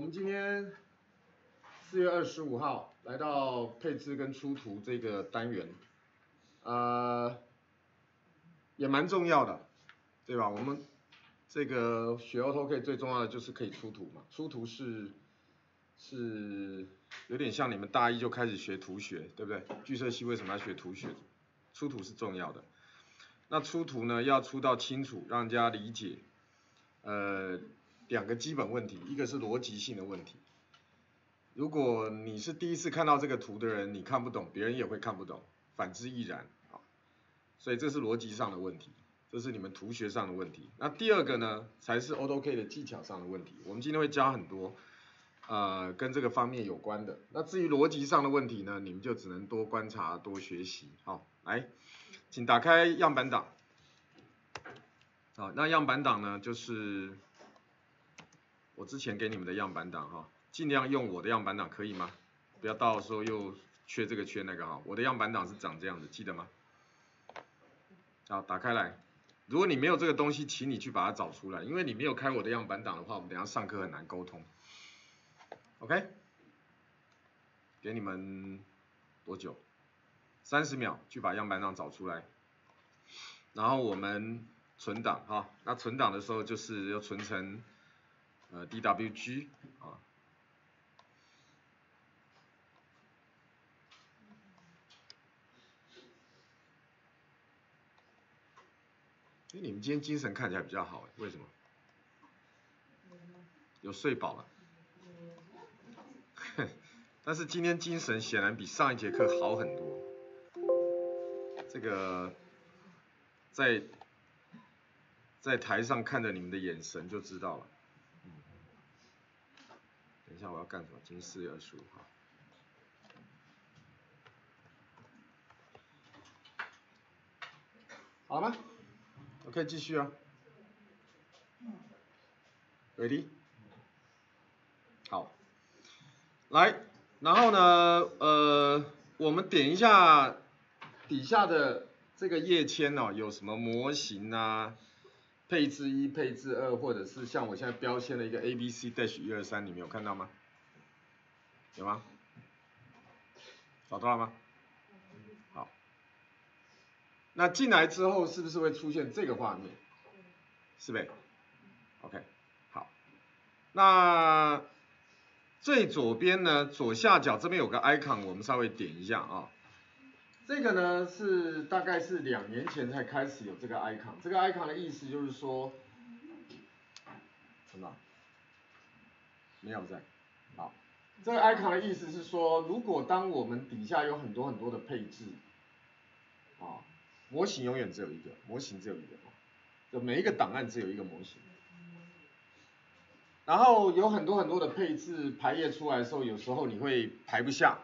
我们今天四月二十五号来到配置跟出图这个单元，呃，也蛮重要的，对吧？我们这个学 AutoCAD 最重要的就是可以出图嘛，出图是是有点像你们大一就开始学图学，对不对？剧社系为什么要学图学？出图是重要的。那出图呢，要出到清楚，让人家理解，呃。两个基本问题，一个是逻辑性的问题。如果你是第一次看到这个图的人，你看不懂，别人也会看不懂，反之亦然啊。所以这是逻辑上的问题，这是你们图学上的问题。那第二个呢，才是 AutoCAD 的技巧上的问题。我们今天会教很多，呃，跟这个方面有关的。那至于逻辑上的问题呢，你们就只能多观察、多学习。好，来，请打开样板档。好，那样板档呢，就是。我之前给你们的样板档哈，尽量用我的样板档可以吗？不要到时候又缺这个缺那个哈。我的样板档是长这样子，记得吗？好，打开来。如果你没有这个东西，请你去把它找出来，因为你没有开我的样板档的话，我们等下上课很难沟通。OK？给你们多久？三十秒去把样板档找出来，然后我们存档哈。那存档的时候就是要存成。呃，DWG 啊，哎，你们今天精神看起来比较好，为什么？有睡饱了。但是今天精神显然比上一节课好很多。这个在在台上看着你们的眼神就知道了。一下，我要干什么？今天四月二十五号，好了吗？OK，继续啊。Ready？好，来，然后呢，呃，我们点一下底下的这个页签哦，有什么模型啊？配置一、配置二，或者是像我现在标签的一个 A、B、C dash 一二三，你们有看到吗？有吗？找到了吗？好，那进来之后是不是会出现这个画面？是呗？OK，好，那最左边呢，左下角这边有个 icon，我们稍微点一下啊。这个呢是大概是两年前才开始有这个 icon，这个 icon 的意思就是说，什么？没有在。好，这个 icon 的意思是说，如果当我们底下有很多很多的配置，啊，模型永远只有一个，模型只有一个，就每一个档案只有一个模型。然后有很多很多的配置排列出来的时候，有时候你会排不下。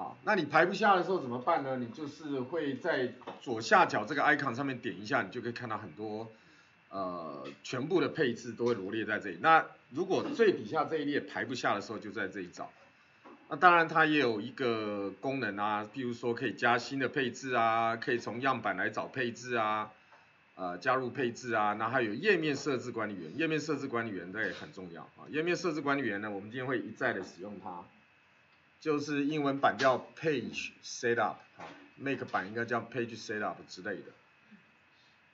啊，那你排不下的时候怎么办呢？你就是会在左下角这个 icon 上面点一下，你就可以看到很多呃全部的配置都会罗列在这里。那如果最底下这一列排不下的时候，就在这里找。那当然它也有一个功能啊，比如说可以加新的配置啊，可以从样板来找配置啊，呃加入配置啊，那还有页面设置管理员，页面设置管理员这也很重要啊。页面设置管理员呢，我们今天会一再的使用它。就是英文版叫 Page Setup，好，Make 版应该叫 Page Setup 之类的。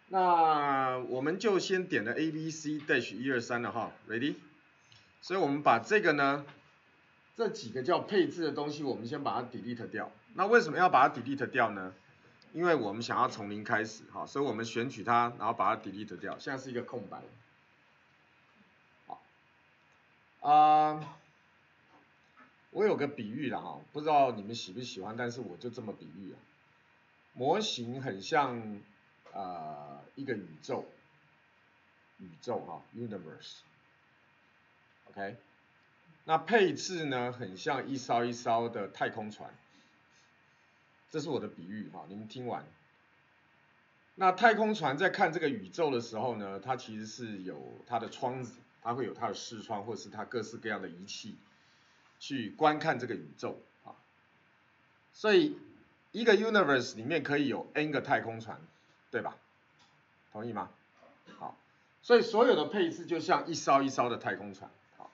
那我们就先点了 A B C dash 一二三了哈，Ready？所以我们把这个呢，这几个叫配置的东西，我们先把它 delete 掉。那为什么要把它 delete 掉呢？因为我们想要从零开始，哈，所以我们选取它，然后把它 delete 掉，现在是一个空白。好，啊。我有个比喻了哈，不知道你们喜不喜欢，但是我就这么比喻啊。模型很像啊一个宇宙，宇宙哈，universe，OK。那配置呢，很像一艘一艘的太空船，这是我的比喻哈，你们听完。那太空船在看这个宇宙的时候呢，它其实是有它的窗子，它会有它的视窗，或是它各式各样的仪器。去观看这个宇宙啊，所以一个 universe 里面可以有 n 个太空船，对吧？同意吗？好，所以所有的配置就像一艘一艘的太空船，好，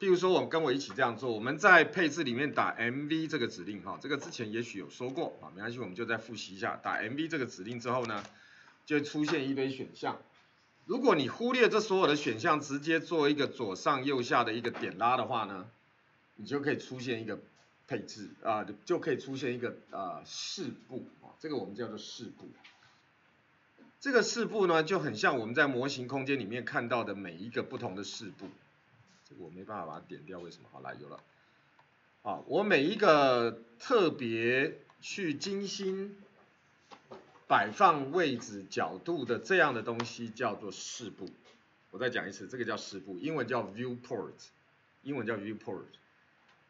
譬如说，我们跟我一起这样做，我们在配置里面打 MV 这个指令哈，这个之前也许有说过啊，没关系，我们就再复习一下。打 MV 这个指令之后呢，就出现一堆选项。如果你忽略这所有的选项，直接做一个左上右下的一个点拉的话呢，你就可以出现一个配置啊，就可以出现一个呃示部啊，这个我们叫做四步。这个四步呢，就很像我们在模型空间里面看到的每一个不同的四步。这个我没办法把它点掉，为什么？好，来有了。啊，我每一个特别去精心摆放位置角度的这样的东西叫做四步。我再讲一次，这个叫四步，英文叫 viewport，英文叫 viewport。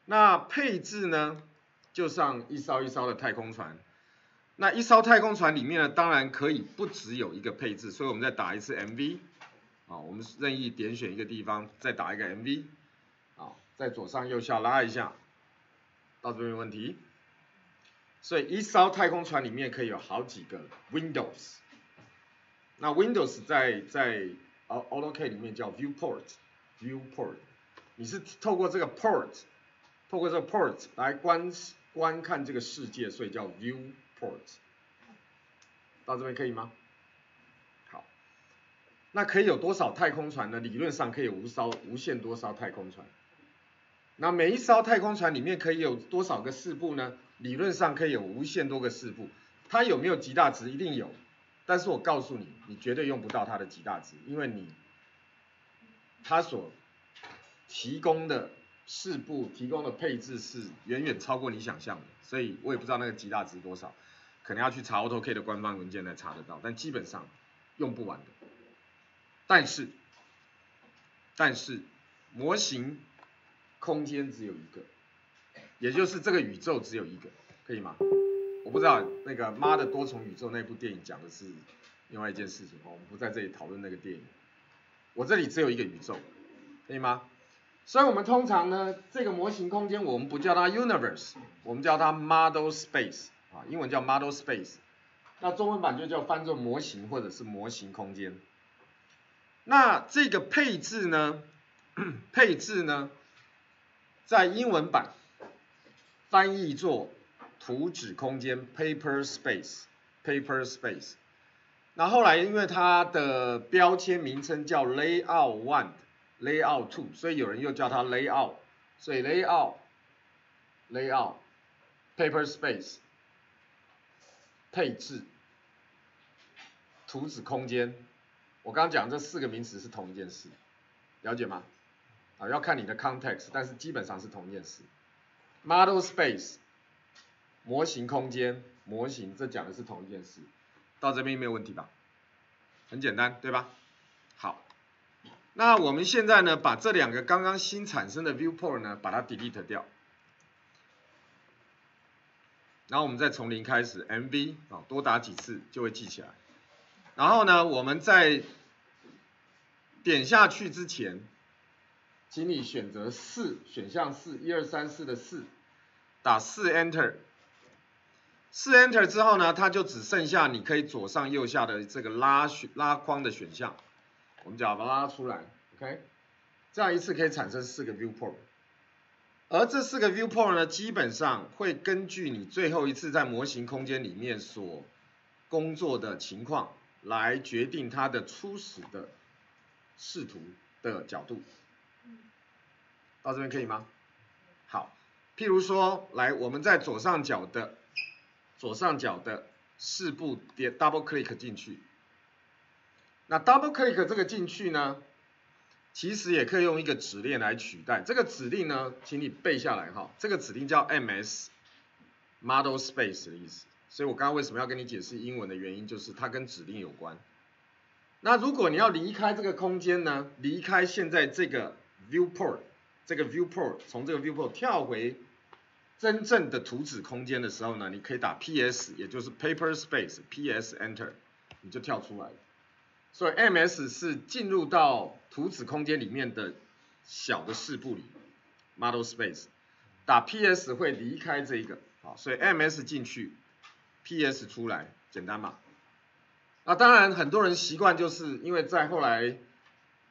那配置呢，就像一艘一艘的太空船。那一艘太空船里面呢，当然可以不只有一个配置，所以我们再打一次 MV，啊，我们任意点选一个地方，再打一个 MV，啊，在左上右下拉一下，到这边没问题。所以一艘太空船里面可以有好几个 Windows，那 Windows 在在 AutoCAD 里面叫 Viewport，Viewport，你是透过这个 Port，透过这个 Port 来观观看这个世界，所以叫 View。port，到这边可以吗？好，那可以有多少太空船呢？理论上可以无艘无限多艘太空船。那每一艘太空船里面可以有多少个四部呢？理论上可以有无限多个四部。它有没有极大值？一定有。但是我告诉你，你绝对用不到它的极大值，因为你它所提供的四部提供的配置是远远超过你想象的，所以我也不知道那个极大值多少。可能要去查 AutoK 的官方文件才查得到，但基本上用不完的。但是，但是模型空间只有一个，也就是这个宇宙只有一个，可以吗？我不知道那个《妈的多重宇宙》那部电影讲的是另外一件事情哦，我们不在这里讨论那个电影。我这里只有一个宇宙，可以吗？所以我们通常呢，这个模型空间我们不叫它 Universe，我们叫它 Model Space。啊，英文叫 model space，那中文版就叫翻作模型或者是模型空间。那这个配置呢，配置呢，在英文版翻译作图纸空间 paper space，paper space。那后来因为它的标签名称叫 layout one Layout two，所以有人又叫它 layout，所以 layout，layout，paper space。配置、图纸空间，我刚刚讲这四个名词是同一件事，了解吗？啊，要看你的 context，但是基本上是同一件事。Model space，模型空间，模型，这讲的是同一件事，到这边没有问题吧？很简单，对吧？那我们现在呢，把这两个刚刚新产生的 viewport 呢，把它 delete 掉。然后我们再从零开始，MV 啊，多打几次就会记起来。然后呢，我们在点下去之前，请你选择四选项四，一二三四的四，打四 Enter。四 Enter 之后呢，它就只剩下你可以左上右下的这个拉选拉框的选项。我们只要把它拉出来，OK，这样一次可以产生四个 Viewport。而这四个 viewport 呢，基本上会根据你最后一次在模型空间里面所工作的情况，来决定它的初始的视图的角度。到这边可以吗？好，譬如说，来我们在左上角的左上角的四步点 double click 进去，那 double click 这个进去呢？其实也可以用一个指令来取代。这个指令呢，请你背下来哈。这个指令叫 ms，model space 的意思。所以我刚刚为什么要跟你解释英文的原因，就是它跟指令有关。那如果你要离开这个空间呢，离开现在这个 viewport，这个 viewport 从这个 viewport 跳回真正的图纸空间的时候呢，你可以打 ps，也就是 paper space，ps enter，你就跳出来了。所以 ms 是进入到图纸空间里面的小的四部里，model space，打 ps 会离开这一个，好，所以 ms 进去，ps 出来，简单嘛？那当然很多人习惯就是因为在后来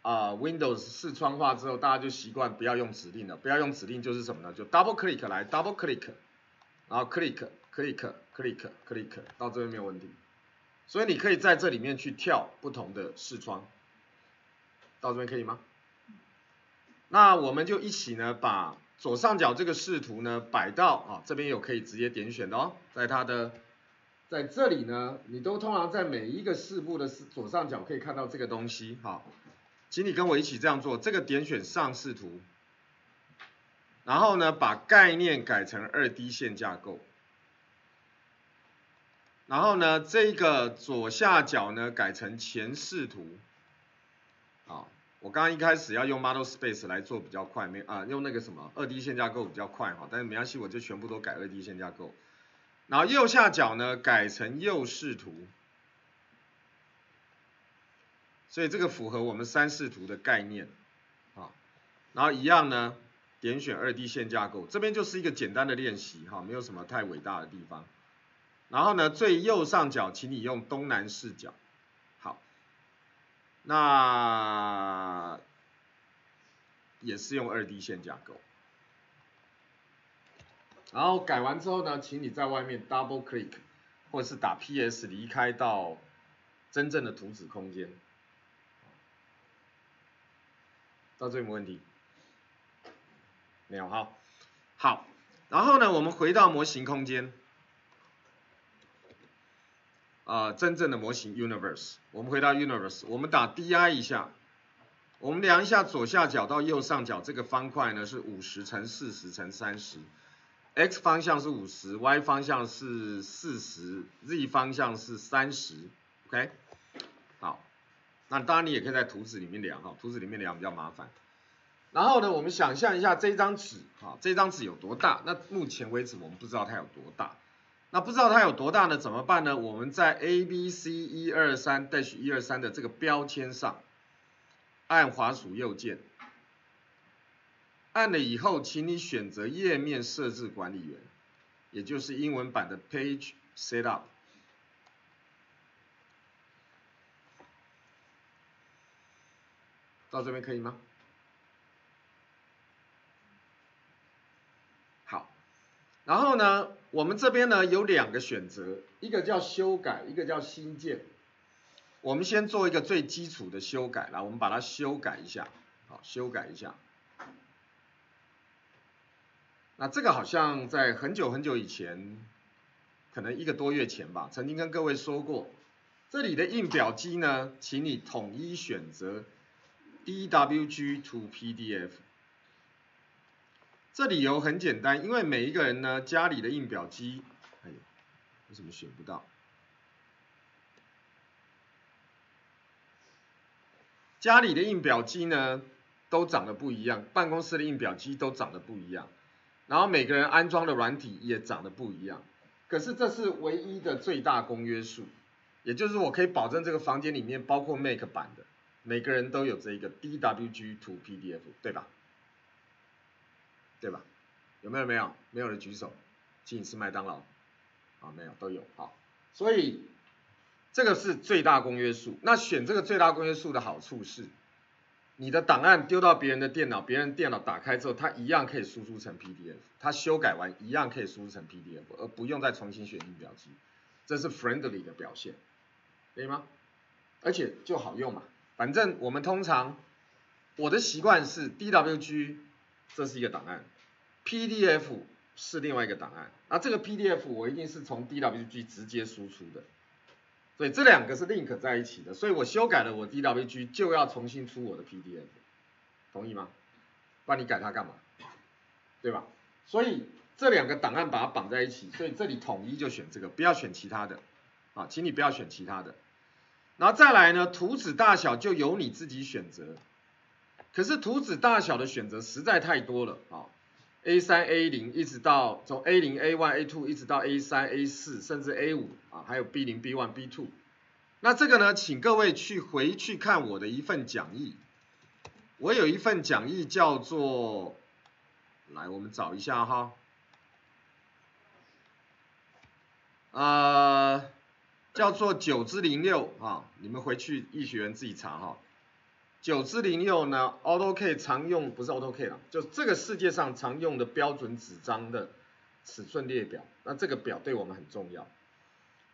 啊 Windows 视窗化之后，大家就习惯不要用指令了，不要用指令就是什么呢？就 double click 来 double click，然后 click click click click 到这边没有问题，所以你可以在这里面去跳不同的视窗，到这边可以吗？那我们就一起呢把左上角这个视图呢摆到啊这边有可以直接点选的哦，在它的在这里呢，你都通常在每一个视部的左上角可以看到这个东西哈。请你跟我一起这样做，这个点选上视图，然后呢，把概念改成二 D 线架构，然后呢，这个左下角呢改成前视图，啊，我刚刚一开始要用 Model Space 来做比较快，没啊，用那个什么二 D 线架构比较快哈，但是没关系，我就全部都改二 D 线架构，然后右下角呢改成右视图。所以这个符合我们三视图的概念，啊，然后一样呢，点选二 D 线架构，这边就是一个简单的练习哈，没有什么太伟大的地方。然后呢，最右上角，请你用东南视角，好，那也是用二 D 线架构。然后改完之后呢，请你在外面 double click，或是打 PS 离开到真正的图纸空间。到这里没问题？没有哈。好，然后呢，我们回到模型空间，啊，真正的模型 universe，我们回到 universe，我们打 di 一下，我们量一下左下角到右上角这个方块呢是五十乘四十乘三十，x 方向是五十，y 方向是四十，z 方向是三十，OK 好。那当然你也可以在图纸里面量哈，图纸里面量比较麻烦。然后呢，我们想象一下这张纸哈，这张纸有多大？那目前为止我们不知道它有多大。那不知道它有多大呢？怎么办呢？我们在 A B C 一二三 dash 一二三的这个标签上按滑鼠右键，按了以后，请你选择页面设置管理员，也就是英文版的 Page Setup。到这边可以吗？好，然后呢，我们这边呢有两个选择，一个叫修改，一个叫新建。我们先做一个最基础的修改，来，我们把它修改一下，好，修改一下。那这个好像在很久很久以前，可能一个多月前吧，曾经跟各位说过，这里的印表机呢，请你统一选择。DWG to PDF，这理由很简单，因为每一个人呢家里的印表机，哎，为什么选不到？家里的印表机呢都长得不一样，办公室的印表机都长得不一样，然后每个人安装的软体也长得不一样。可是这是唯一的最大公约数，也就是我可以保证这个房间里面包括 Mac 版的。每个人都有这一个 DWG to PDF，对吧？对吧？有没有？没有？没有人举手，请你吃麦当劳。啊，没有，都有。好，所以这个是最大公约数。那选这个最大公约数的好处是，你的档案丢到别人的电脑，别人电脑打开之后，它一样可以输出成 PDF，它修改完一样可以输出成 PDF，而不用再重新选印表机。这是 friendly 的表现，可以吗？而且就好用嘛。反正我们通常，我的习惯是 DWG，这是一个档案，PDF 是另外一个档案，那这个 PDF 我一定是从 DWG 直接输出的，所以这两个是 link 在一起的，所以我修改了我 DWG 就要重新出我的 PDF，同意吗？不然你改它干嘛？对吧？所以这两个档案把它绑在一起，所以这里统一就选这个，不要选其他的，啊，请你不要选其他的。然后再来呢，图纸大小就由你自己选择。可是图纸大小的选择实在太多了啊，A 三、A 零一直到从 A 零、A one、A two 一直到 A 三、A 四，甚至 A 五啊，还有 B 零、B one、B two。那这个呢，请各位去回去看我的一份讲义。我有一份讲义叫做，来我们找一下哈，呃。叫做九之零六啊，你们回去易学员自己查哈。九至零六呢，AutoCAD 常用不是 AutoCAD 啦，就这个世界上常用的标准纸张的尺寸列表。那这个表对我们很重要，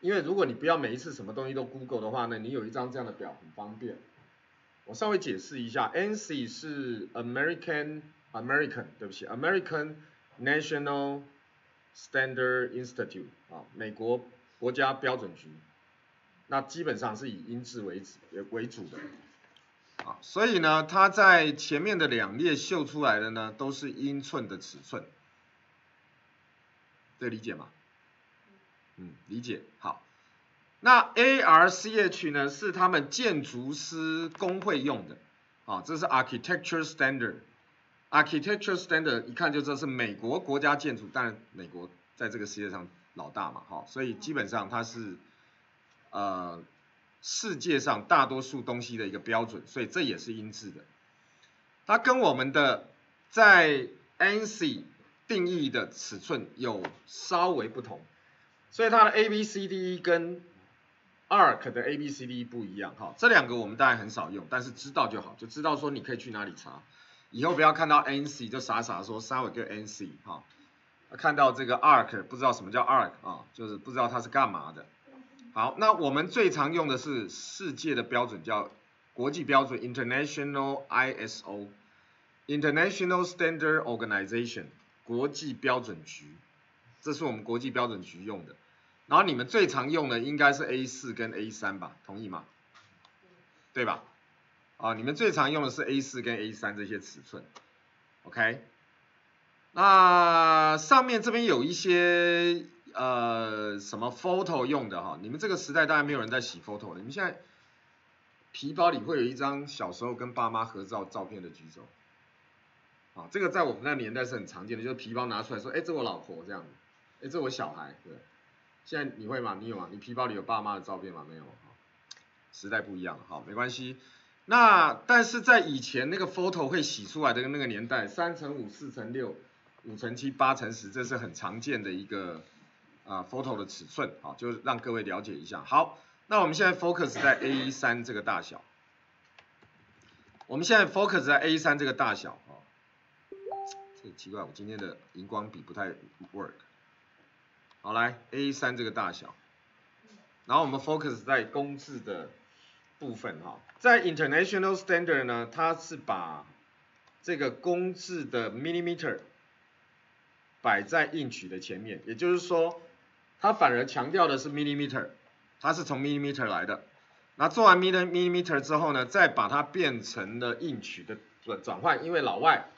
因为如果你不要每一次什么东西都 Google 的话呢，你有一张这样的表很方便。我稍微解释一下，ANSI 是 American American 对不起，American National Standard Institute 啊，美国国家标准局。那基本上是以英制为主为主的。啊，所以呢，它在前面的两列秀出来的呢，都是英寸的尺寸，这理解吗？嗯，理解。好，那 ARCH 呢是他们建筑师工会用的，啊，这是 Architecture Standard，Architecture Standard 一看就知道是美国国家建筑，当然美国在这个世界上老大嘛，哈，所以基本上它是，呃。世界上大多数东西的一个标准，所以这也是音质的。它跟我们的在 ANSI 定义的尺寸有稍微不同，所以它的 A B C D E 跟 ARC 的 A B C D E 不一样哈。这两个我们当然很少用，但是知道就好，就知道说你可以去哪里查。以后不要看到 ANSI 就傻傻说三维个 ANSI 哈，看到这个 ARC 不知道什么叫 ARC 啊，就是不知道它是干嘛的。好，那我们最常用的是世界的标准，叫国际标准 International ISO，International Standard Organization，国际标准局，这是我们国际标准局用的。然后你们最常用的应该是 A 四跟 A 三吧，同意吗？对吧？啊，你们最常用的是 A 四跟 A 三这些尺寸，OK？那上面这边有一些。呃，什么 photo 用的哈？你们这个时代当然没有人在洗 photo 了。你们现在皮包里会有一张小时候跟爸妈合照照片的举手。啊，这个在我们那年代是很常见的，就是皮包拿出来说，哎，这我老婆这样子，哎，这我小孩，对。现在你会吗？你有吗？你皮包里有爸妈的照片吗？没有。时代不一样了，好，没关系。那但是在以前那个 photo 会洗出来的那个年代，三乘五、四乘六、五乘七、八乘十，这是很常见的一个。啊，photo 的尺寸，啊，就让各位了解一下。好，那我们现在 focus 在 A 三这个大小。我们现在 focus 在 A 三这个大小，哦，这奇怪，我今天的荧光笔不太 work。好，来 A 三这个大小，然后我们 focus 在公制的部分，哈，在 international standard 呢，它是把这个公制的 millimeter 摆在 inch 的前面，也就是说。它反而强调的是 millimeter，它是从 millimeter 来的。那做完 millimeter 之后呢，再把它变成了 inch 的转转换，因为老外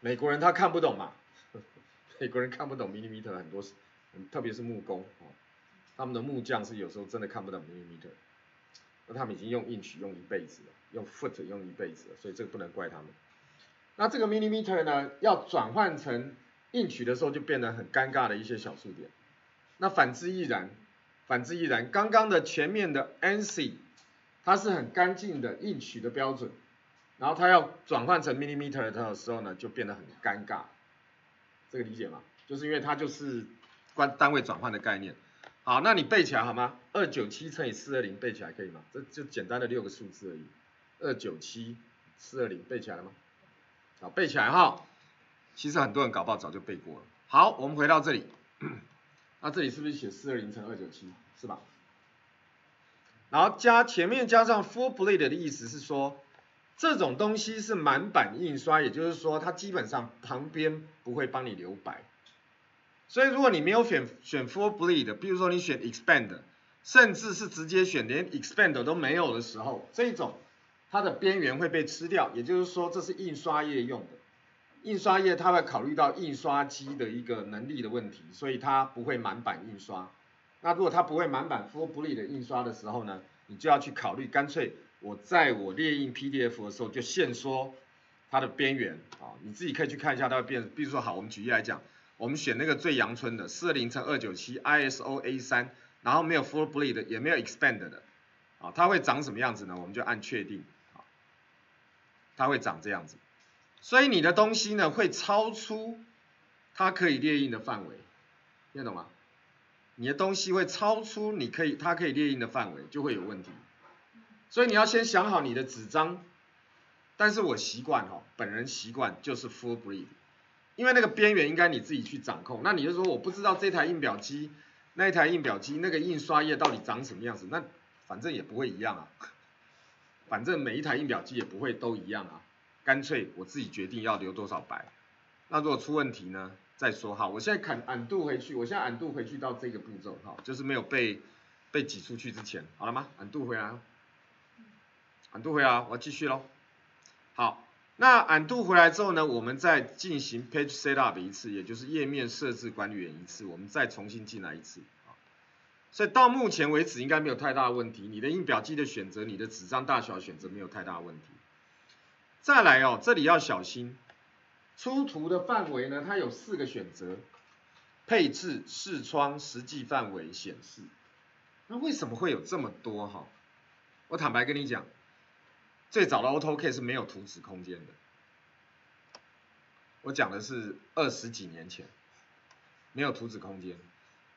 美国人他看不懂嘛，美国人看不懂 millimeter 很多，特别是木工哦，他们的木匠是有时候真的看不懂 millimeter，那他们已经用 inch 用一辈子了，用 foot 用一辈子了，所以这个不能怪他们。那这个 millimeter 呢，要转换成 inch 的时候，就变得很尴尬的一些小数点。那反之亦然，反之亦然。刚刚的前面的 ANSI，它是很干净的硬取的标准，然后它要转换成 millimeter 的时候呢，就变得很尴尬。这个理解吗？就是因为它就是关单位转换的概念。好，那你背起来好吗？二九七乘以四二零背起来可以吗？这就简单的六个数字而已。二九七四二零背起来了吗？好，背起来哈。其实很多人搞不好早就背过了。好，我们回到这里。那这里是不是写四二零乘二九七，是吧？然后加前面加上 full blade 的意思是说，这种东西是满版印刷，也就是说它基本上旁边不会帮你留白。所以如果你没有选选 full blade，比如说你选 expand，甚至是直接选连 expand 都没有的时候，这种它的边缘会被吃掉，也就是说这是印刷业用的。印刷业它会考虑到印刷机的一个能力的问题，所以它不会满版印刷。那如果它不会满版 full blade 的印刷的时候呢，你就要去考虑，干脆我在我列印 PDF 的时候就限缩它的边缘啊，你自己可以去看一下它会变。比如说好，我们举例来讲，我们选那个最阳春的四零乘二九七 ISO A 三，然后没有 full blade 也没有 expand 的啊，它会长什么样子呢？我们就按确定啊，它会长这样子。所以你的东西呢会超出它可以列印的范围，听得懂吗？你的东西会超出你可以它可以列印的范围，就会有问题。所以你要先想好你的纸张但是我习惯哈，本人习惯就是 full bleed，因为那个边缘应该你自己去掌控。那你就说我不知道这台印表机，那一台印表机那个印刷页到底长什么样子，那反正也不会一样啊，反正每一台印表机也不会都一样啊，干脆我自己决定要留多少白。那如果出问题呢，再说哈。我现在砍俺度回去，我现在俺度回去到这个步骤哈，就是没有被被挤出去之前，好了吗？俺度回来。俺度回来，我要继续喽。好，那俺度回来之后呢，我们再进行 page setup 一次，也就是页面设置管理员一次，我们再重新进来一次。所以到目前为止应该没有太大问题，你的印表机的选择，你的纸张大小选择没有太大问题。再来哦，这里要小心，出图的范围呢，它有四个选择：配置、视窗、实际范围、显示。那为什么会有这么多哈？我坦白跟你讲。最早的 AutoCAD 是没有图纸空间的，我讲的是二十几年前，没有图纸空间，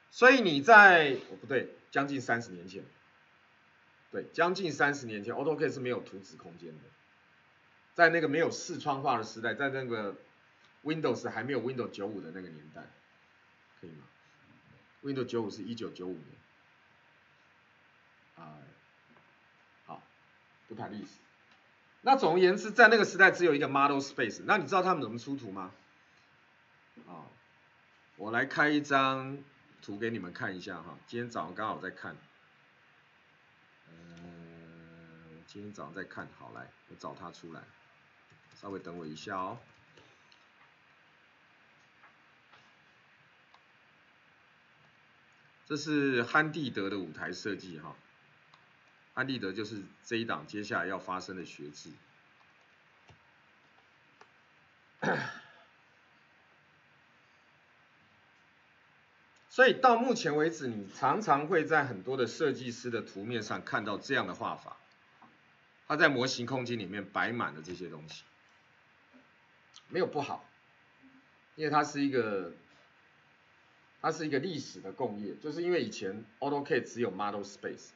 所以你在哦不对，将近三十年前，对，将近三十年前 AutoCAD 是没有图纸空间的，在那个没有视窗化的时代，在那个 Windows 还没有 Windows 九五的那个年代，可以吗？Windows 九五是一九九五年，啊，好，不谈历史。那总而言之，在那个时代只有一个 model space。那你知道他们怎么出图吗？啊，我来开一张图给你们看一下哈。今天早上刚好在看，嗯，今天早上在看好来，我找它出来，稍微等我一下哦。这是汉蒂德的舞台设计哈。安蒂德就是这一档接下来要发生的学制，所以到目前为止，你常常会在很多的设计师的图面上看到这样的画法，它在模型空间里面摆满了这些东西，没有不好，因为它是一个，它是一个历史的工业，就是因为以前 AutoCAD 只有 Model Space。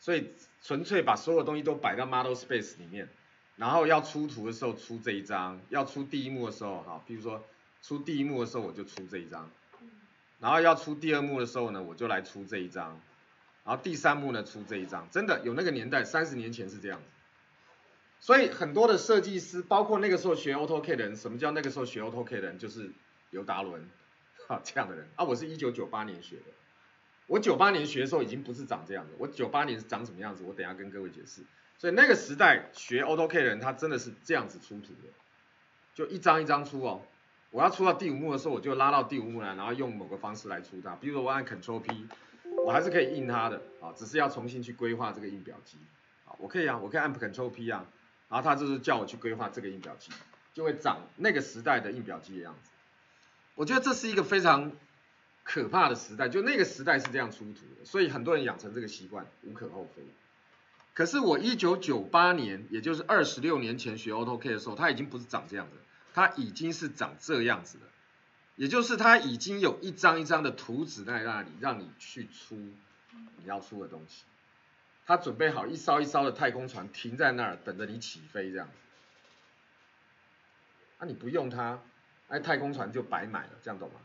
所以纯粹把所有东西都摆到 model space 里面，然后要出图的时候出这一张，要出第一幕的时候，哈，比如说出第一幕的时候我就出这一张，然后要出第二幕的时候呢，我就来出这一张，然后第三幕呢出这一张，真的有那个年代，三十年前是这样子。所以很多的设计师，包括那个时候学 AutoCAD 的人，什么叫那个时候学 AutoCAD 的人，就是刘达伦，哈 这样的人啊，我是一九九八年学的。我九八年学的时候已经不是长这样子，我九八年是长什么样子？我等下跟各位解释。所以那个时代学 AutoCAD 的人，他真的是这样子出图的，就一张一张出哦。我要出到第五幕的时候，我就拉到第五幕来，然后用某个方式来出它。比如说我按 Ctrl P，我还是可以印它的啊，只是要重新去规划这个印表机啊。我可以啊，我可以按 Ctrl P 啊，然后他就是叫我去规划这个印表机，就会长那个时代的印表机的样子。我觉得这是一个非常。可怕的时代，就那个时代是这样出图的，所以很多人养成这个习惯无可厚非。可是我一九九八年，也就是二十六年前学 AutoCAD 的时候，它已经不是长这样子，它已经是长这样子的，也就是它已经有一张一张的图纸在那里，让你去出你要出的东西。他准备好一艘一艘的太空船停在那儿，等着你起飞这样。那你不用它，那太空船就白买了，这样懂吗？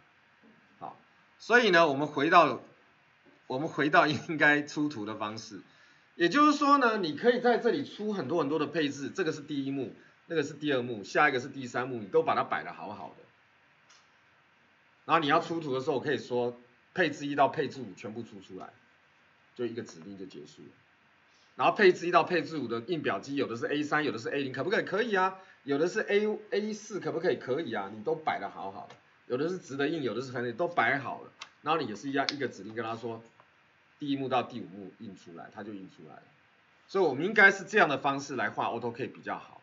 好所以呢，我们回到我们回到应该出图的方式，也就是说呢，你可以在这里出很多很多的配置，这个是第一幕，那个是第二幕，下一个是第三幕，你都把它摆的好好的。然后你要出图的时候，可以说配置一到配置五全部出出来，就一个指令就结束了。然后配置一到配置五的印表机，有的是 A 三，有的是 A 零，可不可以？可以啊。有的是 A A 四，可不可以？可以啊。你都摆的好好的。有的是直的印，有的是横的，都摆好了，然后你也是一样，一个指令跟他说，第一幕到第五幕印出来，它就印出来了。所以我们应该是这样的方式来画 AutoCAD 比较好。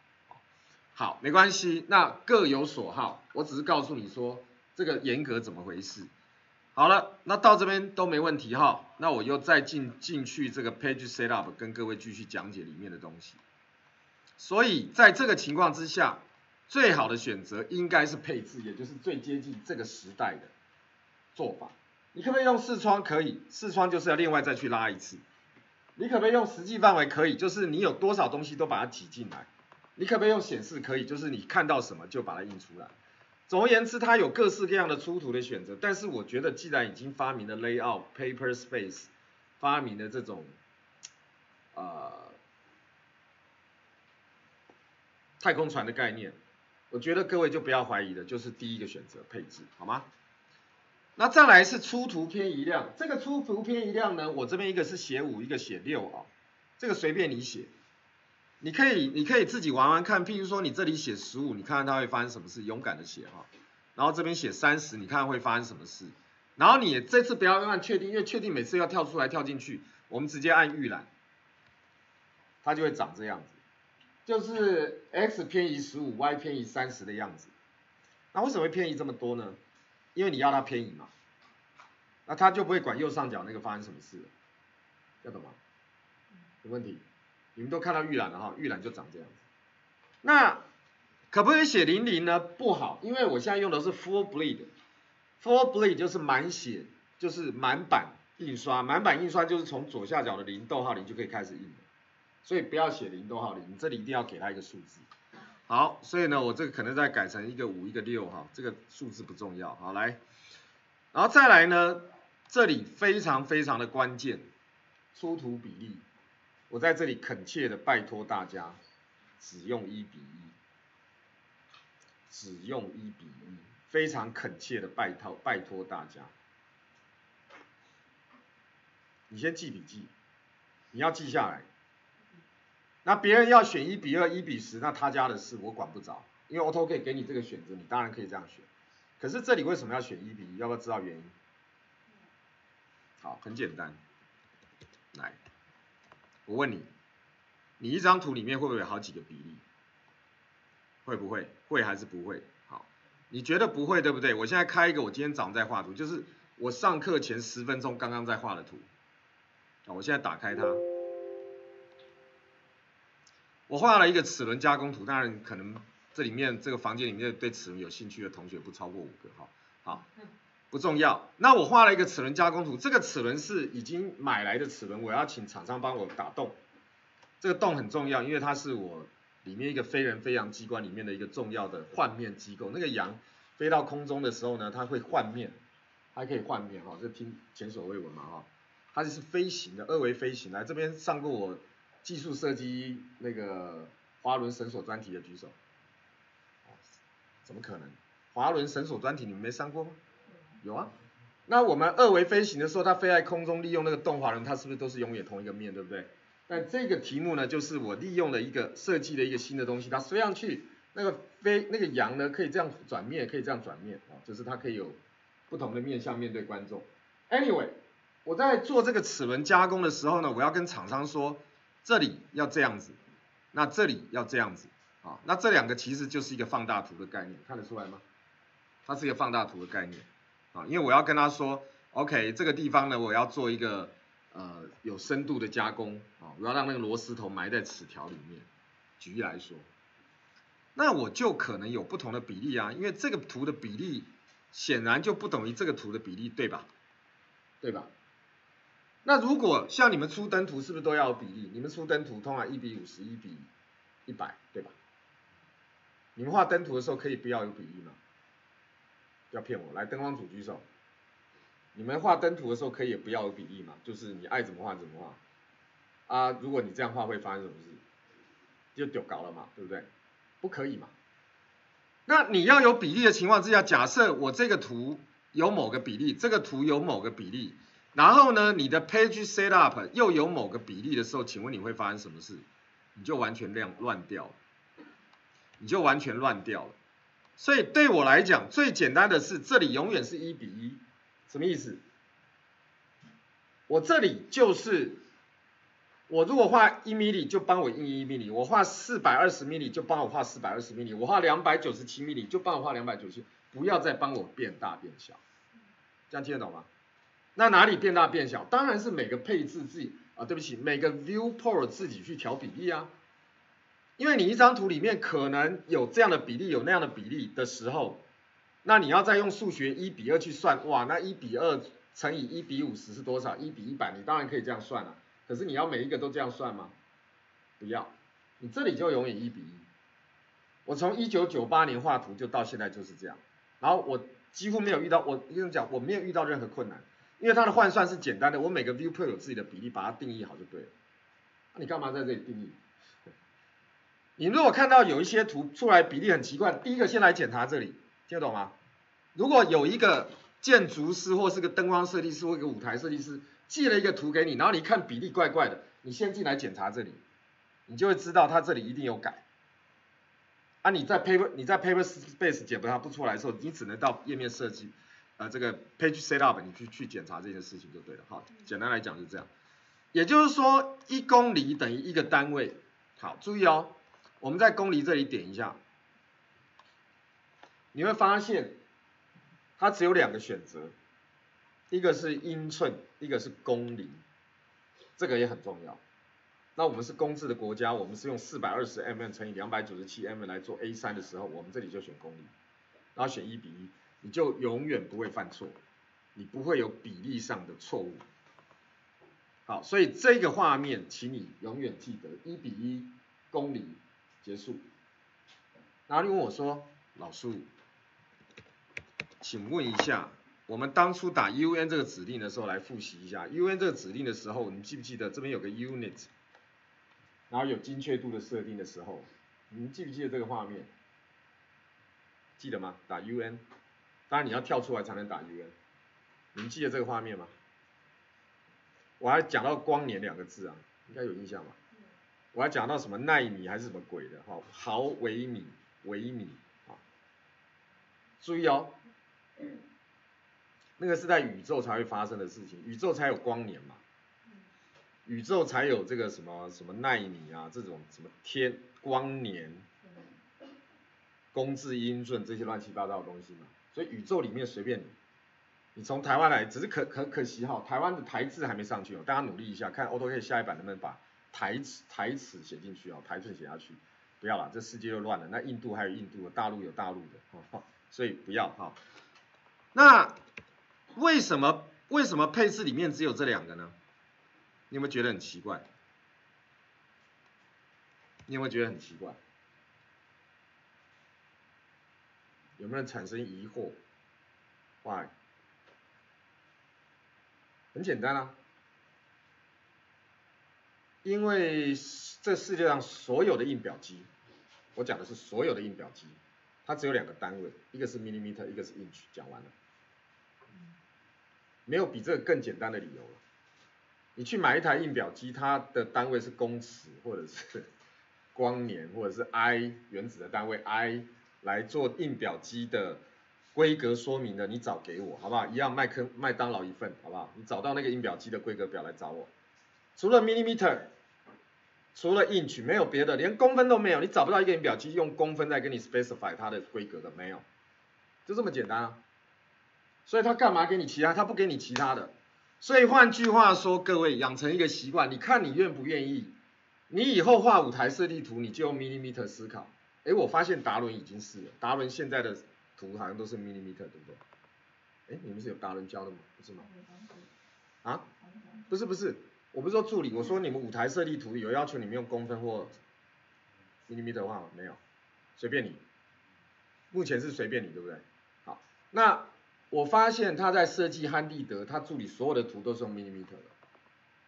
好，没关系，那各有所好，我只是告诉你说这个严格怎么回事。好了，那到这边都没问题哈，那我又再进进去这个 Page Setup 跟各位继续讲解里面的东西。所以在这个情况之下。最好的选择应该是配置，也就是最接近这个时代的做法。你可不可以用视窗？可以，视窗就是要另外再去拉一次。你可不可以用实际范围？可以，就是你有多少东西都把它挤进来。你可不可以用显示？可以，就是你看到什么就把它印出来。总而言之，它有各式各样的出图的选择。但是我觉得，既然已经发明了 layout paper space，发明了这种，呃，太空船的概念，我觉得各位就不要怀疑了，就是第一个选择配置，好吗？那再来是出图偏移量，这个出图偏移量呢，我这边一个是写五，一个写六啊，这个随便你写，你可以你可以自己玩玩看，譬如说你这里写十五，你看看它会发生什么事，勇敢的写哈，然后这边写三十，你看会发生什么事，然后你这次不要按确定，因为确定每次要跳出来跳进去，我们直接按预览，它就会长这样子，就是 x 偏移十五，y 偏移三十的样子，那为什么会偏移这么多呢？因为你要它偏移嘛，那它就不会管右上角那个发生什么事了，要懂吗？有问题？你们都看到预览了哈，预览就长这样子。那可不可以写零零呢？不好，因为我现在用的是 full bleed，full bleed 就是满血，就是满版印刷，满版印刷就是从左下角的零逗号零就可以开始印，所以不要写零逗号零，你这里一定要给它一个数字。好，所以呢，我这个可能再改成一个五，一个六哈，这个数字不重要。好来，然后再来呢，这里非常非常的关键，出图比例，我在这里恳切的拜托大家，只用一比一，只用一比一，非常恳切的拜托拜托大家，你先记笔记，你要记下来。那别人要选一比二、一比十，那他家的事我管不着，因为 Auto 可以给你这个选择，你当然可以这样选。可是这里为什么要选一比一？要不要知道原因？好，很简单。来，我问你，你一张图里面会不会有好几个比例？会不会？会还是不会？好，你觉得不会对不对？我现在开一个，我今天早上在画图，就是我上课前十分钟刚刚在画的图。啊，我现在打开它。我画了一个齿轮加工图，当然可能这里面这个房间里面对齿轮有兴趣的同学不超过五个哈，好，不重要。那我画了一个齿轮加工图，这个齿轮是已经买来的齿轮，我要请厂商帮我打洞。这个洞很重要，因为它是我里面一个飞人飞扬机关里面的一个重要的换面机构。那个羊飞到空中的时候呢，它会换面，还可以换面哈，这听前所未闻嘛哈，它就是飞行的二维飞行。来这边上过我。技术设计那个滑轮绳索专题的举手，怎么可能？滑轮绳索专题你们没上过吗？有啊。那我们二维飞行的时候，它飞在空中，利用那个动滑轮，它是不是都是永远同一个面，对不对？那这个题目呢，就是我利用了一个设计的一个新的东西，它飞上去，那个飞那个羊呢，可以这样转面，可以这样转面啊，就是它可以有不同的面向面对观众。Anyway，我在做这个齿轮加工的时候呢，我要跟厂商说。这里要这样子，那这里要这样子，啊，那这两个其实就是一个放大图的概念，看得出来吗？它是一个放大图的概念，啊，因为我要跟他说，OK，这个地方呢，我要做一个呃有深度的加工，啊，我要让那个螺丝头埋在齿条里面。举例来说，那我就可能有不同的比例啊，因为这个图的比例显然就不等于这个图的比例，对吧？对吧？那如果像你们出灯图是不是都要有比例？你们出灯图通常一比五十，一比一百，对吧？你们画灯图的时候可以不要有比例吗？要骗我，来灯光组举手。你们画灯图的时候可以不要有比例吗？就是你爱怎么画怎么画。啊，如果你这样画会发生什么事？就丢搞了嘛，对不对？不可以嘛。那你要有比例的情况之下，假设我这个图有某个比例，这个图有某个比例。然后呢，你的 page setup 又有某个比例的时候，请问你会发生什么事？你就完全乱乱掉了，你就完全乱掉了。所以对我来讲，最简单的是这里永远是一比一，什么意思？我这里就是，我如果画一 milli 就帮我印一 milli，我画四百二十 milli 就帮我画四百二十 milli，我画两百九十七 milli 就帮我画两百九十七，不要再帮我变大变小，这样听得懂吗？那哪里变大变小？当然是每个配置自己啊，对不起，每个 viewport 自己去调比例啊。因为你一张图里面可能有这样的比例，有那样的比例的时候，那你要再用数学一比二去算，哇，那一比二乘以一比五十是多少？一比一百，你当然可以这样算了。可是你要每一个都这样算吗？不要，你这里就永远一比一，我从一九九八年画图就到现在就是这样，然后我几乎没有遇到，我跟你讲，我没有遇到任何困难，因为它的换算是简单的，我每个 viewport 有自己的比例，把它定义好就对了。那你干嘛在这里定义？你如果看到有一些图出来比例很奇怪，第一个先来检查这里，听得懂吗？如果有一个建筑师或是个灯光设计师或一个舞台设计师寄了一个图给你，然后你看比例怪怪的，你先进来检查这里，你就会知道他这里一定有改。啊，你在 paper 你在 paper space 检查不出来的时候，你只能到页面设计，呃，这个 page setup 你去去检查这件事情就对了。好，简单来讲是这样。也就是说，一公里等于一个单位。好，注意哦。我们在公里这里点一下，你会发现它只有两个选择，一个是英寸，一个是公里，这个也很重要。那我们是公制的国家，我们是用四百二十 mm 乘以两百九十七 mm 来做 A 三的时候，我们这里就选公里，然后选一比一，你就永远不会犯错，你不会有比例上的错误。好，所以这个画面，请你永远记得一比一公里。结束，然后你问我说，老苏，请问一下，我们当初打 UN 这个指令的时候，来复习一下 UN 这个指令的时候，你记不记得这边有个 unit，然后有精确度的设定的时候，你记不记得这个画面？记得吗？打 UN，当然你要跳出来才能打 UN，你们记得这个画面吗？我还讲到光年两个字啊，应该有印象吧？我要讲到什么纳米还是什么鬼的哈，毫微米、微米啊，注意哦，那个是在宇宙才会发生的事情，宇宙才有光年嘛，宇宙才有这个什么什么纳米啊，这种什么天光年、公制英寸这些乱七八糟的东西嘛，所以宇宙里面随便你，你从台湾来，只是可可可惜哈，台湾的台字还没上去哦，大家努力一下，看 AutoCAD 下一版能不能把。台词台词写进去啊，台词写下去，不要了，这世界又乱了。那印度还有印度的，大陆有大陆的，所以不要哈。那为什么为什么配置里面只有这两个呢？你有没有觉得很奇怪？你有没有觉得很奇怪？有没有产生疑惑？Why？很简单啊。因为这世界上所有的印表机，我讲的是所有的印表机，它只有两个单位，一个是 millimeter，一个是 inch，讲完了，没有比这个更简单的理由了。你去买一台印表机，它的单位是公尺，或者是光年，或者是 I 原子的单位 I 来做印表机的规格说明的，你找给我好不好？一样麦克麦当劳一份好不好？你找到那个印表机的规格表来找我，除了 millimeter。除了 inch 没有别的，连公分都没有，你找不到一个仪表机用公分在跟你 specify 它的规格的，没有，就这么简单啊。所以他干嘛给你其他？他不给你其他的。所以换句话说，各位养成一个习惯，你看你愿不愿意？你以后画舞台设计图，你就用 millimeter 思考。哎，我发现达伦已经是了，达伦现在的图好像都是 millimeter，对不对？哎，你们是有达伦教的吗？不是吗？啊？不是不是。我不是说助理，我说你们舞台设计图有要求你们用公分或 millimeter 的话没有，随便你，目前是随便你，对不对？好，那我发现他在设计汉地德，他助理所有的图都是用 millimeter 的，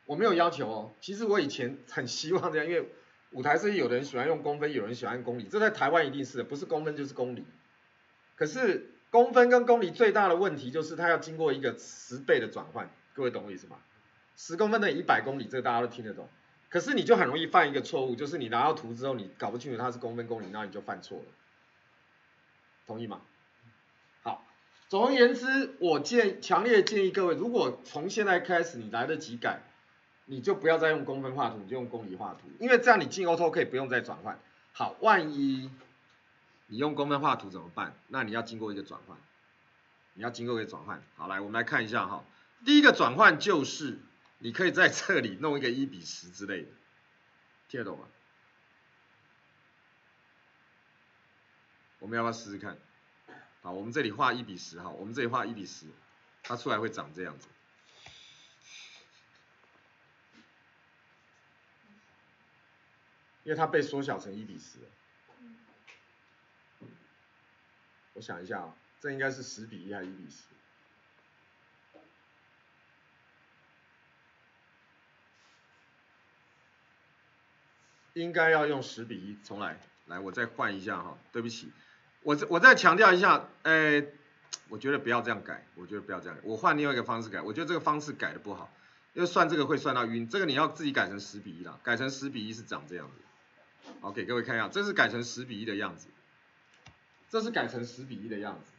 我没有要求哦。其实我以前 很希望这样，因为舞台设计有的人喜欢用公分，有人喜欢用公里，这在台湾一定是的，不是公分就是公里。可是公分跟公里最大的问题就是它要经过一个十倍的转换，各位懂我意思吗？十公分等于一百公里，这个大家都听得懂。可是你就很容易犯一个错误，就是你拿到图之后，你搞不清楚它是公分公里，那你就犯错了。同意吗？好，总而言之，我建强烈建议各位，如果从现在开始你来得及改，你就不要再用公分画图，你就用公里画图，因为这样你进 Auto 可以不用再转换。好，万一你用公分画图怎么办？那你要经过一个转换，你要经过一个转换。好，来我们来看一下哈，第一个转换就是。你可以在这里弄一个一比十之类的，听得懂吗？我们要不要试试看？好，我们这里画一比十，哈，我们这里画一比十，它出来会长这样子，因为它被缩小成一比十。我想一下啊，这应该是十比一还是一比十？应该要用十比一，重来，来，我再换一下哈，对不起，我我再强调一下，哎，我觉得不要这样改，我觉得不要这样，我换另外一个方式改，我觉得这个方式改的不好，因为算这个会算到晕，这个你要自己改成十比一啦，改成十比一是长这样子，好，给各位看一下，这是改成十比一的样子，这是改成十比一的样子，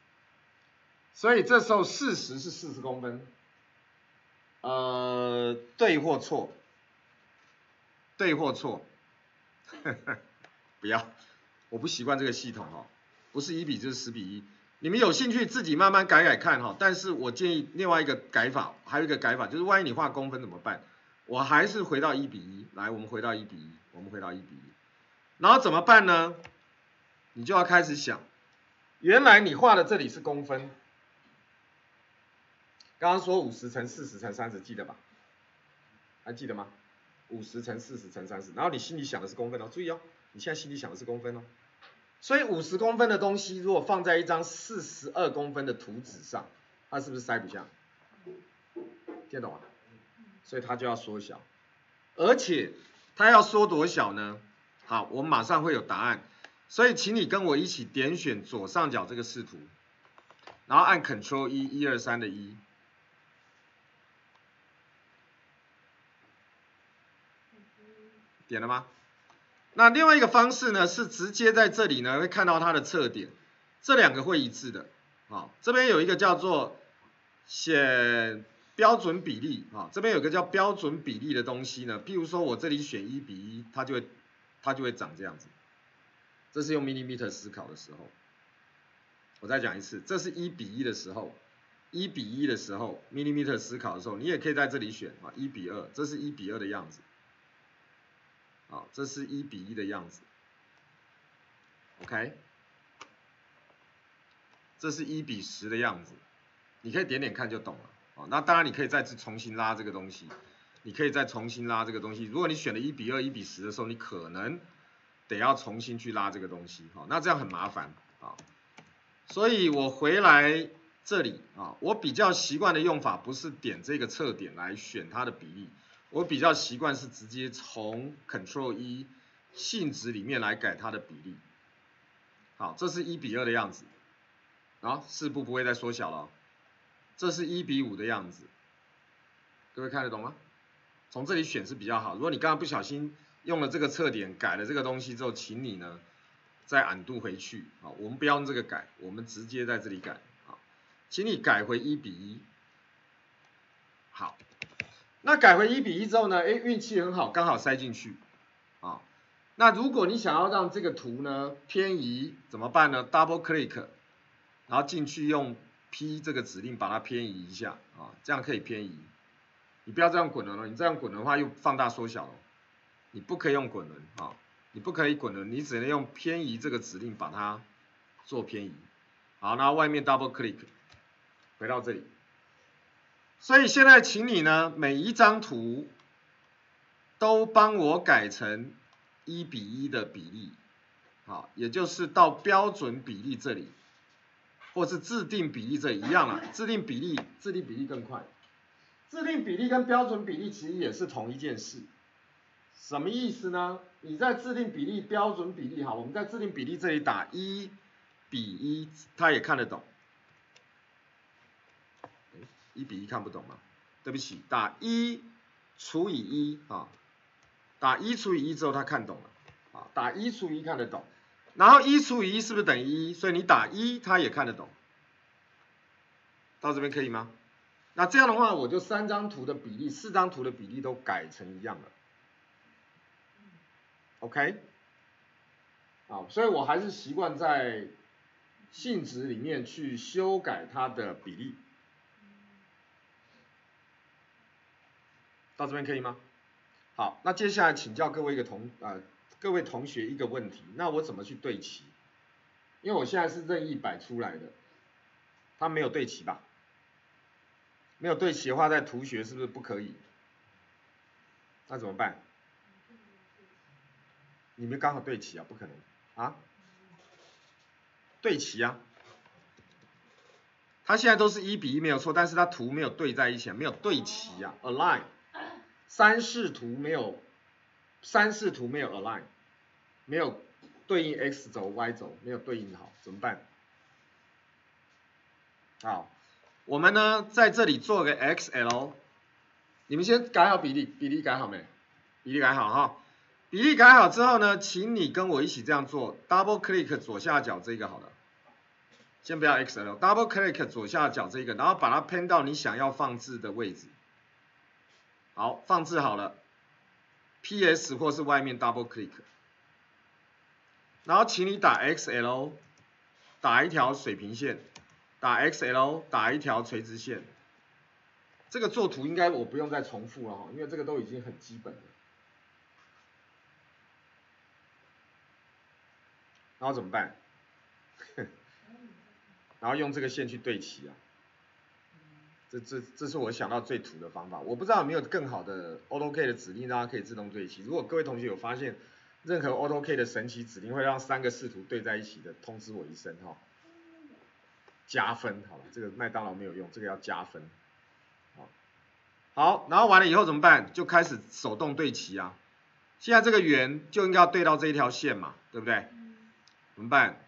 所以这时候四十是四十公分，呃，对或错，对或错。不要，我不习惯这个系统哈，不是一比就是十比一，你们有兴趣自己慢慢改改看哈。但是我建议另外一个改法，还有一个改法就是万一你画公分怎么办？我还是回到一比一，来，我们回到一比一，我们回到一比一，然后怎么办呢？你就要开始想，原来你画的这里是公分，刚刚说五十乘四十乘三十，记得吧？还记得吗？五十乘四十乘三十，然后你心里想的是公分哦，注意哦，你现在心里想的是公分哦，所以五十公分的东西如果放在一张四十二公分的图纸上，它是不是塞不下？听懂吗？所以它就要缩小，而且它要缩多小呢？好，我们马上会有答案，所以请你跟我一起点选左上角这个视图，然后按 Ctrl 一，一二三的一。点了吗？那另外一个方式呢，是直接在这里呢会看到它的侧点，这两个会一致的。啊，这边有一个叫做显标准比例啊，这边有个叫标准比例的东西呢。譬如说我这里选一比一，它就会它就会长这样子。这是用 millimeter 思考的时候。我再讲一次，这是一比一的时候，一比一的时候 millimeter 思考的时候，你也可以在这里选啊，一比二，这是一比二的样子。好，这是一比一的样子，OK，这是一比十的样子，你可以点点看就懂了。哦，那当然你可以再次重新拉这个东西，你可以再重新拉这个东西。如果你选了一比二、一比十的时候，你可能得要重新去拉这个东西，好，那这样很麻烦啊。所以我回来这里啊，我比较习惯的用法不是点这个侧点来选它的比例。我比较习惯是直接从 Control 一性质里面来改它的比例。好，这是一比二的样子，啊，四步不会再缩小了。这是一比五的样子，各位看得懂吗？从这里选是比较好。如果你刚刚不小心用了这个测点改了这个东西之后，请你呢再 undo 回去。啊，我们不要用这个改，我们直接在这里改。啊，请你改回一比一。好。那改回一比一之后呢？哎，运气很好，刚好塞进去，啊，那如果你想要让这个图呢偏移，怎么办呢？Double click，然后进去用 P 这个指令把它偏移一下，啊，这样可以偏移。你不要这样滚轮了，你这样滚轮的话又放大缩小了，你不可以用滚轮，啊，你不可以滚轮，你只能用偏移这个指令把它做偏移。好，那外面 Double click，回到这里。所以现在请你呢，每一张图都帮我改成一比一的比例，好，也就是到标准比例这里，或是制定比例这一样了。制定比例，制定比例更快。制定比例跟标准比例其实也是同一件事。什么意思呢？你在制定比例、标准比例，好，我们在制定比例这里打一比一，他也看得懂。一比一看不懂吗？对不起，打一除以一啊，打一除以一之后他看懂了啊，打一除以一看得懂，然后一除以一是不是等于一？所以你打一他也看得懂，到这边可以吗？那这样的话我就三张图的比例、四张图的比例都改成一样了，OK？好，所以我还是习惯在性质里面去修改它的比例。到这边可以吗？好，那接下来请教各位一个同呃各位同学一个问题，那我怎么去对齐？因为我现在是任意摆出来的，它没有对齐吧？没有对齐的话，在图学是不是不可以？那怎么办？你们刚好对齐啊？不可能啊？对齐啊？它现在都是一比一没有错，但是它图没有对在一起，没有对齐啊，align，三视图没有，三视图没有 align，没有对应 x 轴 y 轴，没有对应好，怎么办？好，我们呢在这里做个 xl，你们先改好比例，比例改好没？比例改好哈，比例改好之后呢，请你跟我一起这样做，double click 左下角这个好了，先不要 xl，double click 左下角这个，然后把它偏到你想要放置的位置。好，放置好了，ps 或是外面 double click，然后请你打 xl，打一条水平线。打 XL 打一条垂直线，这个做图应该我不用再重复了哈，因为这个都已经很基本了。然后怎么办？然后用这个线去对齐啊。这这这是我想到最土的方法，我不知道有没有更好的 AutoK 的指令让它可以自动对齐。如果各位同学有发现任何 AutoK 的神奇指令会让三个视图对在一起的，通知我一声哈。加分，好了，这个麦当劳没有用，这个要加分，好，好，然后完了以后怎么办？就开始手动对齐啊。现在这个圆就应该要对到这一条线嘛，对不对？怎么办？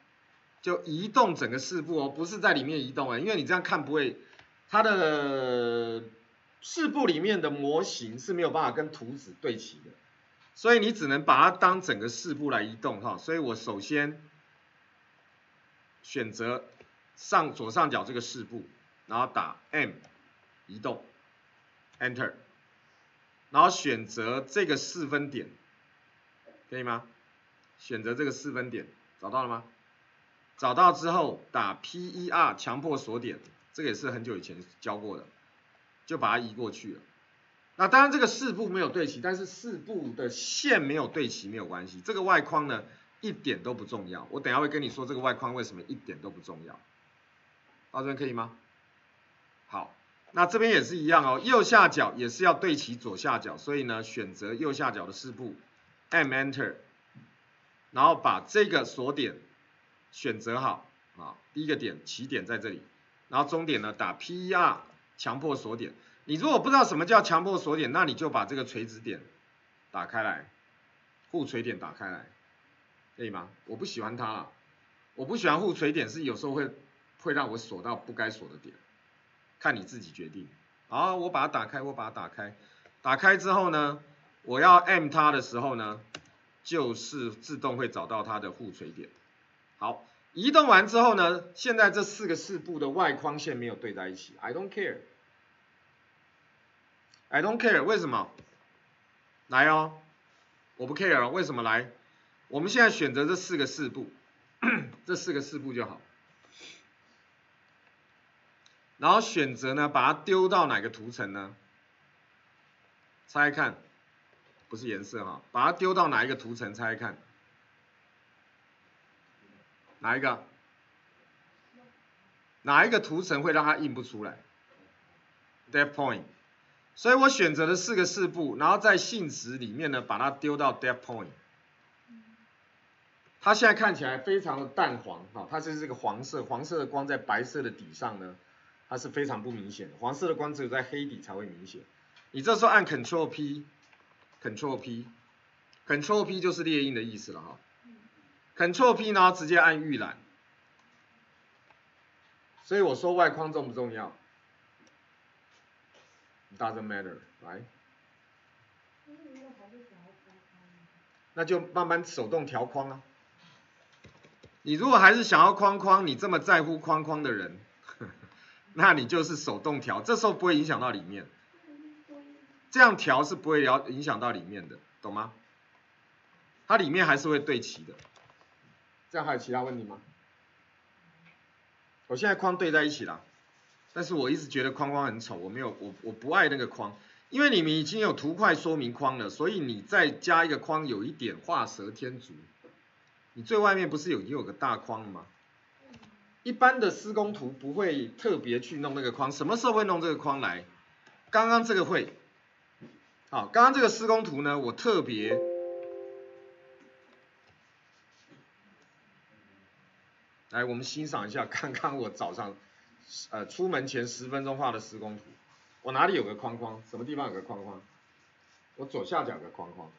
就移动整个四部哦，不是在里面移动啊，因为你这样看不会，它的四部里面的模型是没有办法跟图纸对齐的，所以你只能把它当整个四部来移动哈。所以我首先选择。上左上角这个四步，然后打 M 移动，Enter，然后选择这个四分点，可以吗？选择这个四分点，找到了吗？找到之后打 PER 强迫锁点，这个也是很久以前教过的，就把它移过去了。那当然这个四步没有对齐，但是四步的线没有对齐没有关系，这个外框呢一点都不重要。我等下会跟你说这个外框为什么一点都不重要。到这边可以吗？好，那这边也是一样哦，右下角也是要对齐左下角，所以呢，选择右下角的四步，M Enter，然后把这个锁点选择好啊，第一个点起点在这里，然后终点呢打 PER 强迫锁点。你如果不知道什么叫强迫锁点，那你就把这个垂直点打开来，互垂点打开来，可以吗？我不喜欢它了，我不喜欢互垂点，是有时候会。会让我锁到不该锁的点，看你自己决定。好，我把它打开，我把它打开。打开之后呢，我要 M 它的时候呢，就是自动会找到它的互垂点。好，移动完之后呢，现在这四个四步的外框线没有对在一起，I don't care，I don't care，为什么？来哦，我不 care 了，为什么来？我们现在选择这四个四步，这四个四步就好。然后选择呢，把它丢到哪个图层呢？猜看，不是颜色哈，把它丢到哪一个图层？猜看，哪一个？哪一个图层会让它印不出来？Depth point。所以我选择了四个四步，然后在性质里面呢，把它丢到 Depth point。它现在看起来非常的淡黄哈，它是这个黄色，黄色的光在白色的底上呢。它是非常不明显的，黄色的光只有在黑底才会明显。你这时候按 Ctrl P，Ctrl P，Ctrl P 就是列印的意思了哈。Ctrl P 呢，直接按预览。所以我说外框重不重要？Doesn't matter，来。那就慢慢手动调框啊。你如果还是想要框框，你这么在乎框框的人。那你就是手动调，这时候不会影响到里面，这样调是不会影影响到里面的，懂吗？它里面还是会对齐的。这样还有其他问题吗？我现在框对在一起了，但是我一直觉得框框很丑，我没有我我不爱那个框，因为你们已经有图块说明框了，所以你再加一个框有一点画蛇添足。你最外面不是有已经有个大框吗？一般的施工图不会特别去弄那个框，什么时候会弄这个框来？刚刚这个会，好，刚刚这个施工图呢，我特别，来我们欣赏一下，刚刚我早上呃出门前十分钟画的施工图。我哪里有个框框？什么地方有个框框？我左下角有个框框，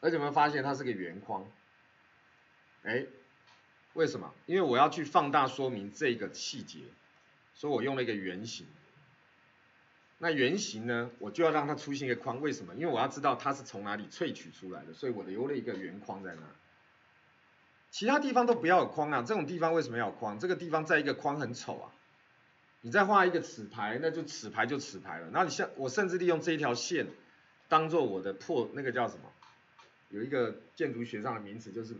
而且有没有发现它是个圆框？哎，为什么？因为我要去放大说明这个细节，所以我用了一个圆形。那圆形呢，我就要让它出现一个框，为什么？因为我要知道它是从哪里萃取出来的，所以我留了一个圆框在那。其他地方都不要有框啊，这种地方为什么要框？这个地方在一个框很丑啊。你再画一个齿牌，那就齿牌就齿牌了。那你像我甚至利用这一条线当做我的破，那个叫什么？有一个建筑学上的名词，就是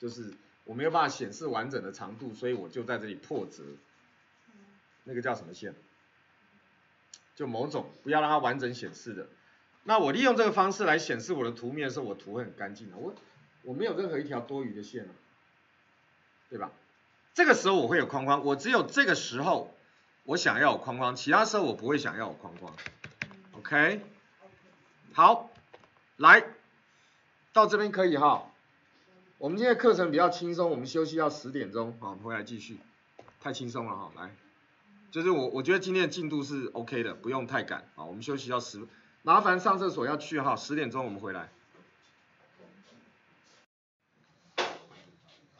就是我没有办法显示完整的长度，所以我就在这里破折。那个叫什么线？就某种不要让它完整显示的。那我利用这个方式来显示我的图面的时候，我图很干净的。我我没有任何一条多余的线啊，对吧？这个时候我会有框框，我只有这个时候。我想要有框框，其他时候我不会想要有框框。OK，好，来到这边可以哈。我们今天课程比较轻松，我们休息到十点钟，好，回来继续。太轻松了哈，来，就是我我觉得今天的进度是 OK 的，不用太赶啊。我们休息到十，麻烦上厕所要去哈，十点钟我们回来。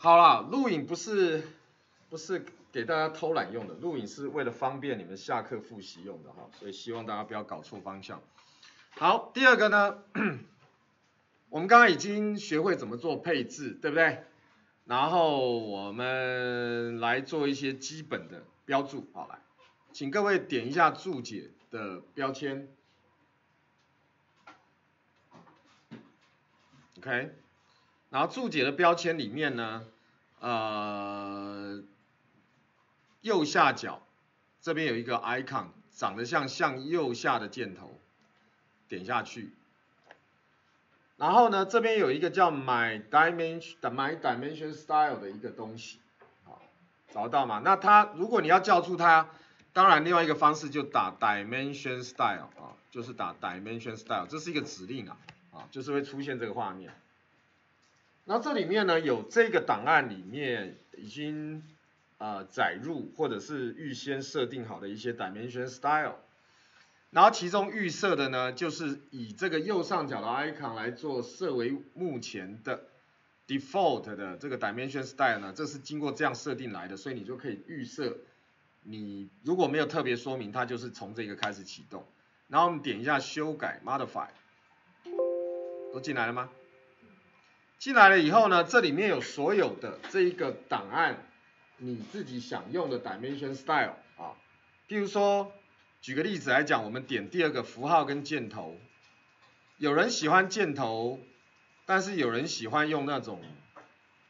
好了，录影不是不是。给大家偷懒用的录影是为了方便你们下课复习用的哈，所以希望大家不要搞错方向。好，第二个呢，我们刚刚已经学会怎么做配置，对不对？然后我们来做一些基本的标注，好来，请各位点一下注解的标签，OK，然后注解的标签里面呢，呃。右下角这边有一个 icon，长得像向右下的箭头，点下去。然后呢，这边有一个叫 My Dimension 的 My Dimension Style 的一个东西，好，找得到吗？那它如果你要叫出它，当然另外一个方式就打 Dimension Style 啊，就是打 Dimension Style，这是一个指令啊，啊，就是会出现这个画面。那这里面呢有这个档案里面已经。呃，载入或者是预先设定好的一些 dimension style，然后其中预设的呢，就是以这个右上角的 icon 来做设为目前的 default 的这个 dimension style 呢，这是经过这样设定来的，所以你就可以预设，你如果没有特别说明，它就是从这个开始启动。然后我们点一下修改 modify，都进来了吗？进来了以后呢，这里面有所有的这一个档案。你自己想用的 dimension style 啊，譬如说，举个例子来讲，我们点第二个符号跟箭头，有人喜欢箭头，但是有人喜欢用那种，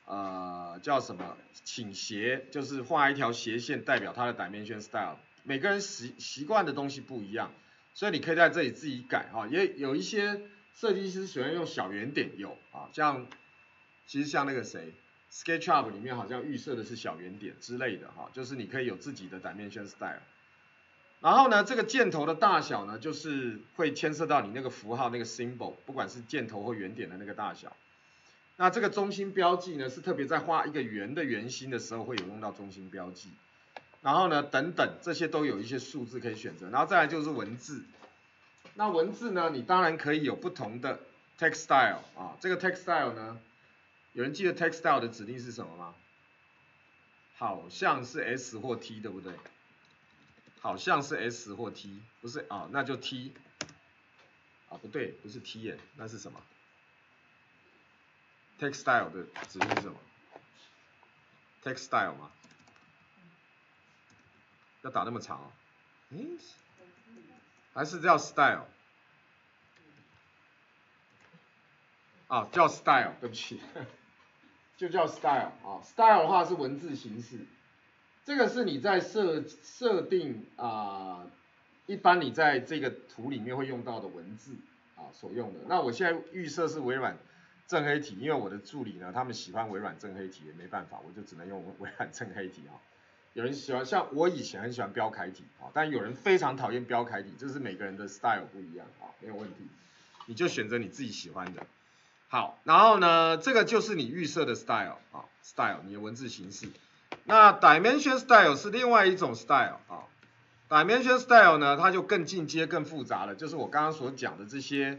呃，叫什么倾斜，就是画一条斜线代表它的 dimension style。每个人习习惯的东西不一样，所以你可以在这里自己改哈。也有一些设计师喜欢用小圆点，有啊，像其实像那个谁。SketchUp 里面好像预设的是小圆点之类的哈，就是你可以有自己的 dimension style。然后呢，这个箭头的大小呢，就是会牵涉到你那个符号那个 symbol，不管是箭头或圆点的那个大小。那这个中心标记呢，是特别在画一个圆的圆心的时候会有用到中心标记。然后呢，等等这些都有一些数字可以选择。然后再来就是文字。那文字呢，你当然可以有不同的 text style 啊，这个 text style 呢。有人记得 textile 的指令是什么吗？好像是 S 或 T，对不对？好像是 S 或 T，不是啊，那就 T。啊，不对，不是 T 耶，那是什么 textile 的指令是什么 textile 吗？要打那么长？嗯？还是叫 style？啊，叫 style，对不起。就叫 style 啊，style 的话是文字形式，这个是你在设设定啊，一般你在这个图里面会用到的文字啊所用的。那我现在预设是微软正黑体，因为我的助理呢，他们喜欢微软正黑体，也没办法，我就只能用 微软正黑体啊。有人喜欢，像我以前很喜欢标楷体啊，但有人非常讨厌标楷体，这是每个人的 style 不一样啊，没有问题，你就选择你自己喜欢的。好，然后呢，这个就是你预设的 style 啊，style 你的文字形式。那 dimension style 是另外一种 style 啊，dimension style 呢，它就更进阶、更复杂了，就是我刚刚所讲的这些，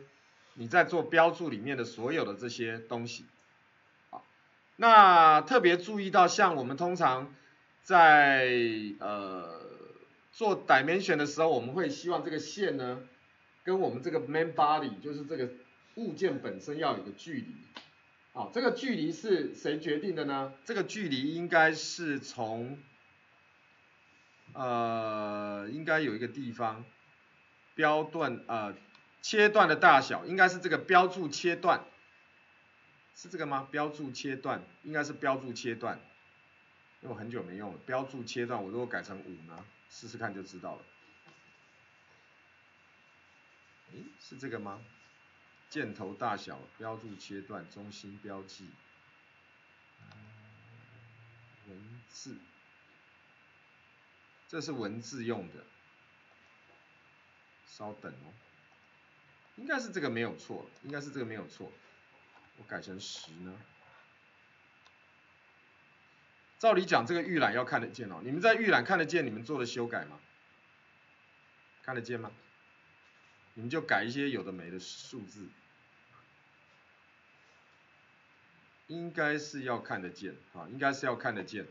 你在做标注里面的所有的这些东西。好，那特别注意到，像我们通常在呃做 dimension 的时候，我们会希望这个线呢，跟我们这个 main body，就是这个物件本身要有个距离。好，这个距离是谁决定的呢？这个距离应该是从，呃，应该有一个地方标段，呃，切断的大小应该是这个标注切断，是这个吗？标注切断应该是标注切断，因为我很久没用了。标注切断，我如果改成五呢？试试看就知道了。诶，是这个吗？箭头大小标注切断中心标记，文字，这是文字用的，稍等哦，应该是这个没有错，应该是这个没有错，我改成十呢。照理讲这个预览要看得见哦，你们在预览看得见你们做的修改吗？看得见吗？你们就改一些有的没的数字。应该是要看得见，啊，应该是要看得见。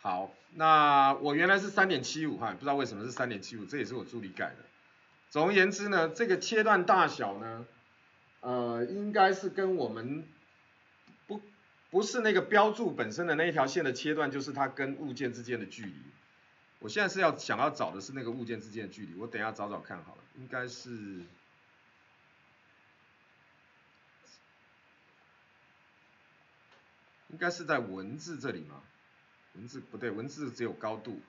好，那我原来是三点七五哈，不知道为什么是三点七五，这也是我助理改的。总而言之呢，这个切断大小呢，呃，应该是跟我们不不是那个标注本身的那一条线的切断，就是它跟物件之间的距离。我现在是要想要找的是那个物件之间的距离，我等下找找看好了，应该是。应该是在文字这里吗？文字不对，文字只有高度。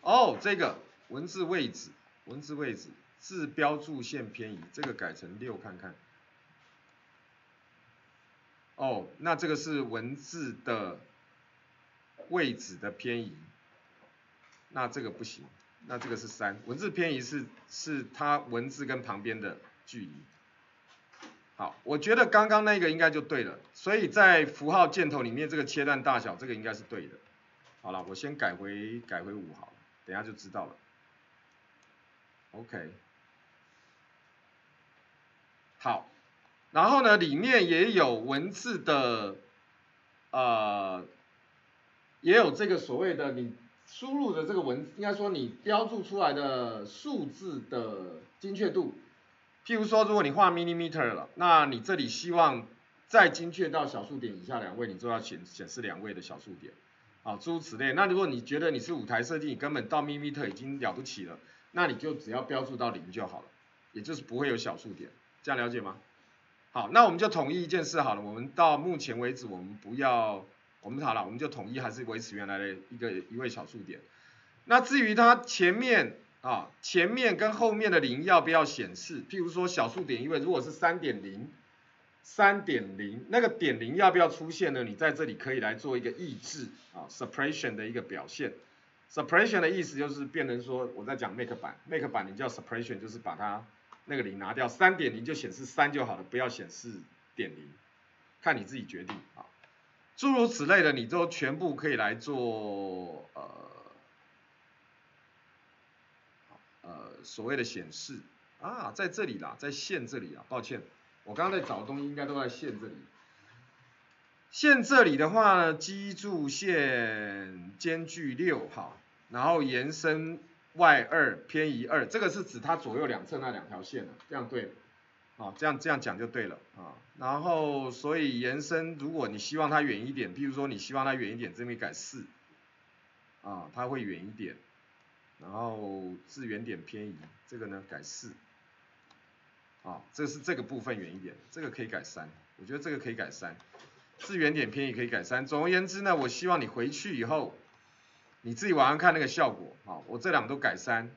哦，这个文字位置，文字位置，字标注线偏移，这个改成六看看。哦，那这个是文字的位置的偏移，那这个不行，那这个是三，文字偏移是是它文字跟旁边的距离。好，我觉得刚刚那个应该就对了，所以在符号箭头里面这个切断大小这个应该是对的。好了，我先改回改回五好了，等下就知道了。OK，好，然后呢里面也有文字的，呃，也有这个所谓的你输入的这个文，应该说你标注出来的数字的精确度。譬如说，如果你画 millimeter 了，那你这里希望再精确到小数点以下两位，你就要显显示两位的小数点，啊，诸如此类。那如果你觉得你是舞台设计，你根本到 millimeter 已经了不起了，那你就只要标注到零就好了，也就是不会有小数点，这样了解吗？好，那我们就统一一件事好了，我们到目前为止，我们不要，我们好了，我们就统一还是维持原来的一个一位小数点。那至于它前面。啊，前面跟后面的零要不要显示？譬如说小数点，因为如果是三点零，三点零那个点零要不要出现呢？你在这里可以来做一个抑制啊，suppression 的一个表现。suppression 的意思就是变成说我在讲 make 版，make 版你叫 suppression，就是把它那个零拿掉，三点零就显示三就好了，不要显示点零，看你自己决定啊。诸如此类的，你都全部可以来做呃。呃，所谓的显示啊，在这里啦，在线这里啊，抱歉，我刚刚在找的东西应该都在线这里。线这里的话呢，基柱线间距六哈，然后延伸 y 二偏移二，这个是指它左右两侧那两条线了，这样对，好，这样这样讲就对了啊。然后所以延伸，如果你希望它远一点，比如说你希望它远一点，这边改四，啊，它会远一点。然后至原点偏移，这个呢改四，啊，这是这个部分远一点，这个可以改三，我觉得这个可以改三，至原点偏移可以改三。总而言之呢，我希望你回去以后，你自己晚上看那个效果，啊，我这两个都改三，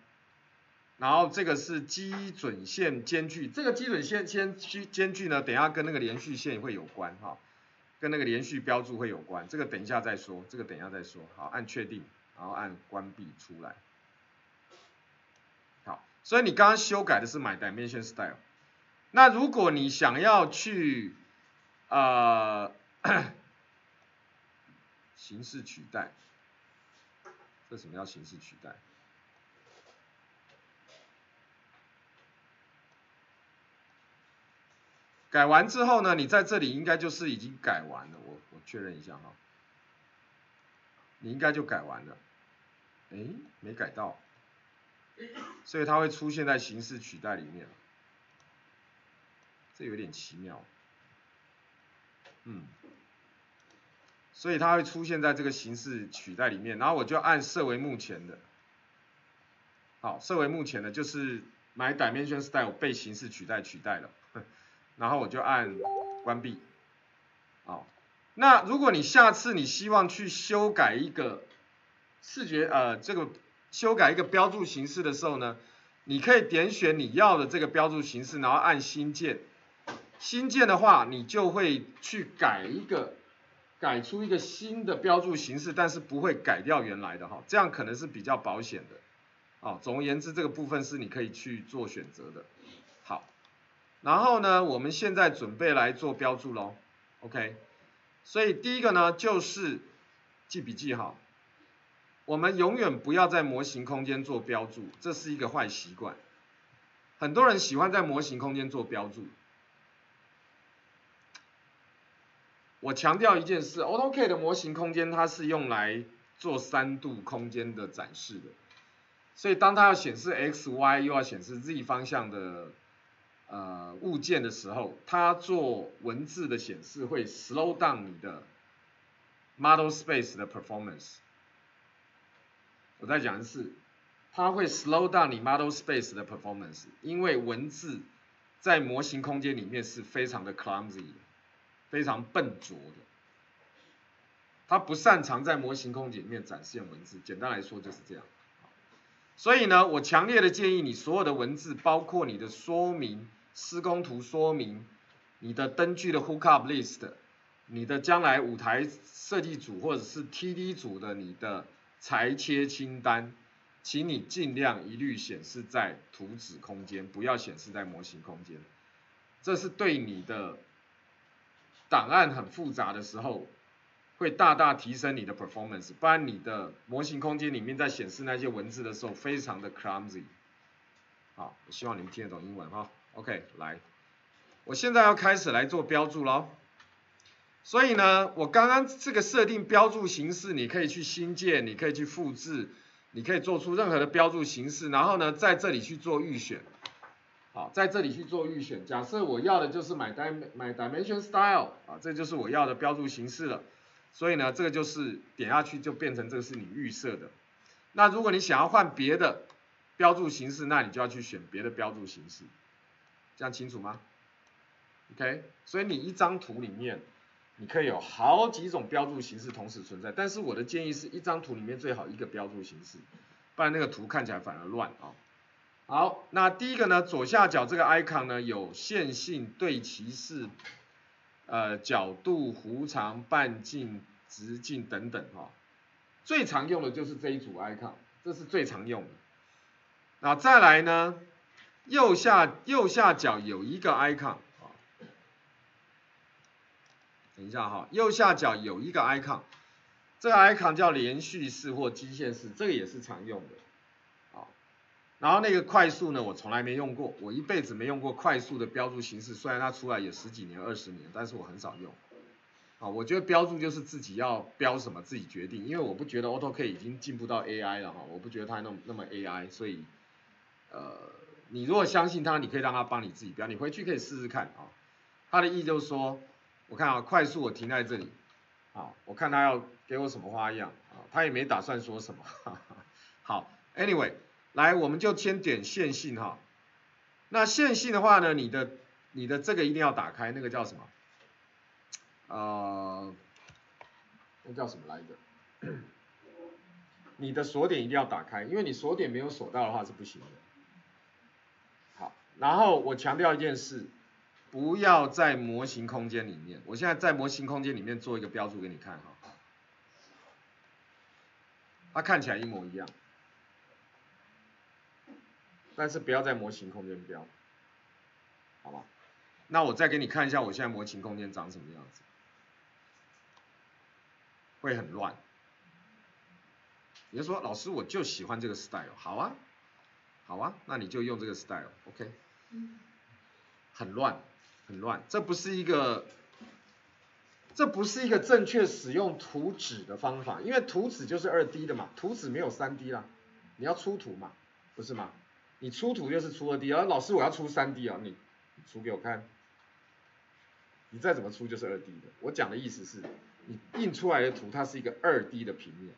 然后这个是基准线间距，这个基准线间距间距呢，等下跟那个连续线会有关，哈，跟那个连续标注会有关，这个等一下再说，这个等一下再说，好，按确定，然后按关闭出来。所以你刚刚修改的是 My Dimension Style。那如果你想要去呃 形式取代，这什么叫形式取代？改完之后呢，你在这里应该就是已经改完了，我我确认一下哈，你应该就改完了，哎，没改到，所以它会出现在形式取代里面，这有点奇妙，嗯，所以它会出现在这个形式取代里面，然后我就按设为目前的，好，设为目前的，就是 My Dimension Style 被形式取代取代了。然后我就按关闭，好，那如果你下次你希望去修改一个视觉呃这个修改一个标注形式的时候呢，你可以点选你要的这个标注形式，然后按新建，新建的话你就会去改一个改出一个新的标注形式，但是不会改掉原来的哈，这样可能是比较保险的，啊，总而言之这个部分是你可以去做选择的。好然后呢，我们现在准备来做标注喽，OK？所以第一个呢，就是记笔记哈，我们永远不要在模型空间做标注，这是一个坏习惯。很多人喜欢在模型空间做标注。我强调一件事，AutoCAD 的模型空间它是用来做三度空间的展示的，所以当它要显示 x、y 又要显示 z 方向的。呃，物件的时候，它做文字的显示会 slow down 你的 model space 的 performance。我再讲一次，它会 slow down 你 model space 的 performance，因为文字在模型空间里面是非常的 clumsy，非常笨拙的，它不擅长在模型空间里面展现文字。简单来说就是这样。所以呢，我强烈的建议你所有的文字，包括你的说明。施工图说明，你的灯具的 hookup list，你的将来舞台设计组或者是 TD 组的你的裁切清单，请你尽量一律显示在图纸空间，不要显示在模型空间。这是对你的档案很复杂的时候，会大大提升你的 performance。不然你的模型空间里面在显示那些文字的时候，非常的 clumsy。好，我希望你们听得懂英文哈。OK，来，我现在要开始来做标注喽。所以呢，我刚刚这个设定标注形式，你可以去新建，你可以去复制，你可以做出任何的标注形式，然后呢，在这里去做预选。好，在这里去做预选。假设我要的就是买单买 dimension style 啊，这就是我要的标注形式了。所以呢，这个就是点下去就变成这个是你预设的。那如果你想要换别的标注形式，那你就要去选别的标注形式。这样清楚吗？OK，所以你一张图里面，你可以有好几种标注形式同时存在，但是我的建议是一张图里面最好一个标注形式，不然那个图看起来反而乱啊。好，那第一个呢，左下角这个 icon 呢有线性、对齐式、呃角度、弧长、半径、直径等等哈，最常用的就是这一组 icon，这是最常用的。那再来呢？右下右下角有一个 icon，等一下哈，右下角有一个 icon，这个 icon 叫连续式或基线式，这个也是常用的，啊，然后那个快速呢，我从来没用过，我一辈子没用过快速的标注形式，虽然它出来有十几年、二十年，但是我很少用，啊，我觉得标注就是自己要标什么自己决定，因为我不觉得 AutoCAD 已经进步到 AI 了哈，我不觉得它那么那么 AI，所以，呃。你如果相信他，你可以让他帮你自己标，你回去可以试试看啊。他的意就是说，我看啊，快速我停在这里，啊，我看他要给我什么花样啊，他也没打算说什么。好，Anyway，来，我们就先点线性哈。那线性的话呢，你的你的这个一定要打开，那个叫什么？呃，那叫什么来着？你的锁点一定要打开，因为你锁点没有锁到的话是不行的。好然后我强调一件事，不要在模型空间里面。我现在在模型空间里面做一个标注给你看哈，它看起来一模一样，但是不要在模型空间标，好吧？那我再给你看一下我现在模型空间长什么样子，会很乱。你就说老师我就喜欢这个 style，好啊，好啊，那你就用这个 style，OK？很乱，很乱，这不是一个，这不是一个正确使用图纸的方法，因为图纸就是二 D 的嘛，图纸没有三 D 啦，你要出图嘛，不是吗？你出图就是出二 D，而老师我要出三 D 啊，你出给我看，你再怎么出就是二 D 的，我讲的意思是，你印出来的图它是一个二 D 的平面，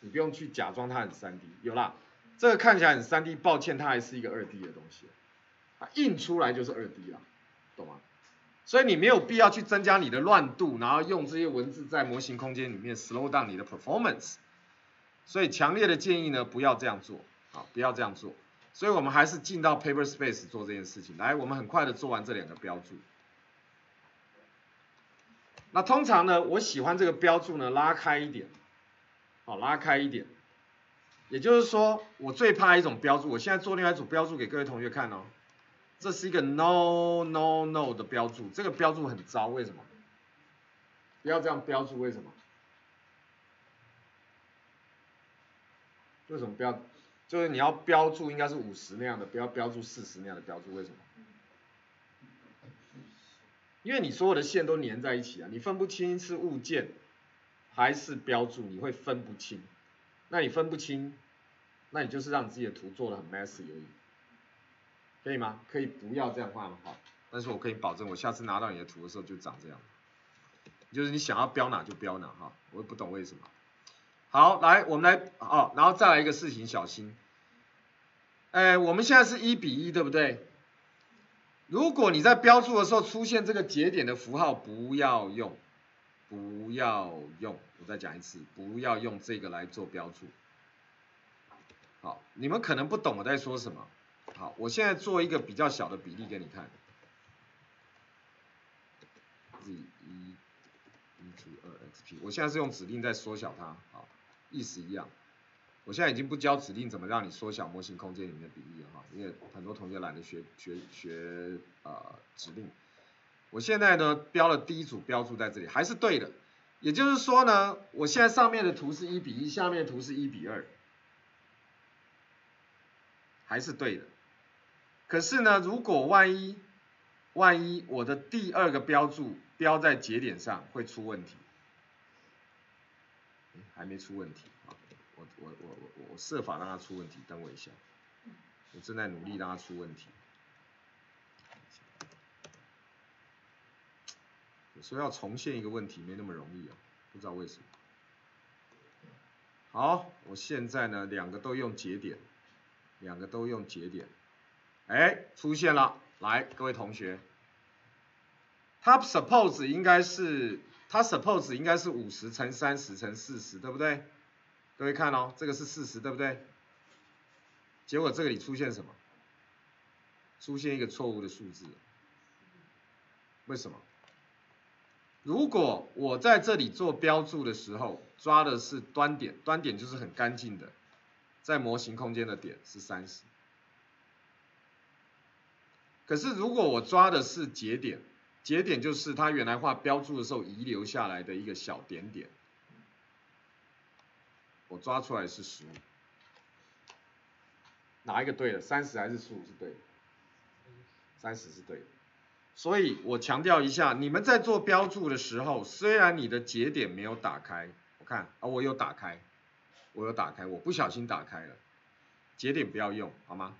你不用去假装它很三 D，有啦，这个看起来很三 D，抱歉它还是一个二 D 的东西。印出来就是二 D 了，所以你没有必要去增加你的乱度，然后用这些文字在模型空间里面 slow down 你的 performance。所以强烈的建议呢，不要这样做，啊，不要这样做。所以我们还是进到 paper space 做这件事情。来，我们很快的做完这两个标注。那通常呢，我喜欢这个标注呢拉开一点，好，拉开一点。也就是说，我最怕一种标注，我现在做另外一组标注给各位同学看哦。这是一个 no no no 的标注，这个标注很糟，为什么？不要这样标注，为什么？为什么不要？就是你要标注应该是五十那样的，不要标注四十那样的标注，为什么？因为你所有的线都粘在一起啊，你分不清是物件还是标注，你会分不清。那你分不清，那你就是让你自己的图做的很 messy 而已。可以吗？可以不要这样画吗？好，但是我可以保证，我下次拿到你的图的时候就长这样，就是你想要标哪就标哪哈，我也不懂为什么。好，来，我们来哦，然后再来一个事情，小心，哎，我们现在是一比一，对不对？如果你在标注的时候出现这个节点的符号，不要用，不要用，我再讲一次，不要用这个来做标注。好，你们可能不懂我在说什么。好，我现在做一个比较小的比例给你看，z 一一除二 xp，我现在是用指令在缩小它，好，意思一样。我现在已经不教指令怎么让你缩小模型空间里面的比例了哈，因为很多同学懒得学学学呃指令。我现在呢标了第一组标注在这里，还是对的。也就是说呢，我现在上面的图是一比一，下面的图是一比二，还是对的。可是呢，如果万一万一我的第二个标注标在节点上会出问题，还没出问题啊，我我我我我设法让它出问题，等我一下，我正在努力让它出问题。有时候要重现一个问题没那么容易啊，不知道为什么。好，我现在呢两个都用节点，两个都用节点。哎，出现了，来，各位同学，它 suppose 应该是，它 suppose 应该是五十乘三十乘四十，对不对？各位看哦，这个是四十，对不对？结果这里出现什么？出现一个错误的数字，为什么？如果我在这里做标注的时候抓的是端点，端点就是很干净的，在模型空间的点是三十。可是如果我抓的是节点，节点就是它原来画标注的时候遗留下来的一个小点点，我抓出来是十五，哪一个对了？三十还是十五是对的？三十是对的。所以我强调一下，你们在做标注的时候，虽然你的节点没有打开，我看啊，我有打开，我有打开，我不小心打开了，节点不要用，好吗？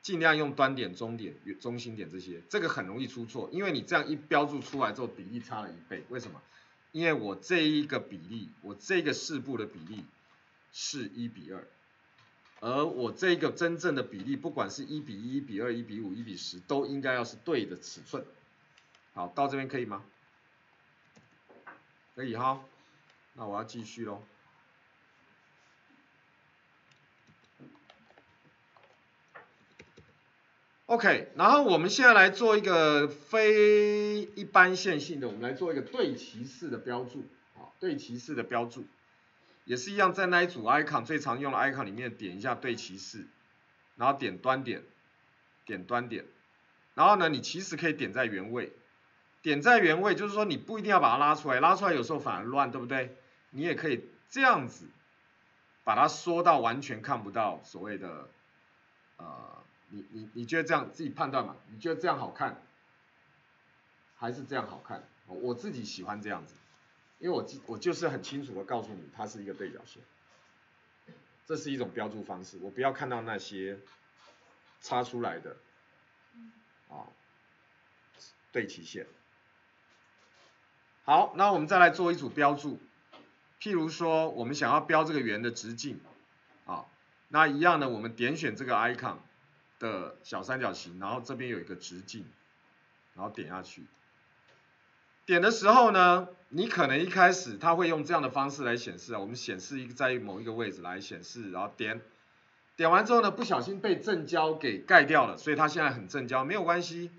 尽量用端点、中点、中心点这些，这个很容易出错，因为你这样一标注出来之后，比例差了一倍。为什么？因为我这一个比例，我这个四部的比例是一比二，而我这个真正的比例，不管是一比一、一比二、一比五、一比十，都应该要是对的尺寸。好，到这边可以吗？可以哈，那我要继续喽。OK，然后我们现在来做一个非一般线性的，我们来做一个对齐式的标注，啊，对齐式的标注，也是一样，在那一组 icon 最常用的 icon 里面点一下对齐式，然后点端点，点端点，然后呢，你其实可以点在原位，点在原位就是说你不一定要把它拉出来，拉出来有时候反而乱，对不对？你也可以这样子。把它缩到完全看不到所谓的，呃，你你你觉得这样自己判断嘛？你觉得这样好看，还是这样好看？我自己喜欢这样子，因为我我就是很清楚的告诉你，它是一个对角线，这是一种标注方式，我不要看到那些插出来的，啊，对齐线。好，那我们再来做一组标注。譬如说，我们想要标这个圆的直径，啊，那一样的，我们点选这个 icon 的小三角形，然后这边有一个直径，然后点下去。点的时候呢，你可能一开始它会用这样的方式来显示啊，我们显示一个在某一个位置来显示，然后点，点完之后呢，不小心被正交给盖掉了，所以它现在很正交，没有关系，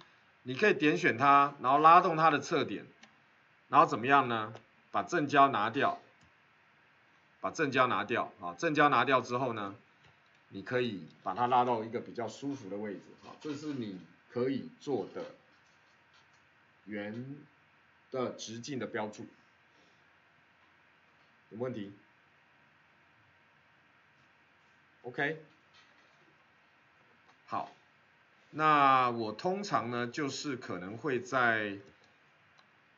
你可以点选它，然后拉动它的侧点，然后怎么样呢？把正交拿掉。把正交拿掉啊，正交拿掉之后呢，你可以把它拉到一个比较舒服的位置啊，这是你可以做的圆的直径的标注，有问题？OK，好，那我通常呢就是可能会在。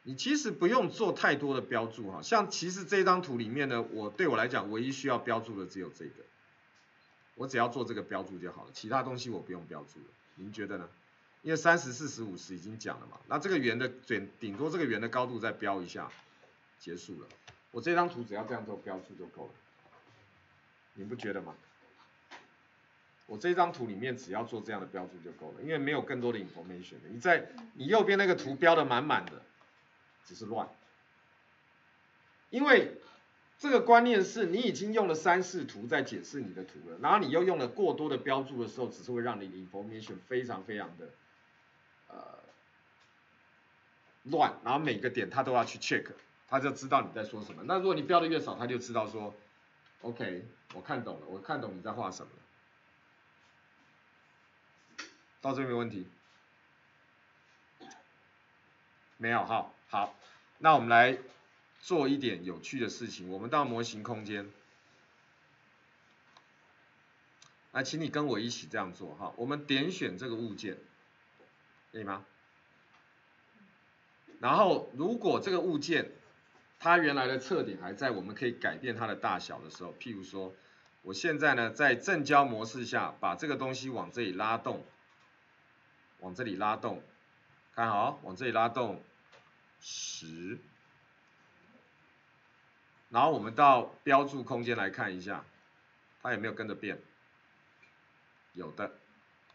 你其实不用做太多的标注哈，像其实这张图里面呢，我对我来讲唯一需要标注的只有这个，我只要做这个标注就好了，其他东西我不用标注了，您觉得呢？因为三十四十五十已经讲了嘛，那这个圆的顶顶多这个圆的高度再标一下，结束了，我这张图只要这样做标注就够了，你不觉得吗？我这张图里面只要做这样的标注就够了，因为没有更多的 information，你在你右边那个图标的满满的。只是乱，因为这个观念是你已经用了三视图在解释你的图了，然后你又用了过多的标注的时候，只是会让你的 information 非常非常的呃乱，然后每个点他都要去 check，他就知道你在说什么。那如果你标的越少，他就知道说，OK，我看懂了，我看懂你在画什么了。到这边没问题？没有哈。好，那我们来做一点有趣的事情。我们到模型空间，来，请你跟我一起这样做哈。我们点选这个物件，可以吗？然后，如果这个物件它原来的侧点还在，我们可以改变它的大小的时候，譬如说，我现在呢在正交模式下，把这个东西往这里拉动，往这里拉动，看好，往这里拉动。十，然后我们到标注空间来看一下，它有没有跟着变？有的，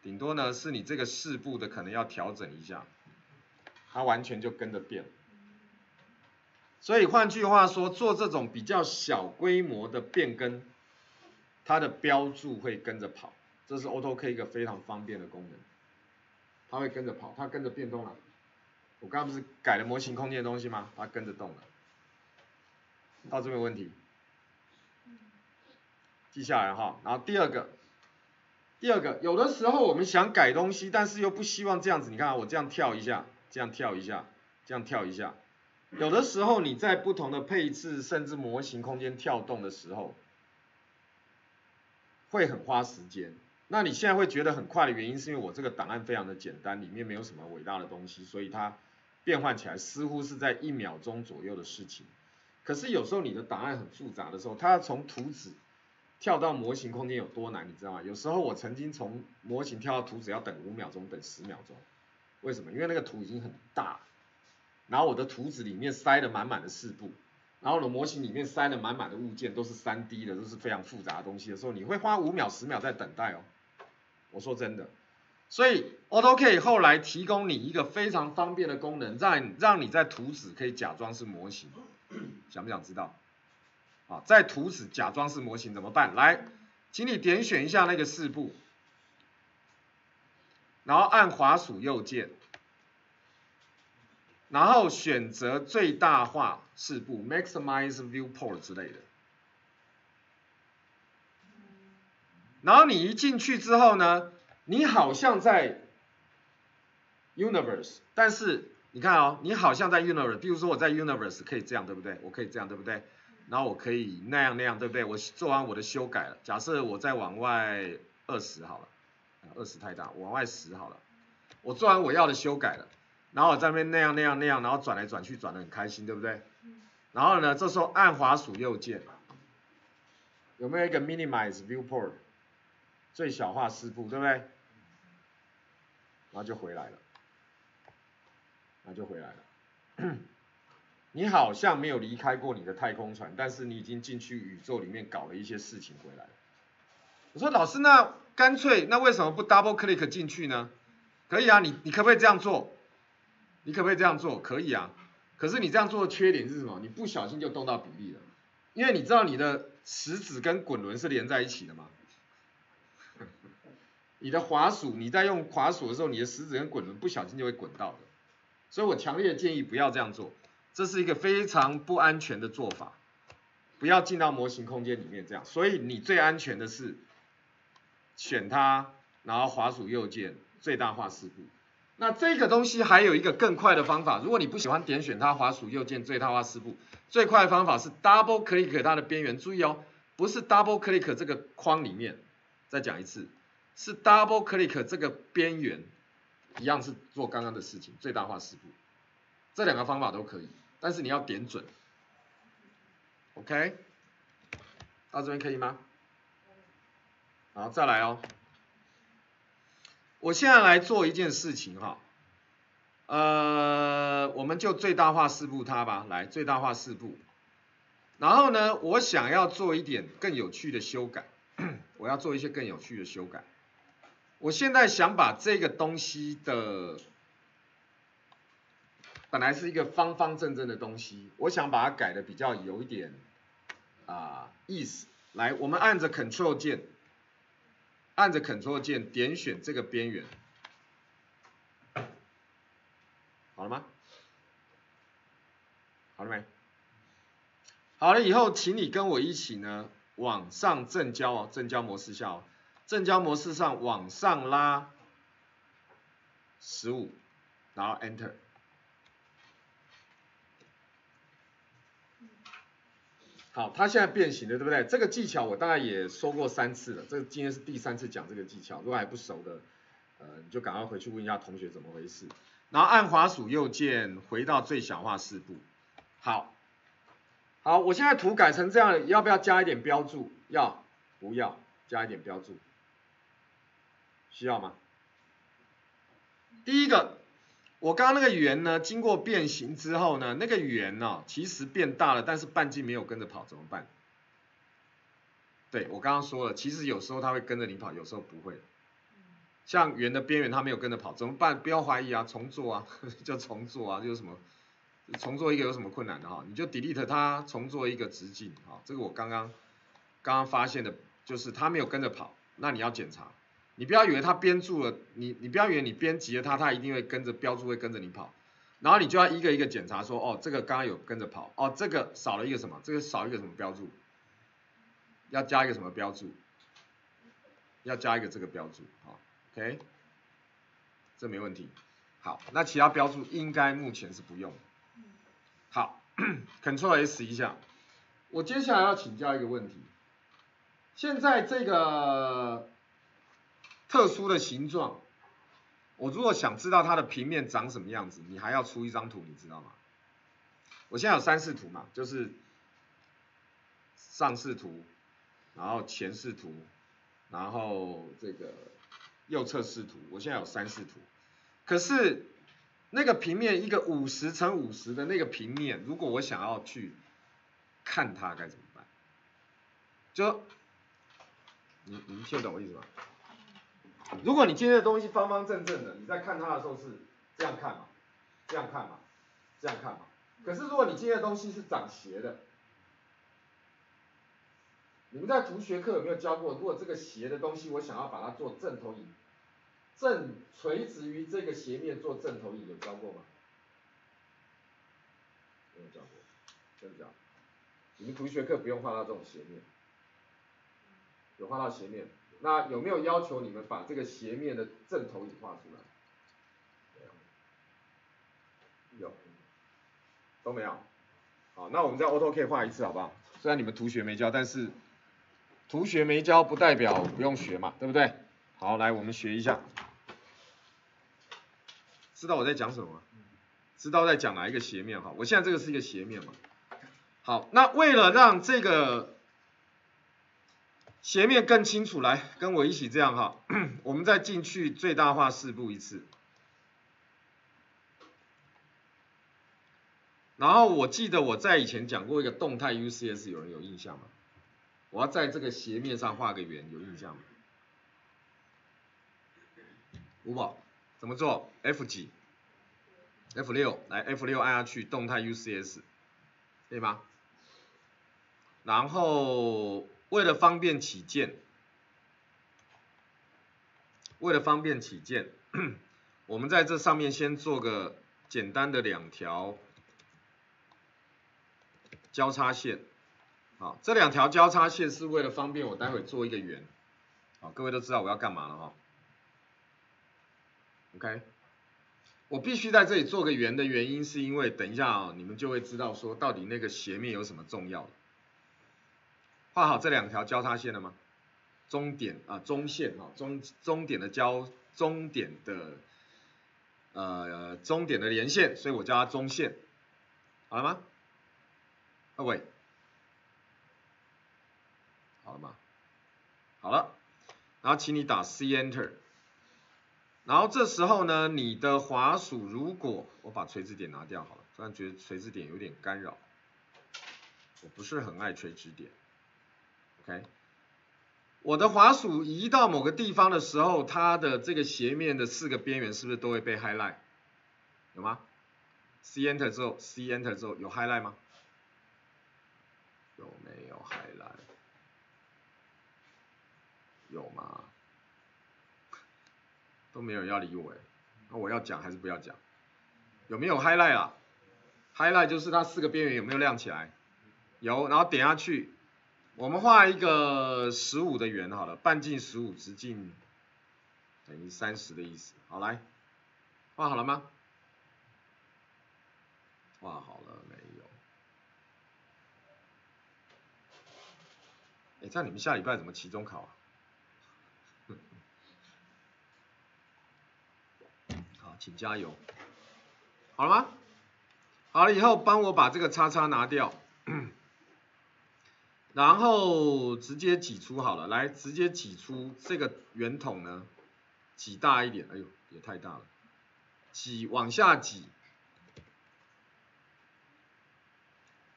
顶多呢是你这个四部的可能要调整一下，它完全就跟着变。所以换句话说，做这种比较小规模的变更，它的标注会跟着跑，这是 AutoK 一个非常方便的功能，它会跟着跑，它跟着变动了。我刚刚不是改了模型空间的东西吗？它跟着动了，到这边问题，记下来哈。然后第二个，第二个，有的时候我们想改东西，但是又不希望这样子。你看我这样跳一下，这样跳一下，这样跳一下。有的时候你在不同的配置甚至模型空间跳动的时候，会很花时间。那你现在会觉得很快的原因，是因为我这个档案非常的简单，里面没有什么伟大的东西，所以它。变换起来似乎是在一秒钟左右的事情，可是有时候你的档案很复杂的时候，它要从图纸跳到模型空间有多难，你知道吗？有时候我曾经从模型跳到图纸要等五秒钟，等十秒钟，为什么？因为那个图已经很大，然后我的图纸里面塞了满满的四步，然后我的模型里面塞了满满的物件，都是三 D 的，都是非常复杂的东西的时候，你会花五秒、十秒在等待哦。我说真的。所以 AutoK 后来提供你一个非常方便的功能，让让你在图纸可以假装是模型，想不想知道？啊，在图纸假装是模型怎么办？来，请你点选一下那个四步，然后按滑鼠右键，然后选择最大化四步 （Maximize Viewport） 之类的，然后你一进去之后呢？你好像在 universe，但是你看哦，你好像在 universe，比如说我在 universe 可以这样，对不对？我可以这样，对不对？然后我可以那样那样，对不对？我做完我的修改了，假设我再往外二十好了，二十太大，往外十好了，我做完我要的修改了，然后我在那边那样那样那样，然后转来转去转的很开心，对不对？然后呢，这时候按滑鼠右键，有没有一个 minimize viewport，最小化四步，对不对？然后就回来了，他就回来了。你好像没有离开过你的太空船，但是你已经进去宇宙里面搞了一些事情回来了。我说老师，那干脆那为什么不 double click 进去呢？可以啊，你你可不可以这样做？你可不可以这样做？可以啊。可是你这样做的缺点是什么？你不小心就动到比例了，因为你知道你的食指跟滚轮是连在一起的吗？你的滑鼠，你在用滑鼠的时候，你的食指跟滚轮不小心就会滚到的。所以我强烈建议不要这样做。这是一个非常不安全的做法，不要进到模型空间里面这样。所以你最安全的是选它，然后滑鼠右键最大化四步。那这个东西还有一个更快的方法，如果你不喜欢点选它，滑鼠右键最大化四步，最快的方法是 double click 它的边缘。注意哦，不是 double click 这个框里面，再讲一次，是 double click 这个边缘，一样是做刚刚的事情，最大化四步。这两个方法都可以。但是你要点准，OK，到这边可以吗？好，再来哦。我现在来做一件事情哈，呃，我们就最大化四步它吧，来最大化四步。然后呢，我想要做一点更有趣的修改，我要做一些更有趣的修改。我现在想把这个东西的。本来是一个方方正正的东西，我想把它改的比较有一点啊意思。来，我们按着 Ctrl 键，按着 Ctrl 键点选这个边缘，好了吗？好了没？好了以后，请你跟我一起呢，往上正交哦，正交模式下哦，正交模式上往上拉十五，然后 Enter。好，它现在变形了，对不对？这个技巧我大概也说过三次了，这今天是第三次讲这个技巧，如果还不熟的，呃，你就赶快回去问一下同学怎么回事。然后按滑鼠右键回到最小化四步。好，好，我现在图改成这样，要不要加一点标注？要，不要？加一点标注，需要吗？第一个。我刚刚那个圆呢，经过变形之后呢，那个圆呢，其实变大了，但是半径没有跟着跑，怎么办？对我刚刚说了，其实有时候它会跟着你跑，有时候不会。像圆的边缘它没有跟着跑，怎么办？不要怀疑啊，重做啊，就重做啊，就是什么？重做一个有什么困难的哈？你就 delete 它，重做一个直径啊。这个我刚刚刚刚发现的，就是它没有跟着跑，那你要检查。你不要以为它编住了，你你不要以为你编辑了它，它一定会跟着标注会跟着你跑，然后你就要一个一个检查说，哦，这个刚刚有跟着跑，哦，这个少了一个什么，这个少一个什么标注，要加一个什么标注，要加一个这个标注，好，OK，这没问题，好，那其他标注应该目前是不用，好，Ctrl S 一下，我接下来要请教一个问题，现在这个。特殊的形状，我如果想知道它的平面长什么样子，你还要出一张图，你知道吗？我现在有三视图嘛，就是上视图，然后前视图，然后这个右侧视图，我现在有三视图。可是那个平面一个五十乘五十的那个平面，如果我想要去看它该怎么办？就你你听懂我意思吗？如果你今天的东西方方正正的，你在看它的时候是这样看嘛，这样看嘛，这样看嘛。可是如果你今天的东西是长斜的，你们在图学课有没有教过？如果这个斜的东西我想要把它做正投影，正垂直于这个斜面做正投影，有教过吗？没有教过，真的教。你们图学课不用画到这种斜面，有画到斜面。那有没有要求你们把这个斜面的正投影画出来？没有，有都没有。好，那我们在 AutoCAD 画一次好不好？虽然你们图学没教，但是图学没教不代表不用学嘛，对不对？好，来我们学一下，知道我在讲什么吗？知道在讲哪一个斜面哈？我现在这个是一个斜面嘛。好，那为了让这个斜面更清楚，来跟我一起这样哈，我们再进去最大化四步一次。然后我记得我在以前讲过一个动态 UCS，有人有印象吗？我要在这个斜面上画个圆，有印象吗？五宝怎么做？F 几？F 六，来 F 六按下去，动态 UCS，可以吗？然后为了方便起见，为了方便起见，我们在这上面先做个简单的两条。交叉线，好，这两条交叉线是为了方便我待会做一个圆，好，各位都知道我要干嘛了哈，OK，我必须在这里做个圆的原因是因为等一下啊，你们就会知道说到底那个斜面有什么重要的。画好这两条交叉线了吗？中点啊，中线啊，中中点的交，中点的呃，中点的连线，所以我叫它中线，好了吗？各位，好了吗？好了，然后请你打 C Enter，然后这时候呢，你的滑鼠如果我把垂直点拿掉好了，突然觉得垂直点有点干扰，我不是很爱垂直点，OK，我的滑鼠移到某个地方的时候，它的这个斜面的四个边缘是不是都会被 highlight？有吗？C Enter 之后，C Enter 之后有 highlight 吗？有没有 highlight？有吗？都没有人要理我哎，那我要讲还是不要讲？有没有 highlight 啊？highlight 就是它四个边缘有没有亮起来？有，然后点下去，我们画一个十五的圆好了，半径十五，直径等于三十的意思。好来，画好了吗？画好了没？这样你们下礼拜怎么期中考啊？好，请加油。好了吗？好了以后帮我把这个叉叉拿掉，然后直接挤出好了，来直接挤出这个圆筒呢，挤大一点，哎呦也太大了，挤往下挤，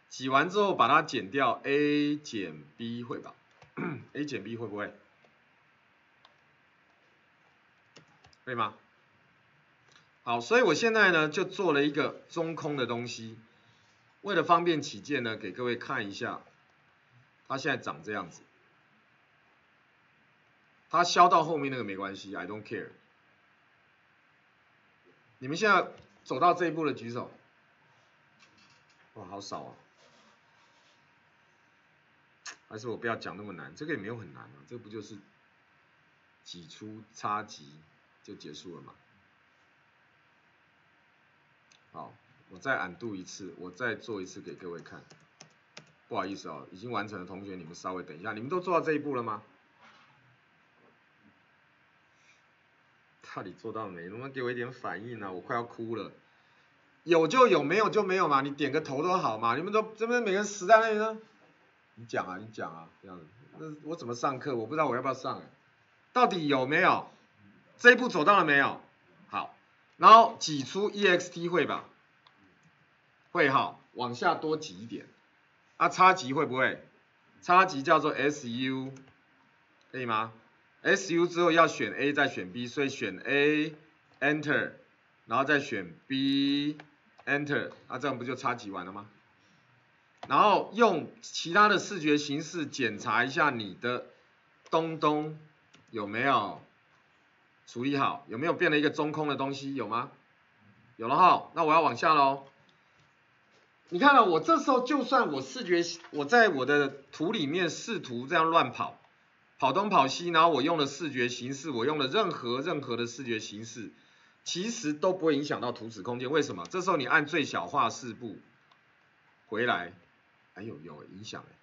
挤完之后把它减掉，a 减 b 会吧？A 减 B 会不会？可以吗？好，所以我现在呢就做了一个中空的东西，为了方便起见呢，给各位看一下，它现在长这样子。它消到后面那个没关系，I don't care。你们现在走到这一步的举手。哇，好少啊。还是我不要讲那么难，这个也没有很难啊，这不就是挤出差级就结束了吗？好，我再俺度一次，我再做一次给各位看。不好意思哦，已经完成的同学，你们稍微等一下，你们都做到这一步了吗？到底做到没？能不能给我一点反应呢？我快要哭了。有就有，没有就没有嘛，你点个头都好嘛。你们都这边每个人死在那里呢？你讲啊，你讲啊，这样子，那我怎么上课？我不知道我要不要上，到底有没有？这一步走到了没有？好，然后挤出 EXT 会吧？会哈，往下多挤一点。啊，差级会不会？差级叫做 SU，可以吗？SU 之后要选 A 再选 B，所以选 A Enter，然后再选 B Enter，啊，这样不就差级完了吗？然后用其他的视觉形式检查一下你的东东有没有处理好，有没有变了一个中空的东西，有吗？有了哈，那我要往下喽。你看了，我这时候就算我视觉我在我的图里面试图这样乱跑，跑东跑西，然后我用了视觉形式，我用了任何任何的视觉形式，其实都不会影响到图纸空间。为什么？这时候你按最小化四步回来。哎呦有影响哎，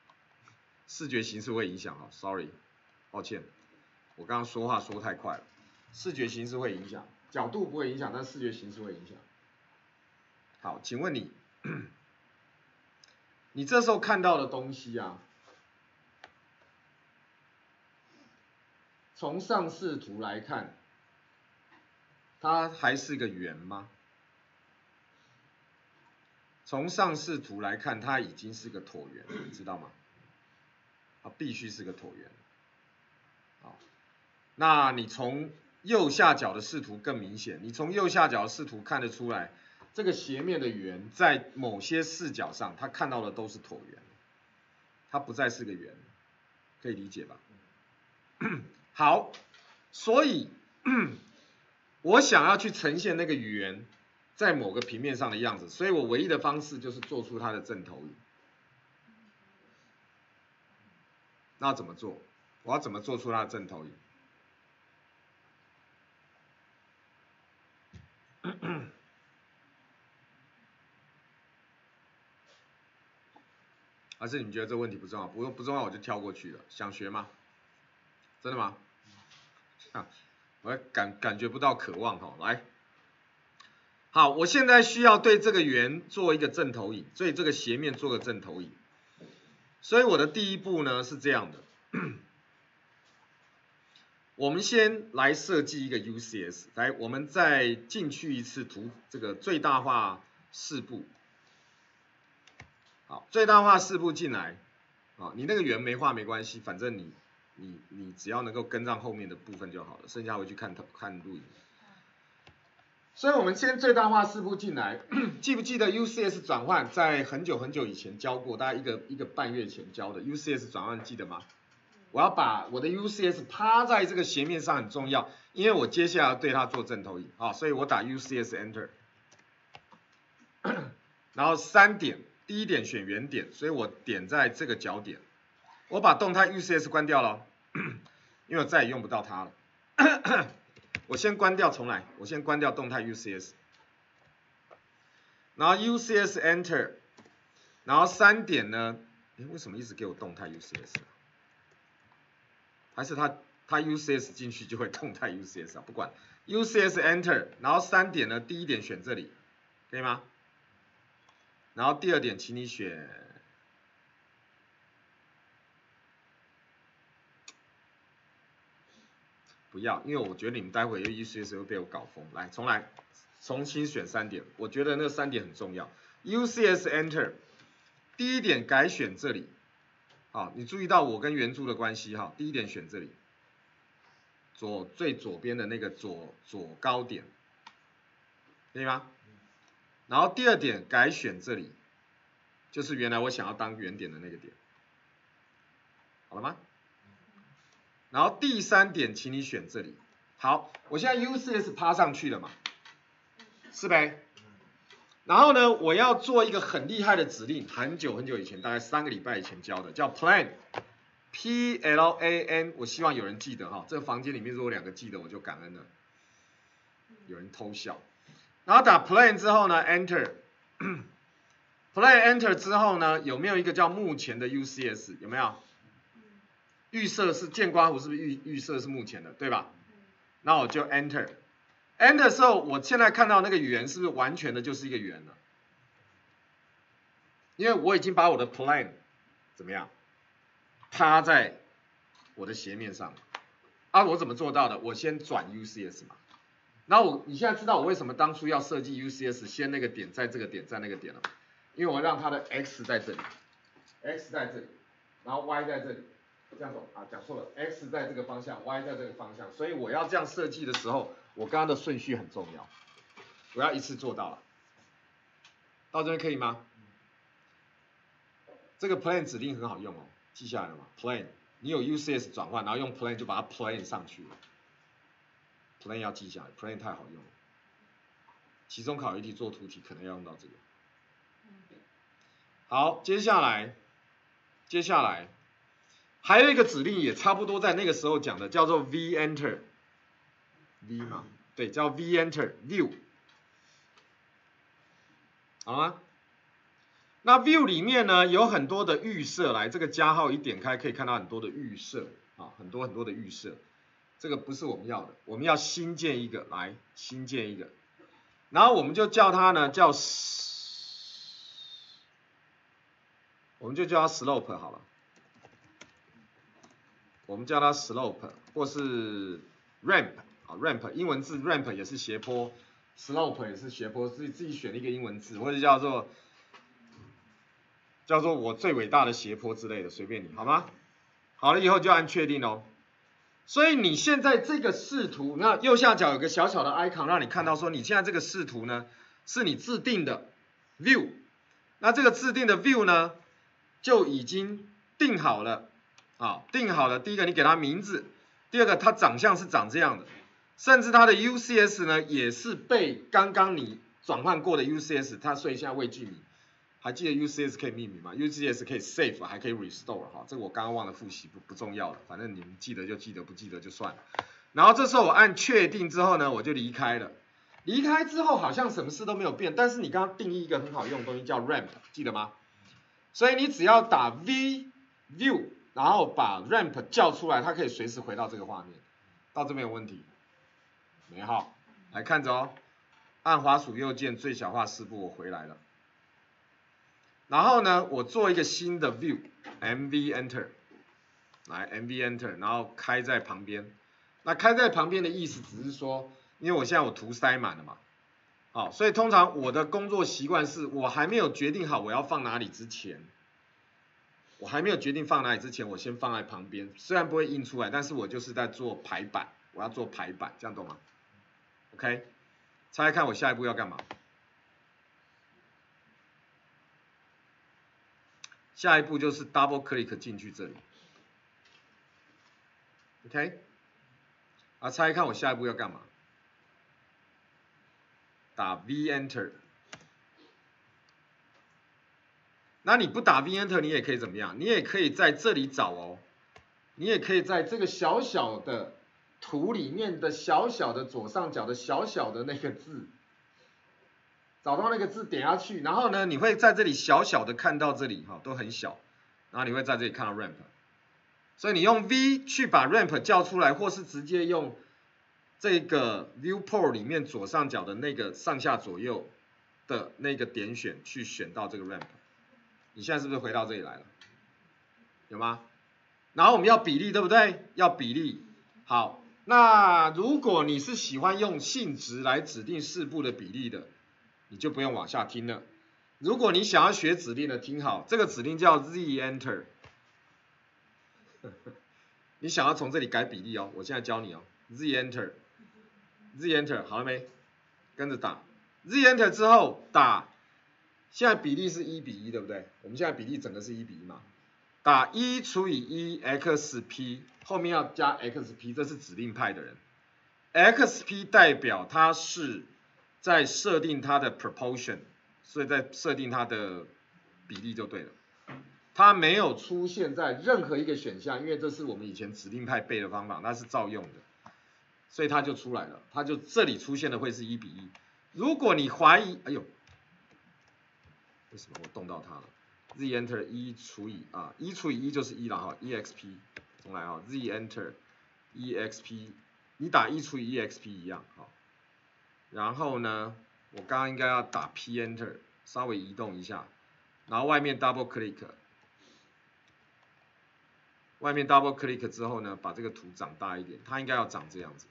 视觉形式会影响啊，sorry，抱歉，我刚刚说话说太快了，视觉形式会影响，角度不会影响，但视觉形式会影响。好，请问你，你这时候看到的东西啊，从上视图来看，它还是个圆吗？从上视图来看，它已经是个椭圆，你知道吗？它必须是个椭圆。好，那你从右下角的视图更明显，你从右下角的视图看得出来，这个斜面的圆在某些视角上，它看到的都是椭圆，它不再是个圆，可以理解吧？好，所以我想要去呈现那个圆。在某个平面上的样子，所以我唯一的方式就是做出它的正投影。那怎么做？我要怎么做出它的正投影？还是你们觉得这问题不重要？不不重要我就跳过去了。想学吗？真的吗？啊，我感感觉不到渴望哈，来。好，我现在需要对这个圆做一个正投影，所以这个斜面做个正投影。所以我的第一步呢是这样的，我们先来设计一个 UCS，来，我们再进去一次图，这个最大化四步。好，最大化四步进来，啊，你那个圆没画没关系，反正你你你只要能够跟上后面的部分就好了，剩下回去看看录影。所以，我们先最大化四步进来。记不记得 UCS 转换在很久很久以前教过，大概一个一个半月前教的 UCS 转换，记得吗？我要把我的 UCS 趴在这个斜面上很重要，因为我接下来要对它做正投影，啊，所以我打 UCS Enter，然后三点，第一点选原点，所以我点在这个角点，我把动态 UCS 关掉了，因为我再也用不到它了。我先关掉，重来。我先关掉动态 UCS，然后 UCS Enter，然后三点呢？哎，为什么一直给我动态 UCS？还是它它 UCS 进去就会动态 UCS 啊？不管 UCS Enter，然后三点呢？第一点选这里，可以吗？然后第二点，请你选。不要，因为我觉得你们待会又 UCS 会被我搞疯。来，重来，重新选三点。我觉得那三点很重要。UCS Enter，第一点改选这里。好，你注意到我跟圆柱的关系哈。第一点选这里，左最左边的那个左左高点，可以吗？然后第二点改选这里，就是原来我想要当原点的那个点，好了吗？然后第三点，请你选这里。好，我现在 UCS 趴上去了嘛，是呗？然后呢，我要做一个很厉害的指令，很久很久以前，大概三个礼拜以前教的，叫 Plan，P L A N。我希望有人记得哈，这个房间里面如果两个记得，我就感恩了。有人偷笑。然后打 Plan 之后呢，Enter，Plan Enter 之后呢，有没有一个叫目前的 UCS？有没有？预设是建刮胡，是不是预预设是目前的，对吧？那我就 enter，enter 时候，我现在看到那个圆是不是完全的就是一个圆了？因为我已经把我的 plan 怎么样趴在我的斜面上，啊，我怎么做到的？我先转 UCS 嘛。然后我你现在知道我为什么当初要设计 UCS，先那个点在这个点在那个点了，因为我让它的 x 在这里，x 在这里，然后 y 在这里。这样走啊，讲错了，x 在这个方向，y 在这个方向，所以我要这样设计的时候，我刚刚的顺序很重要，我要一次做到了，到这边可以吗？这个 plan 指令很好用哦，记下来了吗？plan，你有 UCS 转换，然后用 plan 就把它 plan 上去了，plan 要记下来，plan 太好用了，期中考一题做图题可能要用到这个。好，接下来，接下来。还有一个指令也差不多在那个时候讲的，叫做 v enter，v 嘛，对，叫 v enter view，好吗？那 view 里面呢有很多的预设，来这个加号一点开可以看到很多的预设啊，很多很多的预设，这个不是我们要的，我们要新建一个，来新建一个，然后我们就叫它呢叫，我们就叫它 slope 好了，我们叫它 slope 或是 ramp 啊 ramp 英文字 ramp 也是斜坡，slope 也是斜坡，自己自己选一个英文字或者叫做。叫做我最伟大的斜坡之类的，随便你好吗？好了以后就按确定哦。所以你现在这个视图，那右下角有个小小的 icon，让你看到说你现在这个视图呢是你自定的 view。那这个自定的 view 呢就已经定好了，啊，定好了。第一个你给它名字，第二个它长相是长这样的，甚至它的 UCS 呢也是被刚刚你转换过的 UCS，它所以现在未具名。还记得 UCS 可以命名吗？UCS 可以 save，还可以 restore 哈，这个我刚刚忘了复习，不不重要了，反正你们记得就记得，不记得就算了。然后这时候我按确定之后呢，我就离开了。离开之后好像什么事都没有变，但是你刚刚定义一个很好用的东西叫 ramp，记得吗？所以你只要打 v view，然后把 ramp 叫出来，它可以随时回到这个画面。到这边有问题？没好，来看着哦，按滑鼠右键最小化四步，我回来了。然后呢，我做一个新的 view，M V Enter，来 M V Enter，然后开在旁边。那开在旁边的意思只是说，因为我现在我图塞满了嘛，好，所以通常我的工作习惯是我还没有决定好我要放哪里之前，我还没有决定放哪里之前，我先放在旁边，虽然不会印出来，但是我就是在做排版，我要做排版，这样懂吗？OK，猜猜看我下一步要干嘛？下一步就是 double click 进去这里，OK，啊，猜一看我下一步要干嘛？打 V enter，那你不打 V enter，你也可以怎么样？你也可以在这里找哦，你也可以在这个小小的图里面的小小的左上角的小小的那个字。找到那个字点下去，然后呢，你会在这里小小的看到这里哈，都很小，然后你会在这里看到 ramp，所以你用 V 去把 ramp 叫出来，或是直接用这个 viewport 里面左上角的那个上下左右的那个点选去选到这个 ramp，你现在是不是回到这里来了？有吗？然后我们要比例对不对？要比例，好，那如果你是喜欢用性质来指定四步的比例的。你就不用往下听了。如果你想要学指令的，听好，这个指令叫 z enter。你想要从这里改比例哦，我现在教你哦，z enter，z enter 好了没？跟着打，z enter 之后打，现在比例是一比一，对不对？我们现在比例整个是一比一嘛？打一除以一 xp，后面要加 xp，这是指令派的人，xp 代表它是。在设定它的 proportion，所以在设定它的比例就对了。它没有出现在任何一个选项，因为这是我们以前指令派背的方法，那是照用的，所以它就出来了。它就这里出现的会是一比一。如果你怀疑，哎呦，为什么我动到它了？Z enter 一除以啊，一除以一就是一了哈，exp 重来啊，Z enter exp，你打一除以 exp 一样好。然后呢，我刚刚应该要打 P Enter，稍微移动一下，然后外面 Double Click，外面 Double Click 之后呢，把这个图长大一点，它应该要长这样子。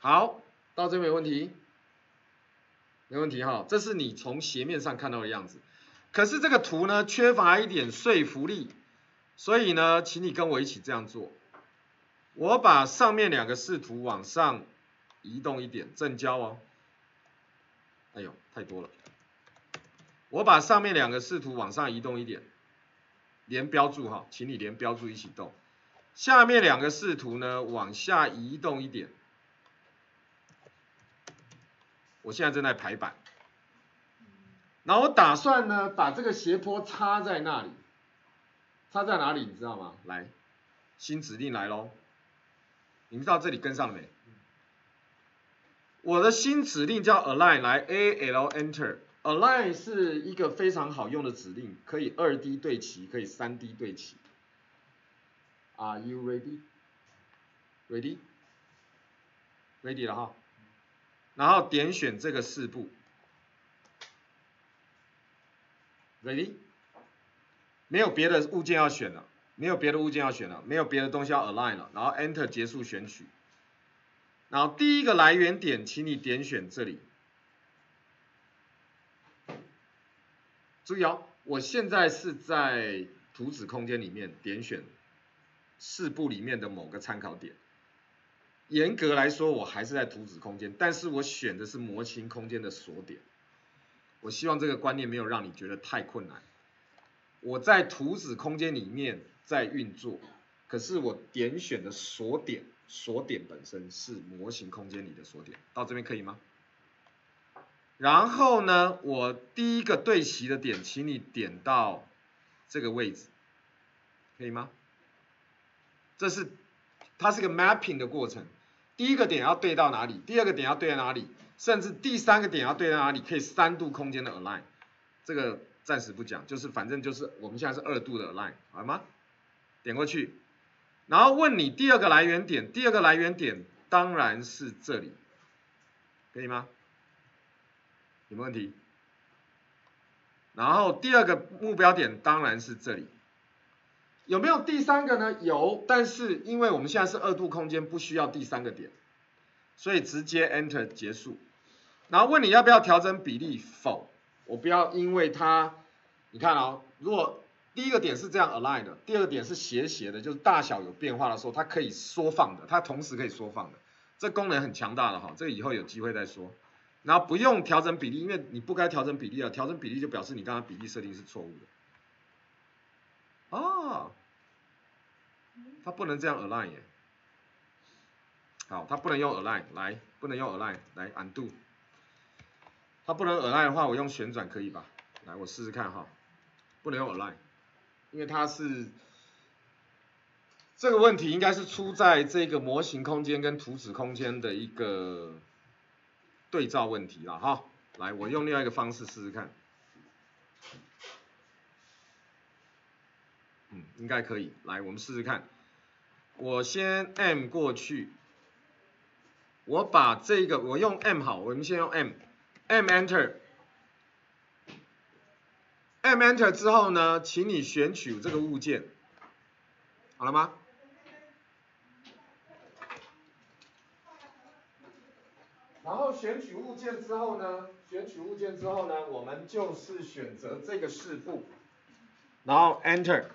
好，到这没问题，没问题哈，这是你从斜面上看到的样子。可是这个图呢，缺乏一点说服力，所以呢，请你跟我一起这样做。我把上面两个视图往上。移动一点，正交哦。哎呦，太多了。我把上面两个视图往上移动一点，连标注哈，请你连标注一起动。下面两个视图呢，往下移动一点。我现在正在排版，然后我打算呢，把这个斜坡插在那里。插在哪里？你知道吗？来，新指令来喽。你们到这里跟上了没？我的新指令叫 align，来 A L Enter，align 是一个非常好用的指令，可以二 D 对齐，可以三 D 对齐。Are you ready? Ready? Ready 了哈。然后点选这个四步。Ready？没有别的物件要选了，没有别的物件要选了，没有别的东西要 align 了，然后 Enter 结束选取。然后第一个来源点，请你点选这里。注意哦，我现在是在图纸空间里面点选四步里面的某个参考点。严格来说，我还是在图纸空间，但是我选的是模型空间的锁点。我希望这个观念没有让你觉得太困难。我在图纸空间里面在运作，可是我点选的锁点，锁点本身是模型空间里的锁点。到这边可以吗？然后呢，我第一个对齐的点，请你点到这个位置，可以吗？这是它是个 mapping 的过程，第一个点要对到哪里，第二个点要对在哪里，甚至第三个点要对在哪里，可以三度空间的 align，这个暂时不讲，就是反正就是我们现在是二度的 align，好吗？点过去，然后问你第二个来源点，第二个来源点当然是这里，可以吗？有没有问题？然后第二个目标点当然是这里，有没有第三个呢？有，但是因为我们现在是二度空间，不需要第三个点，所以直接 Enter 结束。然后问你要不要调整比例？否，我不要，因为它，你看哦，如果第一个点是这样 align 的，第二个点是斜斜的，就是大小有变化的时候，它可以缩放的，它同时可以缩放的，这功能很强大的哈，这以后有机会再说。然后不用调整比例，因为你不该调整比例啊，调整比例就表示你刚刚比例设定是错误的。哦，它不能这样 align 耶。好，它不能用 align 来，不能用 align 来 undo。它不能 align 的话，我用旋转可以吧？来，我试试看哈。不能用 align，因为它是这个问题应该是出在这个模型空间跟图纸空间的一个。对照问题了哈，来，我用另外一个方式试试看，嗯，应该可以，来，我们试试看，我先 M 过去，我把这个，我用 M 好，我们先用 M，M Enter Enter，M Enter 之后呢，请你选取这个物件，好了吗？然后选取物件之后呢，选取物件之后呢，我们就是选择这个四步，然后 Enter，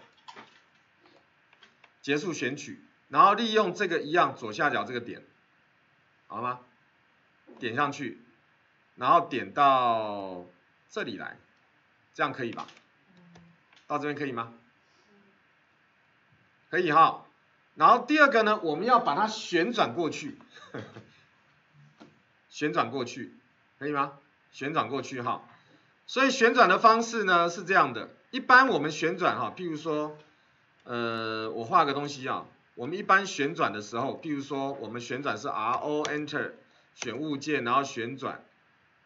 结束选取，然后利用这个一样左下角这个点，好了吗？点上去，然后点到这里来，这样可以吧？到这边可以吗？可以哈。然后第二个呢，我们要把它旋转过去。旋转过去，可以吗？旋转过去哈，所以旋转的方式呢是这样的，一般我们旋转哈，譬如说，呃，我画个东西啊，我们一般旋转的时候，譬如说我们旋转是 R O Enter 选物件，然后旋转，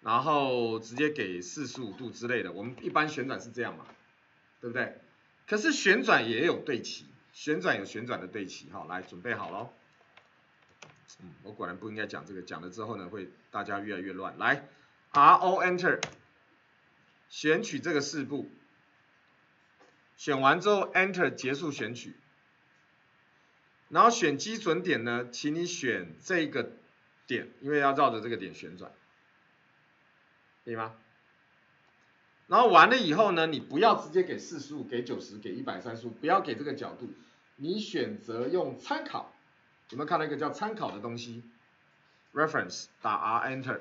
然后直接给四十五度之类的，我们一般旋转是这样嘛，对不对？可是旋转也有对齐，旋转有旋转的对齐，好，来准备好喽。嗯，我果然不应该讲这个，讲了之后呢，会大家越来越乱。来，R O Enter，选取这个四步，选完之后 Enter 结束选取，然后选基准点呢，请你选这个点，因为要绕着这个点旋转，可以吗？然后完了以后呢，你不要直接给四十五、给九十、给一百三十五，不要给这个角度，你选择用参考。有没有看到一个叫参考的东西？Reference 打 R Enter，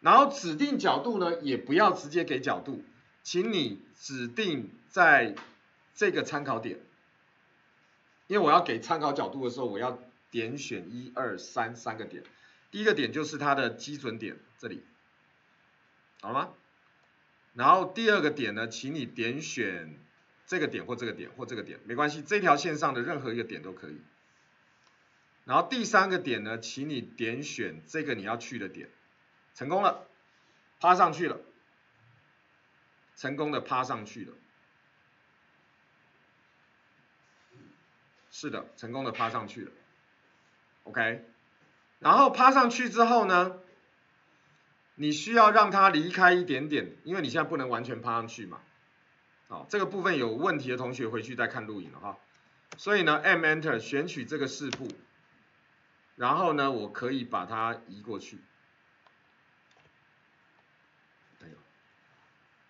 然后指定角度呢，也不要直接给角度，请你指定在这个参考点，因为我要给参考角度的时候，我要点选一二三三个点，第一个点就是它的基准点这里，好了吗？然后第二个点呢，请你点选。这个点或这个点或这个点没关系，这条线上的任何一个点都可以。然后第三个点呢，请你点选这个你要去的点，成功了。趴上去了，成功的趴上去了。是的，成功的趴上去了。OK，然后趴上去之后呢，你需要让它离开一点点，因为你现在不能完全趴上去嘛。好，这个部分有问题的同学回去再看录影了哈。所以呢，M Enter 选取这个四步，然后呢，我可以把它移过去。哎呦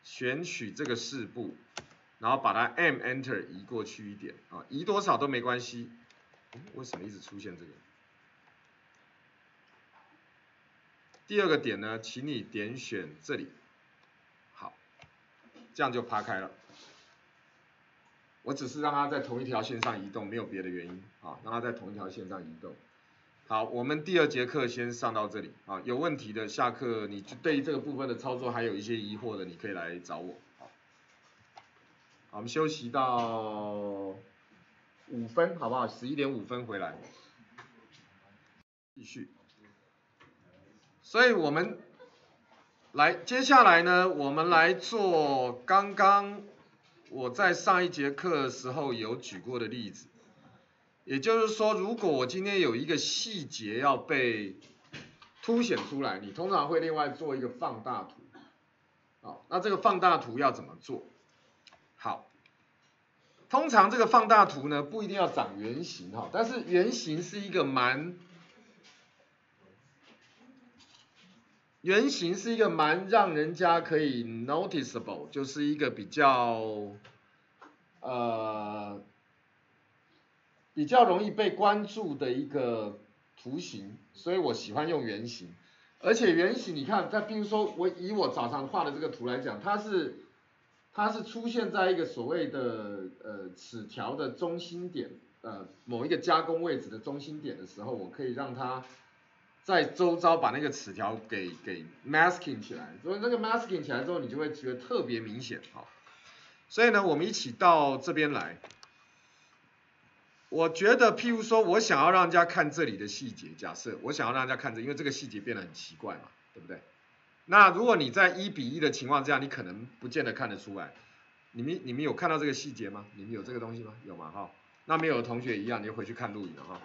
选取这个四步，然后把它 M Enter 移过去一点啊，移多少都没关系。为什么一直出现这个？第二个点呢，请你点选这里，好，这样就趴开了。我只是让它在同一条线上移动，没有别的原因啊，让它在同一条线上移动。好，我们第二节课先上到这里啊，有问题的下课，你就对于这个部分的操作还有一些疑惑的，你可以来找我。好，我们休息到五分，好不好？十一点五分回来，继续。所以我们来，接下来呢，我们来做刚刚我在上一节课的时候有举过的例子。也就是说，如果我今天有一个细节要被凸显出来，你通常会另外做一个放大图。好，那这个放大图要怎么做？好，通常这个放大图呢不一定要长圆形哈，但是圆形是一个蛮，圆形是一个蛮让人家可以 noticeable，就是一个比较呃。比较容易被关注的一个图形，所以我喜欢用圆形。而且圆形，你看，在比如说我以我早上画的这个图来讲，它是它是出现在一个所谓的呃齿条的中心点，呃某一个加工位置的中心点的时候，我可以让它在周遭把那个齿条给给 masking 起来。所以那个 masking 起来之后，你就会觉得特别明显，好。所以呢，我们一起到这边来。我觉得，譬如说，我想要让人家看这里的细节，假设我想要让人家看这，因为这个细节变得很奇怪嘛，对不对？那如果你在一比一的情况下，你可能不见得看得出来。你们你们有看到这个细节吗？你们有这个东西吗？有吗？哈，那没有的同学一样，你就回去看录影了哈。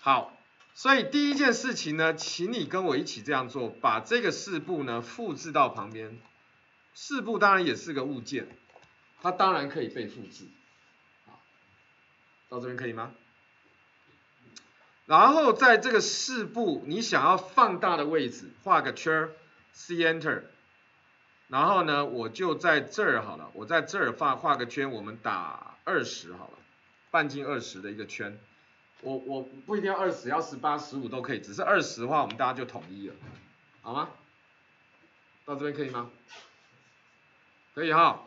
好，所以第一件事情呢，请你跟我一起这样做，把这个四步呢复制到旁边。四步当然也是个物件，它当然可以被复制。到这边可以吗？然后在这个四步你想要放大的位置画个圈，C Enter。然后呢，我就在这儿好了，我在这儿画画个圈，我们打二十好了，半径二十的一个圈。我我不一定要二十，要十八、十五都可以，只是二十的话，我们大家就统一了，好吗？到这边可以吗？可以哈。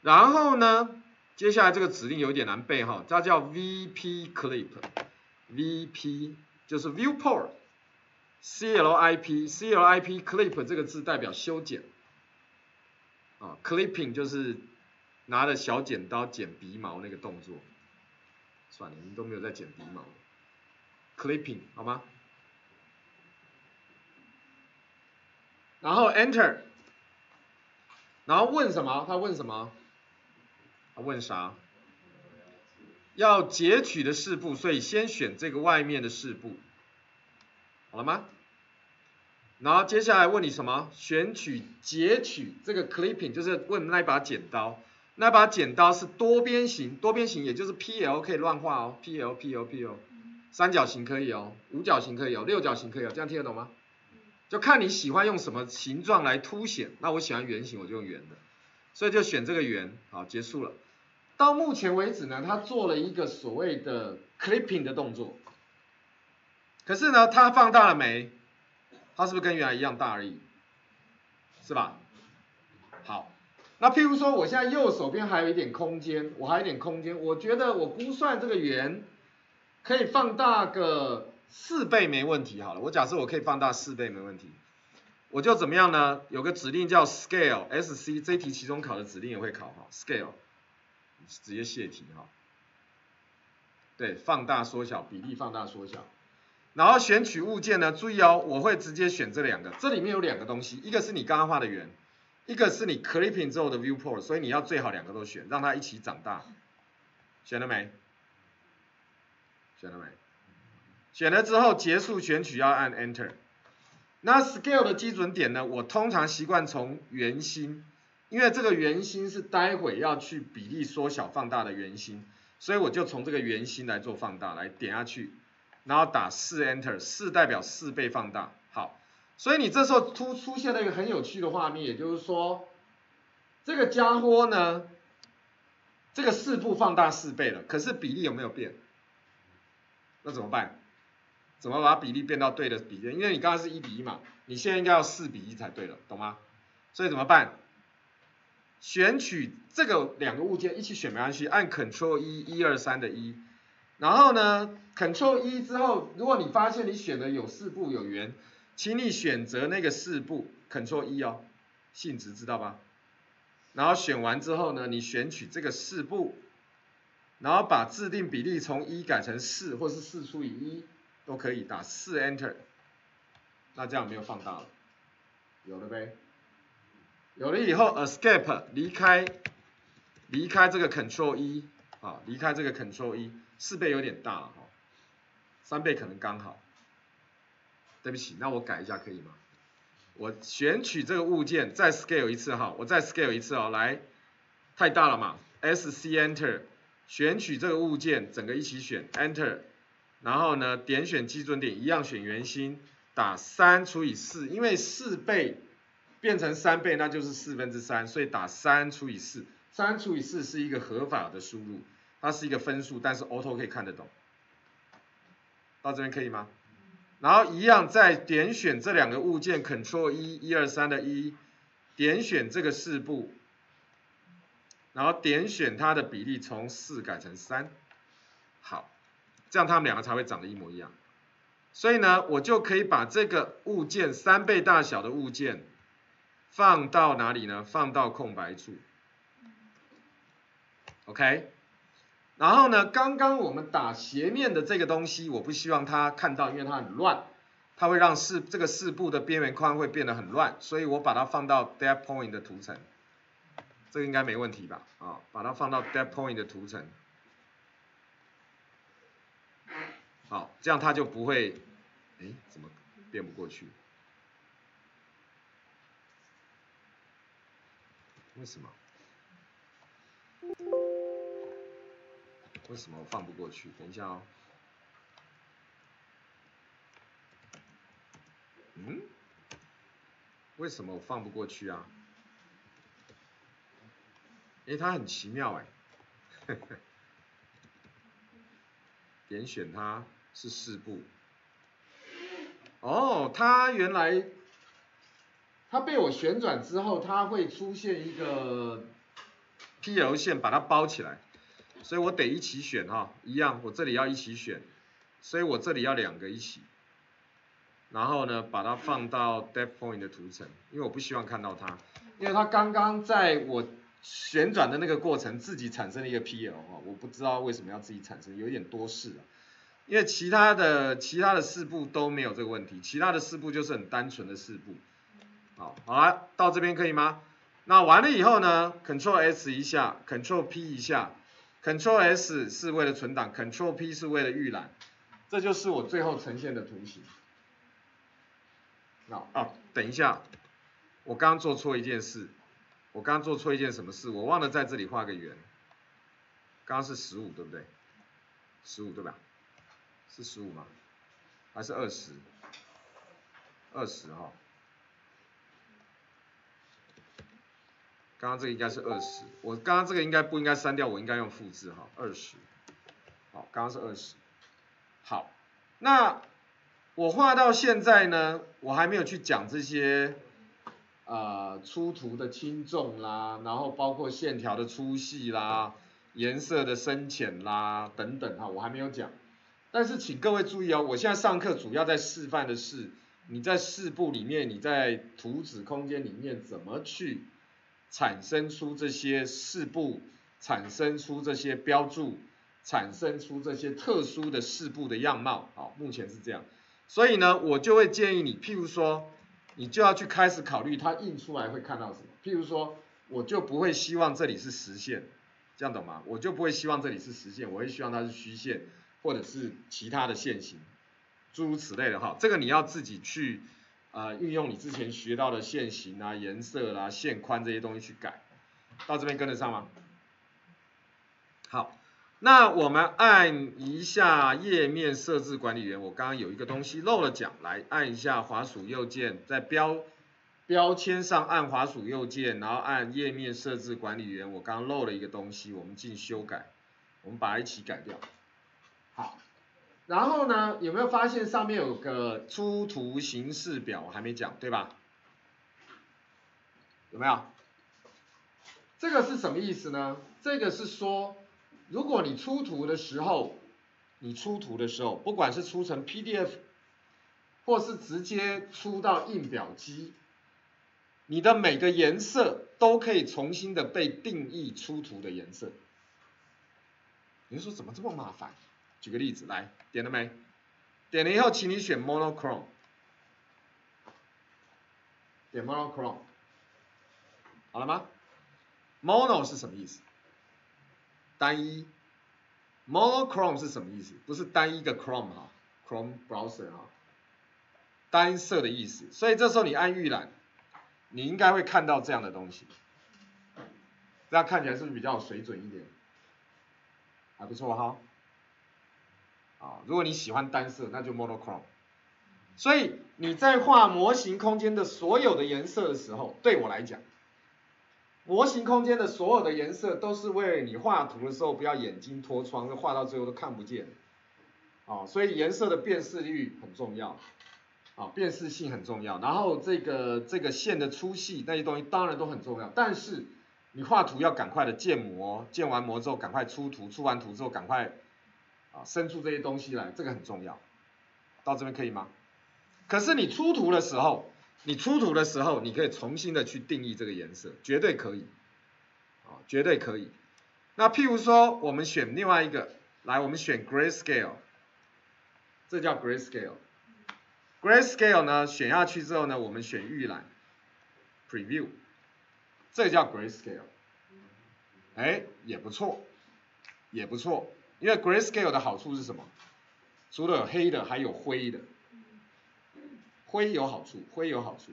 然后呢？接下来这个指令有点难背哈，它叫 VP Clip，VP 就是 Viewport，CLIP，CLIP Clip 这个字代表修剪，啊，Clipping 就是拿着小剪刀剪鼻毛那个动作，算了，你们都没有在剪鼻毛，Clipping 好吗？然后 Enter，然后问什么？他问什么？他问啥？要截取的四步，所以先选这个外面的四步，好了吗？然后接下来问你什么？选取截取这个 clipping，就是问那把剪刀，那把剪刀是多边形，多边形也就是 P L 可以乱画哦，P L P L P L，三角形可以哦，五角形可以哦，六角形可以哦，这样听得懂吗？就看你喜欢用什么形状来凸显，那我喜欢圆形，我就用圆的，所以就选这个圆，好，结束了。到目前为止呢，他做了一个所谓的 clipping 的动作，可是呢，它放大了没？它是不是跟原来一样大而已？是吧？好，那譬如说，我现在右手边还有一点空间，我还有一点空间，我觉得我估算这个圆可以放大个四倍没问题。好了，我假设我可以放大四倍没问题，我就怎么样呢？有个指令叫 scale，S C，这题期中考的指令也会考哈，scale。直接泄题哈，对，放大缩小比例放大缩小，然后选取物件呢，注意哦，我会直接选这两个，这里面有两个东西，一个是你刚刚画的圆，一个是你 clipping 之后的 viewport，所以你要最好两个都选，让它一起长大。选了没？选了没？选了之后结束选取要按 enter。那 scale 的基准点呢？我通常习惯从圆心，因为这个圆心是待会要去比例缩小放大的圆心，所以我就从这个圆心来做放大，来点下去。然后打四 Enter，四代表四倍放大，好，所以你这时候突出现了一个很有趣的画面，也就是说，这个家伙呢，这个四步放大四倍了，可是比例有没有变？那怎么办？怎么把比例变到对的比例？因为你刚刚是一比一嘛，你现在应该要四比一才对了，懂吗？所以怎么办？选取这个两个物件一起选没关系，按 Ctrl 一，一二三的一。然后呢，Ctrl 一之后，如果你发现你选的有四步有圆，请你选择那个四步，Ctrl 一哦，性质知道吧？然后选完之后呢，你选取这个四步，然后把制定比例从一改成四，或是四除以一都可以，打四 Enter，那这样没有放大了，有了呗？有了以后，Escape 离开，离开这个 Ctrl 一，啊，离开这个 Ctrl 一。四倍有点大了哈，三倍可能刚好。对不起，那我改一下可以吗？我选取这个物件，再 scale 一次哈，我再 scale 一次哦，来，太大了嘛，S C Enter，选取这个物件，整个一起选 Enter，然后呢，点选基准点，一样选圆心，打三除以四，因为四倍变成三倍，那就是四分之三，所以打三除以四，三除以四是一个合法的输入。它是一个分数，但是 auto 可以看得懂，到这边可以吗？然后一样再点选这两个物件，Ctrl 一，一二三的一，点选这个四步，然后点选它的比例从四改成三，好，这样它们两个才会长得一模一样。所以呢，我就可以把这个物件三倍大小的物件放到哪里呢？放到空白处，OK。然后呢，刚刚我们打斜面的这个东西，我不希望它看到，因为它很乱，它会让四这个四步的边缘框会变得很乱，所以我把它放到 depth point 的图层，这个应该没问题吧？啊，把它放到 depth point 的图层，好，这样它就不会，哎，怎么变不过去？为什么？为什么我放不过去？等一下哦。嗯？为什么我放不过去啊？哎，它很奇妙哎。点选它是四步。哦，它原来它被我旋转之后，它会出现一个 P L 线把它包起来。所以我得一起选哈，一样，我这里要一起选，所以我这里要两个一起，然后呢，把它放到 depth point 的图层，因为我不希望看到它，因为它刚刚在我旋转的那个过程自己产生了一个 PL 哈，我不知道为什么要自己产生，有点多事啊，因为其他的其他的四步都没有这个问题，其他的四步就是很单纯的四步，好，好了，到这边可以吗？那完了以后呢，Control S 一下，Control P 一下。Ctrl S 是为了存档，Ctrl P 是为了预览，这就是我最后呈现的图形。那啊，等一下，我刚做错一件事，我刚刚做错一件什么事？我忘了在这里画个圆。刚刚是十五对不对？十五对吧？是十五吗？还是二十？二十哈。刚刚这个应该是二十，我刚刚这个应该不应该删掉，我应该用复制哈，二十，好，刚刚是二十，好，那我画到现在呢，我还没有去讲这些，呃，出图的轻重啦，然后包括线条的粗细啦，颜色的深浅啦等等哈，我还没有讲，但是请各位注意哦，我现在上课主要在示范的是你在四步里面，你在图纸空间里面怎么去。产生出这些四步，产生出这些标注，产生出这些特殊的四步的样貌，好，目前是这样。所以呢，我就会建议你，譬如说，你就要去开始考虑它印出来会看到什么。譬如说，我就不会希望这里是实线，这样懂吗？我就不会希望这里是实线，我会希望它是虚线，或者是其他的线型，诸如此类的哈。这个你要自己去啊运用你之前学到的线型啊、颜色啦、线宽这些东西去改。到这边跟得上吗？好。那我们按一下页面设置管理员，我刚刚有一个东西漏了讲，来按一下滑鼠右键，在标标签上按滑鼠右键，然后按页面设置管理员，我刚刚漏了一个东西，我们进修改，我们把它一起改掉。好，然后呢，有没有发现上面有个出图形式表，我还没讲，对吧？有没有？这个是什么意思呢？这个是说。如果你出图的时候，你出图的时候，不管是出成 PDF，或是直接出到印表机，你的每个颜色都可以重新的被定义出图的颜色。你说怎么这么麻烦？举个例子来，点了没？点了以后，请你选 Monochrome，点 Monochrome，好了吗？Mono 是什么意思？单一，monochrome 是什么意思？不是单一的 Chrome 哈，Chrome browser 哈，单色的意思。所以这时候你按预览，你应该会看到这样的东西，这样看起来是不是比较有水准一点？还不错哈。啊，如果你喜欢单色，那就 monochrome。所以你在画模型空间的所有的颜色的时候，对我来讲。模型空间的所有的颜色都是为你画图的时候不要眼睛脱窗，画到最后都看不见。哦，所以颜色的辨识率很重要，啊，辨识性很重要。然后这个这个线的粗细那些东西当然都很重要，但是你画图要赶快的建模，建完模之后赶快出图，出完图之后赶快啊生出这些东西来，这个很重要。到这边可以吗？可是你出图的时候。你出图的时候，你可以重新的去定义这个颜色，绝对可以，啊，绝对可以。那譬如说，我们选另外一个，来，我们选 Grayscale，这叫 Grayscale。Grayscale 呢，选下去之后呢，我们选预览，Preview，这叫 Grayscale，哎，也不错，也不错，因为 Grayscale 的好处是什么？除了有黑的，还有灰的。灰有好处，灰有好处。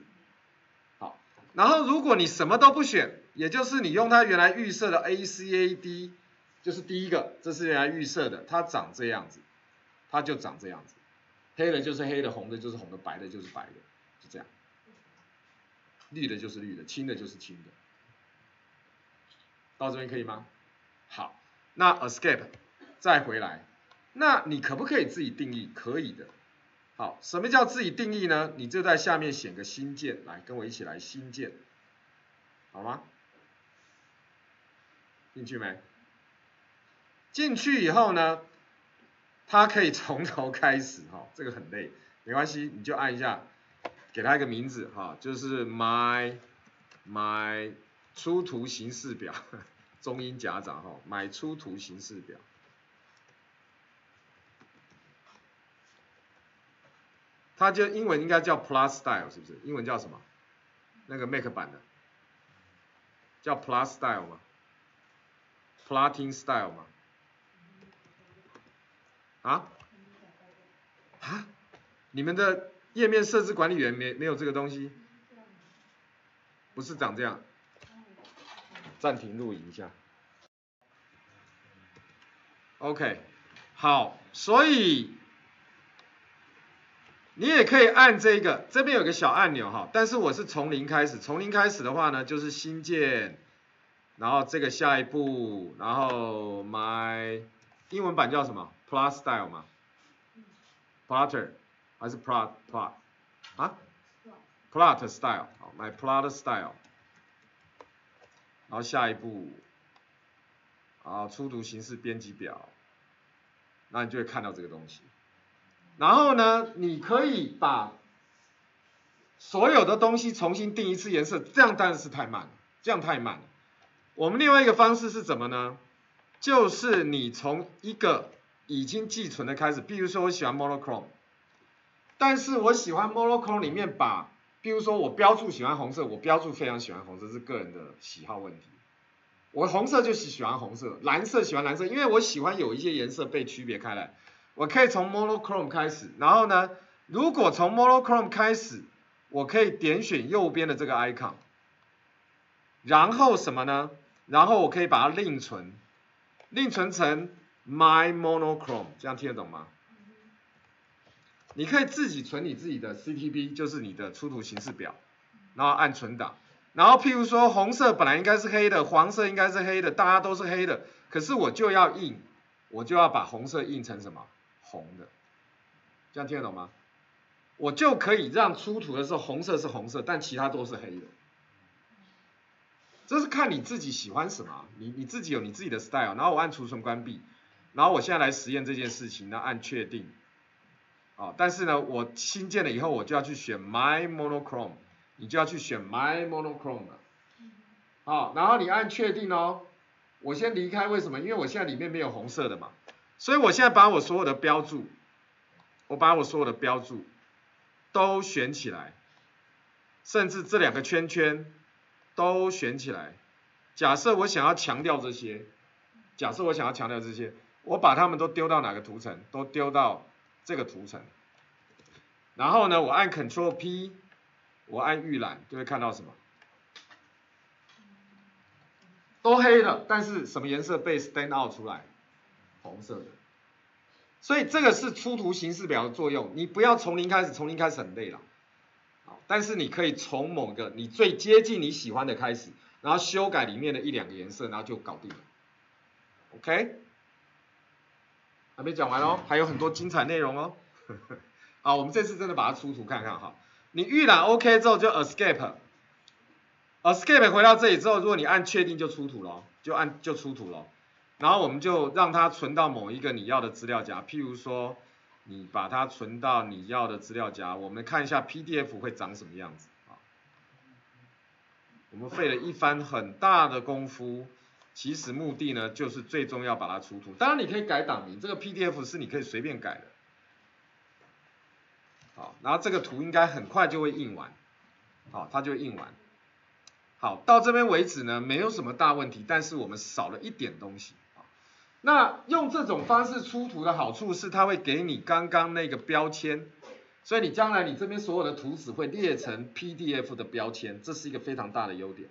好，然后如果你什么都不选，也就是你用它原来预设的 A C A D，就是第一个，这是原来预设的，它长这样子，它就长这样子，黑的就是黑的，红的就是红的，白的就是白的，就这样。绿的就是绿的，青的就是青的。到这边可以吗？好，那 Escape 再回来，那你可不可以自己定义？可以的。好，什么叫自己定义呢？你就在下面选个新建，来跟我一起来新建，好吗？进去没？进去以后呢，它可以从头开始 哈，这个很累，没关系，你就按一下，给它一个名字哈，就是 my my 出图形式表，中英夹杂哈，my 出图形式表。它就英文应该叫 Plus Style 是不是？英文叫什么？那个 Mac 版的叫 Plus Style 吗？Plotting Style 吗？啊？啊？你们的页面设置管理员没没有这个东西？不是长这样。暂停录影一下。OK，好，所以。你也可以按这个，这边有个小按钮哈，但是我是从零开始，从零开始的话呢，就是新建，然后这个下一步，然后 my 英文版叫什么？Plus Style 吗？Plotter 还是 Plot Plot 啊？Plot Style 好，my Plot Style，然后下一步，啊，出图形式编辑表，那你就会看到这个东西。然后呢，你可以把所有的东西重新定一次颜色，这样当然是太慢了，这样太慢了。我们另外一个方式是怎么呢？就是你从一个已经寄存的开始，比如说我喜欢 monochrome，但是我喜欢 monochrome 里面把，比如说我标注喜欢红色，我标注非常喜欢红色，是个人的喜好问题。我红色就喜喜欢红色，蓝色喜欢蓝色，因为我喜欢有一些颜色被区别开来。我可以从 monochrome 开始，然后呢，如果从 monochrome 开始，我可以点选右边的这个 icon，然后什么呢？然后我可以把它另存，另存成 my monochrome，这样听得懂吗？你可以自己存你自己的 CTB，就是你的出图形式表，然后按存档。然后譬如说红色本来应该是黑的，黄色应该是黑的，大家都是黑的，可是我就要印，我就要把红色印成什么红的，这样听得懂吗？我就可以让出图的时候红色是红色，但其他都是黑的。这是看你自己喜欢什么，你你自己有你自己的 style。然后我按储存关闭，然后我现在来实验这件事情，那按确定。啊，但是呢，我新建了以后，我就要去选 My Monochrome。你就要去选 My Monochrome 了，好，然后你按确定哦。我先离开，为什么？因为我现在里面没有红色的嘛，所以我现在把我所有的标注，我把我所有的标注都选起来，甚至这两个圈圈都选起来。假设我想要强调这些，假设我想要强调这些，我把它们都丢到哪个图层？都丢到这个图层。然后呢，我按 Ctrl P。我按预览就会看到什么，都黑了，但是什么颜色被 stand out 出来？红色的。所以这个是出图形式表的作用。你不要从零开始，从零开始很累了。但是你可以从某个你最接近你喜欢的开始，然后修改里面的一两个颜色，然后就搞定了。OK？还没讲完哦，还有很多精彩内容哦。好，我们这次真的把它出图看看哈。你预览 OK 之后就 Escape，Escape 回到这里之后，如果你按确定就出图了，就按就出图了，然后我们就让它存到某一个你要的资料夹，譬如说你把它存到你要的资料夹，我们看一下 PDF 会长什么样子啊？我们费了一番很大的功夫，其实目的呢就是最终要把它出图，当然你可以改档名，这个 PDF 是你可以随便改的。好，然后这个图应该很快就会印完，好，它就印完。好，到这边为止呢，没有什么大问题，但是我们少了一点东西。那用这种方式出图的好处是，它会给你刚刚那个标签，所以你将来你这边所有的图纸会列成 PDF 的标签，这是一个非常大的优点。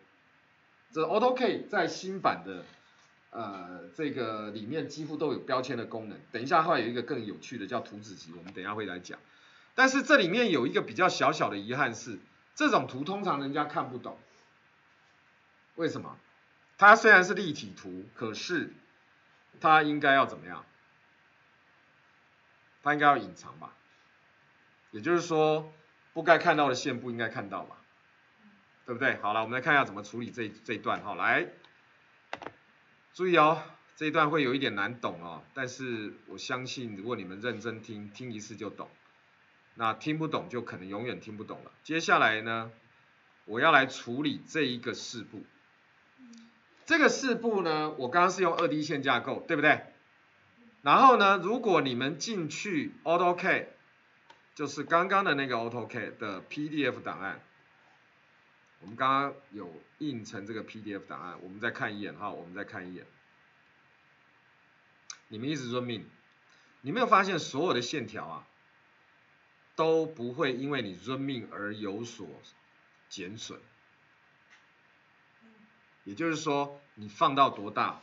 这 AutoK 在新版的呃这个里面几乎都有标签的功能。等一下会有一个更有趣的叫图纸集，我们等一下会来讲。但是这里面有一个比较小小的遗憾是，这种图通常人家看不懂。为什么？它虽然是立体图，可是它应该要怎么样？它应该要隐藏吧？也就是说，不该看到的线不应该看到吧？对不对？好了，我们来看一下怎么处理这这一段。好，来，注意哦，这一段会有一点难懂哦，但是我相信如果你们认真听，听一次就懂。那听不懂就可能永远听不懂了。接下来呢，我要来处理这一个四步。这个四步呢，我刚刚是用二 D 线架构，对不对？然后呢，如果你们进去 AutoCAD，就是刚刚的那个 AutoCAD 的 PDF 档案，我们刚刚有印成这个 PDF 档案，我们再看一眼哈，我们再看一眼。你们一直说命，你没有发现所有的线条啊？都不会因为你 zoom 命而有所减损，也就是说，你放到多大，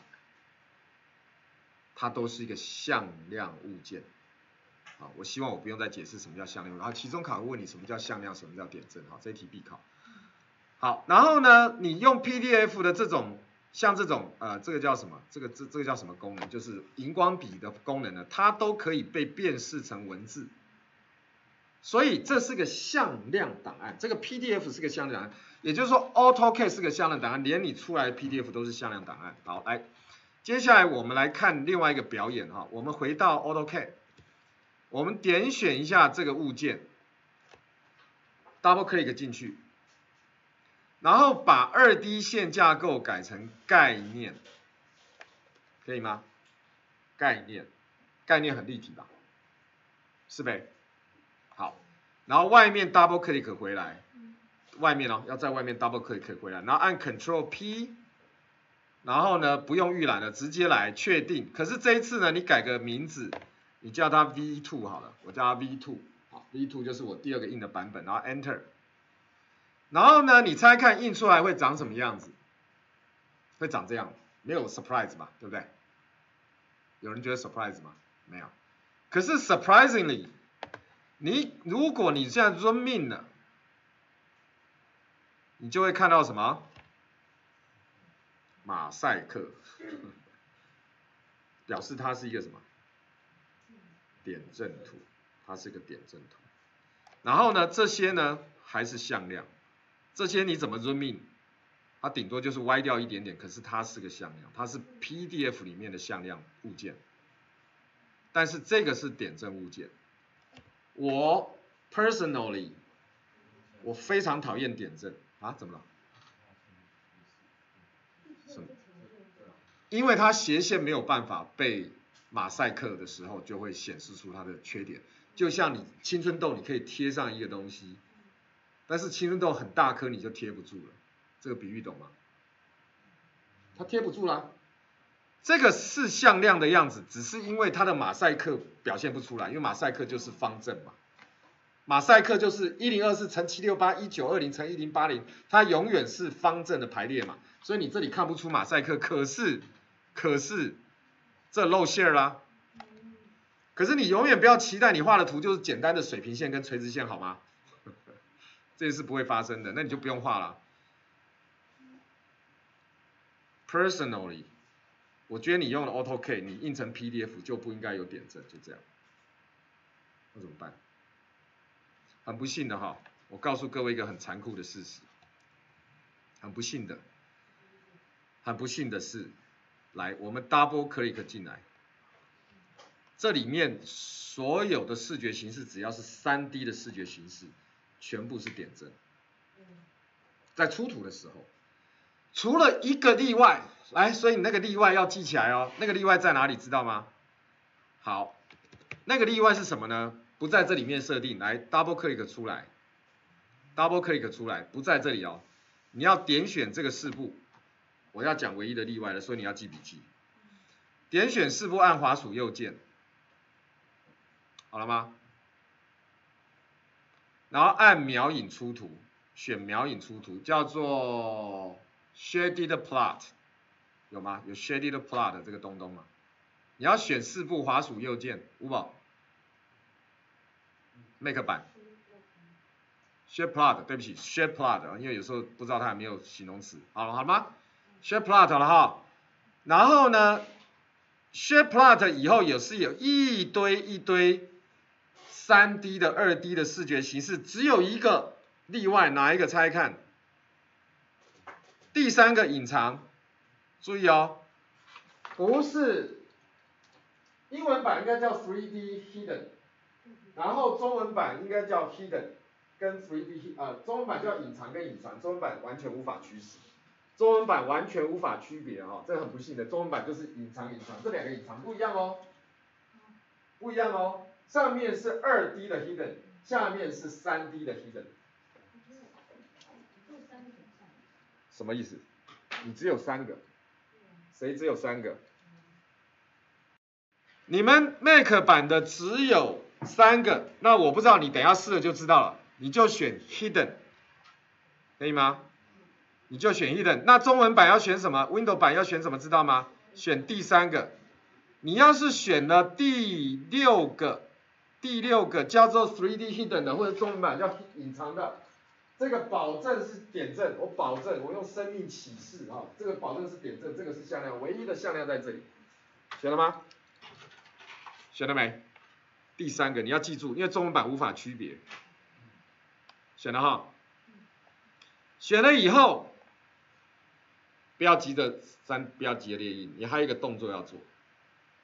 它都是一个向量物件。好，我希望我不用再解释什么叫向量。然后，期中考会问你什么叫向量，什么叫点阵。好，这一题必考。好，然后呢，你用 PDF 的这种，像这种，呃，这个叫什么？这个这这个叫什么功能？就是荧光笔的功能呢？它都可以被辨识成文字。所以这是个向量档案，这个 PDF 是个向量档案，也就是说 AutoCAD 是个向量档案，连你出来的 PDF 都是向量档案。好，来，接下来我们来看另外一个表演哈，我们回到 AutoCAD，我们点选一下这个物件，Double Click 进去，然后把二 D 线架构改成概念，可以吗？概念，概念很立体吧？是呗？好，然后外面 double click 回来，外面哦，要在外面 double click 回来，然后按 Control P，然后呢不用预览了，直接来确定。可是这一次呢，你改个名字，你叫它 V2 好了，我叫它 V2，好，V2 就是我第二个印的版本，然后 Enter，然后呢，你猜看印出来会长什么样子？会长这样，没有 surprise 吧，对不对？有人觉得 surprise 吗？没有。可是 surprisingly，你如果你现在 zoom in 了，你就会看到什么？马赛克，表示它是一个什么？点阵图，它是个点阵图。然后呢，这些呢还是向量，这些你怎么 zoom in？它顶多就是歪掉一点点，可是它是个向量，它是 PDF 里面的向量物件。但是这个是点阵物件，我 personally 我非常讨厌点阵啊，怎么了？什么？因为它斜线没有办法被马赛克的时候，就会显示出它的缺点。就像你青春痘，你可以贴上一个东西，但是青春痘很大颗，你就贴不住了。这个比喻懂吗？它贴不住啦。这个是向量的样子，只是因为它的马赛克表现不出来，因为马赛克就是方正嘛。马赛克就是一零二四乘七六八一九二零乘一零八零，它永远是方正的排列嘛，所以你这里看不出马赛克。可是，可是这露馅啦。可是你永远不要期待你画的图就是简单的水平线跟垂直线好吗？这是不会发生的，那你就不用画了。Personally，我觉得你用了 AutoCAD，你印成 PDF 就不应该有点阵，就这样。那怎么办？很不幸的哈，我告诉各位一个很残酷的事实。很不幸的，很不幸的是，来，我们 Double Click 进来，这里面所有的视觉形式，只要是 3D 的视觉形式，全部是点阵。在出图的时候。除了一个例外，来，所以你那个例外要记起来哦。那个例外在哪里？知道吗？好，那个例外是什么呢？不在这里面设定，来，double click 出来，double click 出来，不在这里哦。你要点选这个四步，我要讲唯一的例外了，所以你要记笔记。点选四步，按滑鼠右键，好了吗？然后按描影出图，选描影出图，叫做。Shaded plot 有吗？有 shaded plot 这个东东吗？你要选四步滑鼠右键，五宝，make 版，shade plot，对不起，shade plot，因为有时候不知道它有没有形容词，好了好吗？shade plot 了哈，然后呢，shade plot 以后也是有一堆一堆三 D 的二 D 的视觉形式，只有一个例外，哪一个猜看？第三个隐藏，注意哦，不是，英文版应该叫 3D hidden，然后中文版应该叫 hidden，跟 3D 呃，中文版叫隐藏跟隐藏，中文版完全无法驱使，中文版完全无法区别哈，这很不幸的，中文版就是隐藏隐藏，这两个隐藏不一样哦，不一样哦，上面是二 D 的 hidden，下面是三 D 的 hidden。什么意思？你只有三个，谁只有三个？你们 Mac 版的只有三个，那我不知道，你等下试了就知道了。你就选 Hidden，可以吗？你就选 Hidden。那中文版要选什么？Window 版要选什么？知道吗？选第三个。你要是选了第六个，第六个叫做 3D Hidden 的，或者中文版叫隐藏的。这个保证是点阵，我保证，我用生命启示啊，这个保证是点阵，这个是向量，唯一的向量在这里，选了吗？选了没？第三个你要记住，因为中文版无法区别，选了哈，选了以后，不要急着三，不要急着列印，你还有一个动作要做，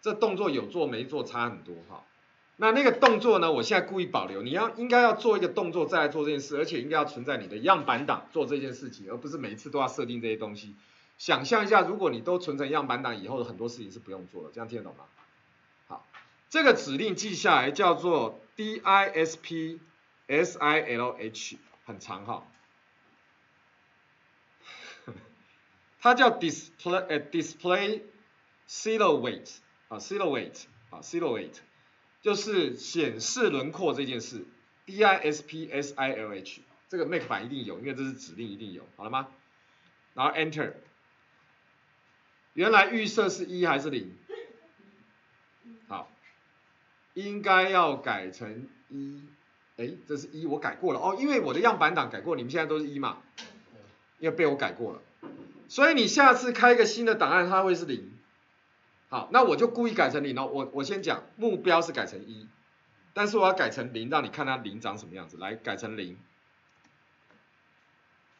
这动作有做没做差很多哈。那那个动作呢？我现在故意保留，你要应该要做一个动作再来做这件事，而且应该要存在你的样板档做这件事情，而不是每一次都要设定这些东西。想象一下，如果你都存成样板档，以后的很多事情是不用做的，这样听得懂吗？好，这个指令记下来叫做 disp S I L H 很长哈，它叫 display 呃 display silhouette 啊 silhouette 啊 silhouette 就是显示轮廓这件事，D I S P S I L H 这个 Mac 版一定有，因为这是指令一定有，好了吗？然后 Enter，原来预设是一还是零？好，应该要改成一，哎，这是一，我改过了。哦，因为我的样板档改过，你们现在都是一嘛，因为被我改过了，所以你下次开一个新的档案，它会是零。好，那我就故意改成零哦，我我先讲目标是改成一，但是我要改成零，让你看它零长什么样子，来改成零。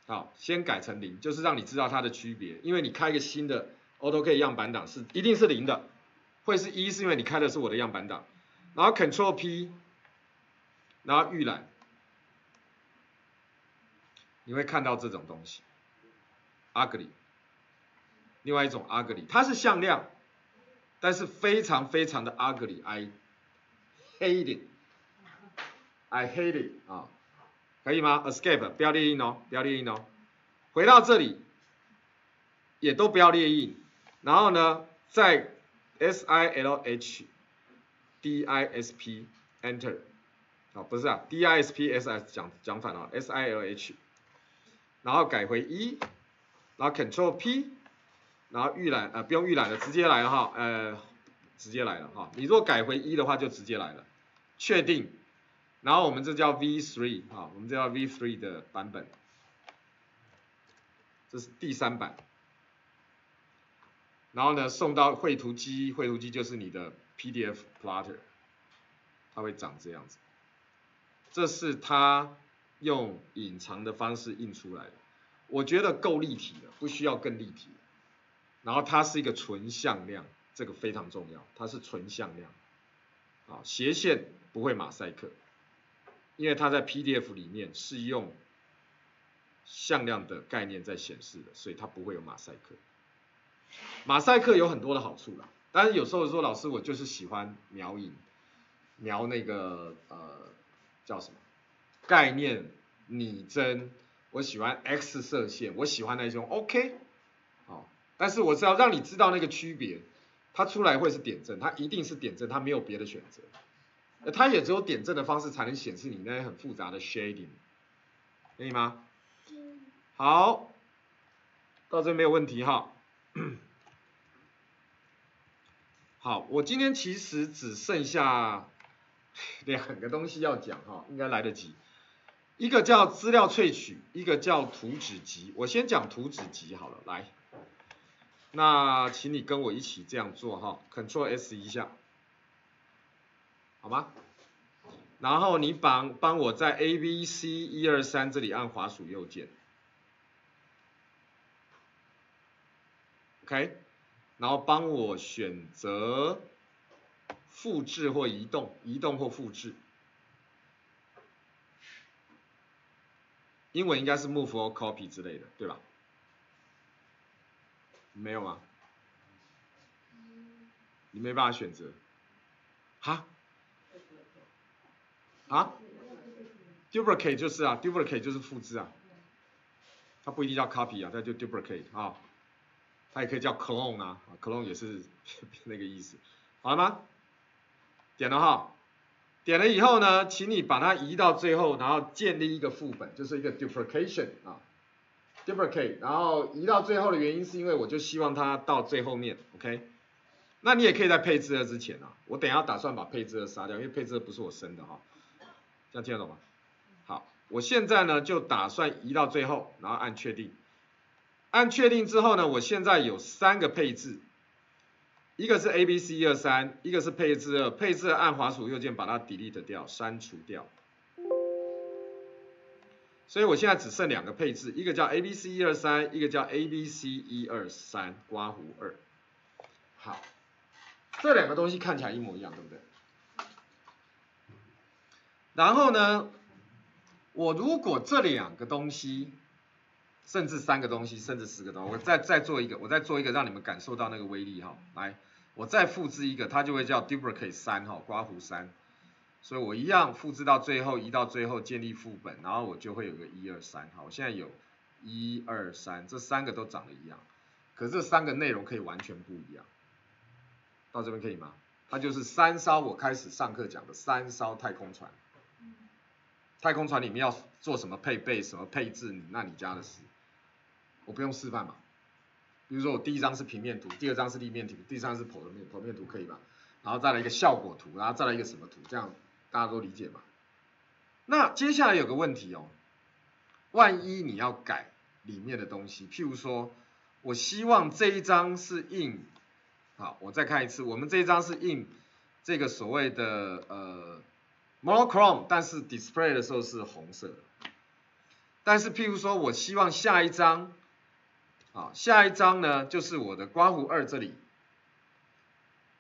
好，先改成零，就是让你知道它的区别，因为你开一个新的 AutoCAD 样板档是一定是零的，会是一是因为你开的是我的样板档，然后 Control P，然后预览，你会看到这种东西，ugly，另外一种 ugly，它是向量，但是非常非常的 ugly，I hate it，I hate it 啊。可以吗？Escape 不要列印哦，不要列印哦。回到这里，也都不要列印。然后呢，在 S I L H D I S P Enter 啊，不是啊，D I S P S S 讲讲反了，S I L H，然后改回一，然后 Control P，然后预览啊，不用预览了，直接来了哈，呃，直接来了哈。你如果改回一的话，就直接来了，确定。然后我们这叫 V3 啊，我们这叫 V3 的版本，这是第三版。然后呢，送到绘图机，绘图机就是你的 PDF plotter，它会长这样子。这是它用隐藏的方式印出来的，我觉得够立体了，不需要更立体。然后它是一个纯向量，这个非常重要，它是纯向量，啊，斜线不会马赛克。因为它在 PDF 里面是用向量的概念在显示的，所以它不会有马赛克。马赛克有很多的好处啦，但是有时候说老师我就是喜欢描影，描那个呃叫什么概念拟真，我喜欢 X 射线，我喜欢那种 OK，但是我是要让你知道那个区别，它出来会是点阵，它一定是点阵，它没有别的选择。它也只有点阵的方式才能显示你那些很复杂的 shading，可以吗？好，到这没有问题哈。好，我今天其实只剩下 两个东西要讲哈，应该来得及。一个叫资料萃取，一个叫图纸集。我先讲图纸集好了，来，那请你跟我一起这样做哈，Ctrl S 一下。好吗？然后你帮帮我在 A B C 一二三这里按滑鼠右键，OK，然后帮我选择复制或移动，移动或复制，英文应该是 Move or Copy 之类的，对吧？没有吗？你没办法选择，哈？啊，duplicate 就是啊，duplicate 就是复制啊，它不一定叫 copy 啊，它就 duplicate 啊，它也可以叫 clone 啊，clone 也是 那个意思，好了吗？点了哈，点了以后呢，请你把它移到最后，然后建立一个副本，就是一个 duplication 啊。，duplicate，然后移到最后的原因是因为我就希望它到最后面，OK？那你也可以在配置二之前啊，我等下打算把配置二杀掉，因为配置二不是我生的哈。这样听得懂吗？好，我现在呢就打算移到最后，然后按确定。按确定之后呢，我现在有三个配置，一个是 A B C 一二三，一个是配置二，配置按滑鼠右键把它 delete 掉，删除掉。所以我现在只剩两个配置，一个叫 A B C 一二三，一个叫 A B C 一二三刮胡二。好，这两个东西看起来一模一样，对不对？然后呢，我如果这两个东西，甚至三个东西，甚至四个东西，我再再做一个，我再做一个，让你们感受到那个威力哈。来，我再复制一个，它就会叫 duplicate 三哈，刮胡三。所以我一样复制到最后，移到最后建立副本，然后我就会有个一二三，好，我现在有一二三，这三个都长得一样，可是这三个内容可以完全不一样，到这边可以吗？它就是三艘我开始上课讲的三艘太空船，太空船里面要做什么配备、什么配置，你那你家的事，我不用示范嘛。比如说我第一张是平面图，第二张是立面图，第三张是剖面剖面图可以吧？然后再来一个效果图，然后再来一个什么图，这样大家都理解嘛？那接下来有个问题哦，万一你要改里面的东西，譬如说我希望这一张是印，好，我再看一次，我们这一张是印这个所谓的呃 monochrome，但是 display 的时候是红色的，但是譬如说我希望下一张。好，下一张呢，就是我的刮胡二这里，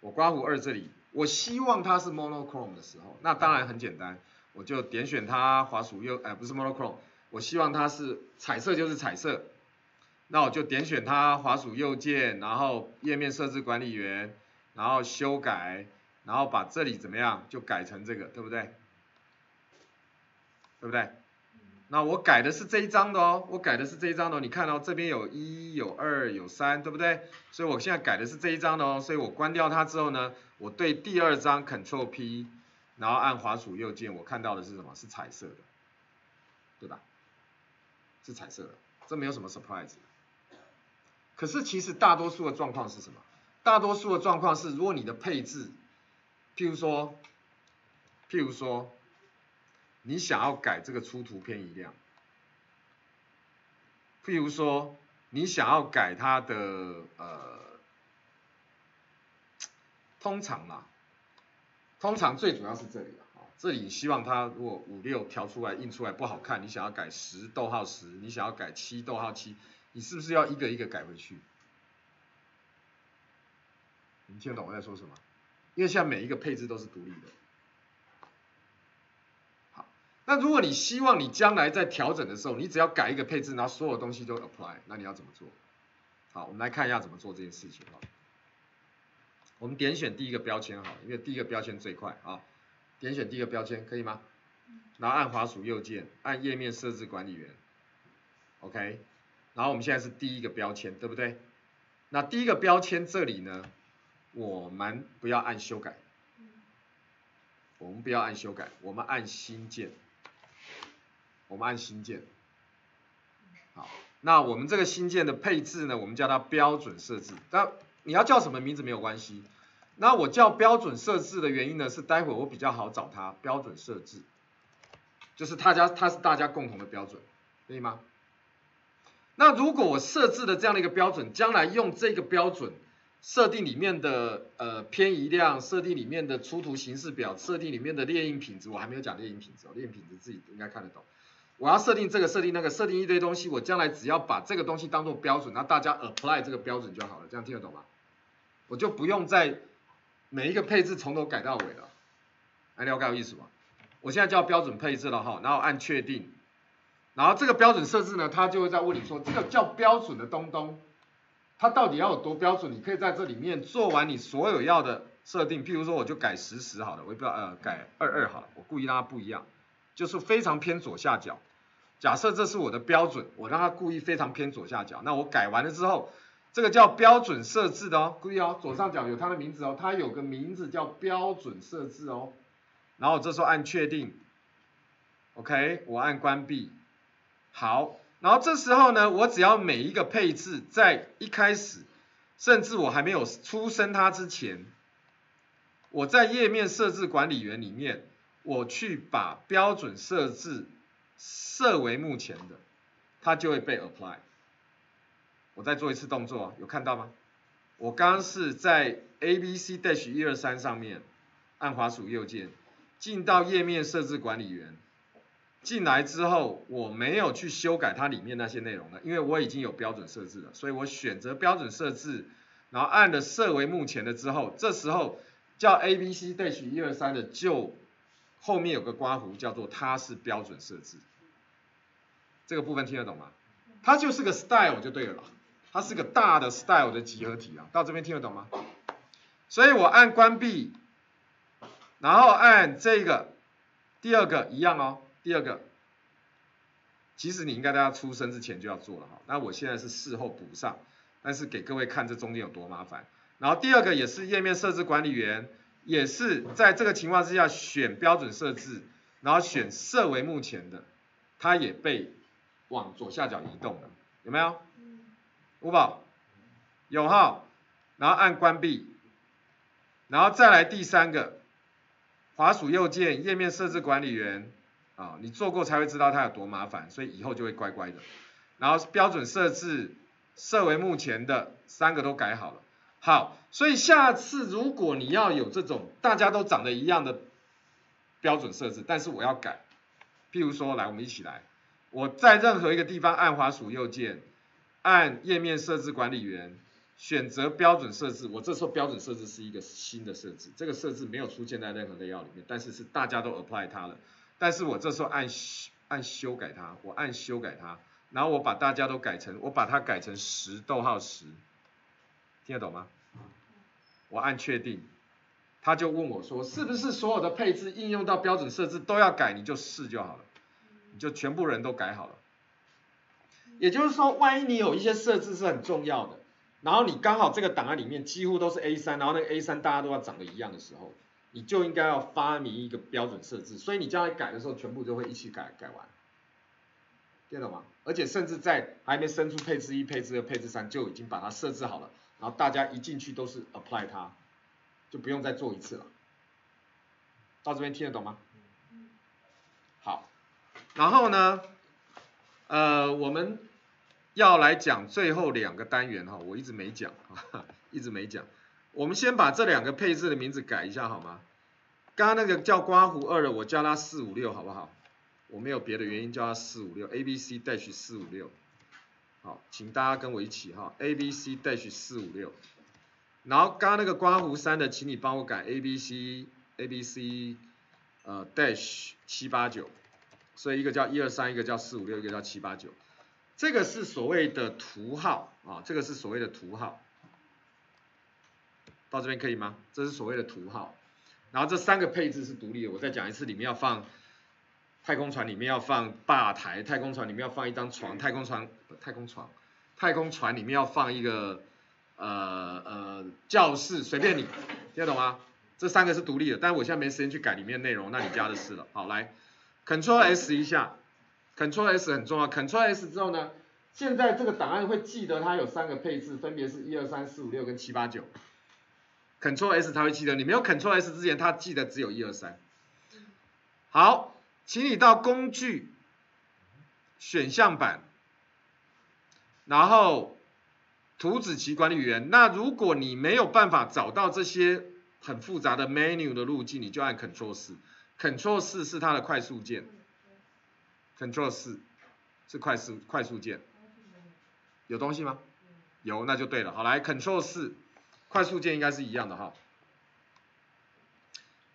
我刮胡二这里，我希望它是 monochrome 的时候，那当然很简单，我就点选它，滑鼠右，哎，不是 monochrome，我希望它是彩色就是彩色，那我就点选它，滑鼠右键，然后页面设置管理员，然后修改，然后把这里怎么样，就改成这个，对不对？对不对？那我改的是这一张的哦，我改的是这一张的，你看到这边有一有二有三，对不对？所以我现在改的是这一张的哦，所以我关掉它之后呢，我对第二张 Ctrl P，然后按滑鼠右键，我看到的是什么？是彩色的，对吧？是彩色的，这没有什么 surprise。可是其实大多数的状况是什么？大多数的状况是，如果你的配置，譬如说，譬如说。你想要改这个出图偏移量，譬如说你想要改它的呃，通常啦，通常最主要是这里了啊，这里希望它如果五六调出来印出来不好看，你想要改十逗号十，你想要改七逗号七，你是不是要一个一个改回去？你听得懂我在说什么？因为现在每一个配置都是独立的。那如果你希望你将来在调整的时候，你只要改一个配置，然后所有东西都 apply，那你要怎么做？好，我们来看一下怎么做这件事情啊。我们点选第一个标签哈，因为第一个标签最快啊。点选第一个标签可以吗？然后按滑鼠右键，按页面设置管理员，OK。然后我们现在是第一个标签，对不对？那第一个标签这里呢，我们不要按修改，我们不要按修改，我们按新建。我们按新建，好，那我们这个新建的配置呢，我们叫它标准设置。那你要叫什么名字没有关系。那我叫标准设置的原因呢，是待会我比较好找它。标准设置，就是大家它是大家共同的标准，可以吗？那如果我设置的这样的一个标准，将来用这个标准设定里面的呃偏移量，设定里面的出图形式表，设定里面的列印品质，我还没有讲列印品质哦，列印品质自己应该看得懂。我要设定这个，设定那个，设定一堆东西，我将来只要把这个东西当做标准，那大家 apply 这个标准就好了，这样听得懂吗？我就不用再每一个配置从头改到尾了，来了解有意思吗？我现在叫标准配置了哈，然后按确定，然后这个标准设置呢，它就会在问你说，这个叫标准的东东，它到底要有多标准？你可以在这里面做完你所有要的设定，譬如说我就改十十好了，我也不知道呃改二二好了，我故意让它不一样。就是非常偏左下角，假设这是我的标准，我让它故意非常偏左下角，那我改完了之后，这个叫标准设置的哦，注意哦，左上角有它的名字哦，它有个名字叫标准设置哦，然后这时候按确定，OK，我按关闭，好，然后这时候呢，我只要每一个配置在一开始，甚至我还没有出生它之前，我在页面设置管理员里面。我去把标准设置设为目前的，它就会被 apply。我再做一次动作，有看到吗？我刚刚是在 A B C dash 一二三上面按滑鼠右键，进到页面设置管理员，进来之后我没有去修改它里面那些内容了，因为我已经有标准设置了，所以我选择标准设置，然后按了设为目前的之后，这时候叫 A B C dash 一二三的就。后面有个刮胡，叫做它是标准设置，这个部分听得懂吗？它就是个 style 就对了，它是个大的 style 的集合体啊，到这边听得懂吗？所以我按关闭，然后按这个第二个一样哦，第二个，其实你应该在他出生之前就要做了哈，那我现在是事后补上，但是给各位看这中间有多麻烦。然后第二个也是页面设置管理员，也是在这个情况之下选标准设置，然后选设为目前的，它也被往左下角移动了，有没有？五宝有哈，然后按关闭，然后再来第三个。滑鼠右键，页面设置管理员，啊，你做过才会知道它有多麻烦，所以以后就会乖乖的。然后标准设置设为目前的，三个都改好了。好，所以下次如果你要有这种大家都长得一样的标准设置，但是我要改，譬如说，来我们一起来，我在任何一个地方按滑鼠右键，按页面设置管理员。选择标准设置，我这时候标准设置是一个新的设置，这个设置没有出现在任何的要里面，但是是大家都 apply 它了，但是我这时候按按修改它，我按修改它，然后我把大家都改成，我把它改成十逗号十，听得懂吗？我按确定，他就问我说，是不是所有的配置应用到标准设置都要改？你就试就好了，你就全部人都改好了，也就是说，万一你有一些设置是很重要的。然后你刚好这个档案里面几乎都是 A3，然后那个 A3 大家都要长得一样的时候，你就应该要发明一个标准设置，所以你将来改的时候全部就会一起改改完，听懂吗？而且甚至在还没生出配置一、配置二、配置三就已经把它设置好了，然后大家一进去都是 apply 它，就不用再做一次了。到这边听得懂吗？好，然后呢，呃，我们。要来讲最后两个单元哈，我一直没讲哈，一直没讲。我们先把这两个配置的名字改一下好吗？刚刚那个叫刮胡二的，我叫它四五六好不好？我没有别的原因叫它四五六，A B C dash 四五六。好，请大家跟我一起哈，A B C dash 四五六。然后刚刚那个刮胡三的，请你帮我改 A B C A B C 呃 dash 七八九。所以一个叫一二三，一个叫四五六，一个叫七八九。这个是所谓的图号啊，这个是所谓的图号，到这边可以吗？这是所谓的图号，然后这三个配置是独立的。我再讲一次，里面要放太空船，里面要放吧台，太空船里面要放一张床，太空船太空床，太空船里面要放一个呃呃教室，随便你听得懂吗？这三个是独立的，但是我现在没时间去改里面内容，那你加的是了。好，来，Ctrl S 一下。Ctrl S 很重要，Ctrl S 之后呢，现在这个档案会记得它有三个配置，分别是一二三四五六跟七八九。Ctrl S 它会记得，你没有 Ctrl S 之前，它记得只有一二三。好，请你到工具选项板，然后图纸集管理员。那如果你没有办法找到这些很复杂的 menu 的路径，你就按 Ctrl 四，Ctrl 四是它的快速键。，Ctrl 四是快速快速键，有东西吗？有，那就对了。好，来 Ctrl 四，快速键应该是一样的哈。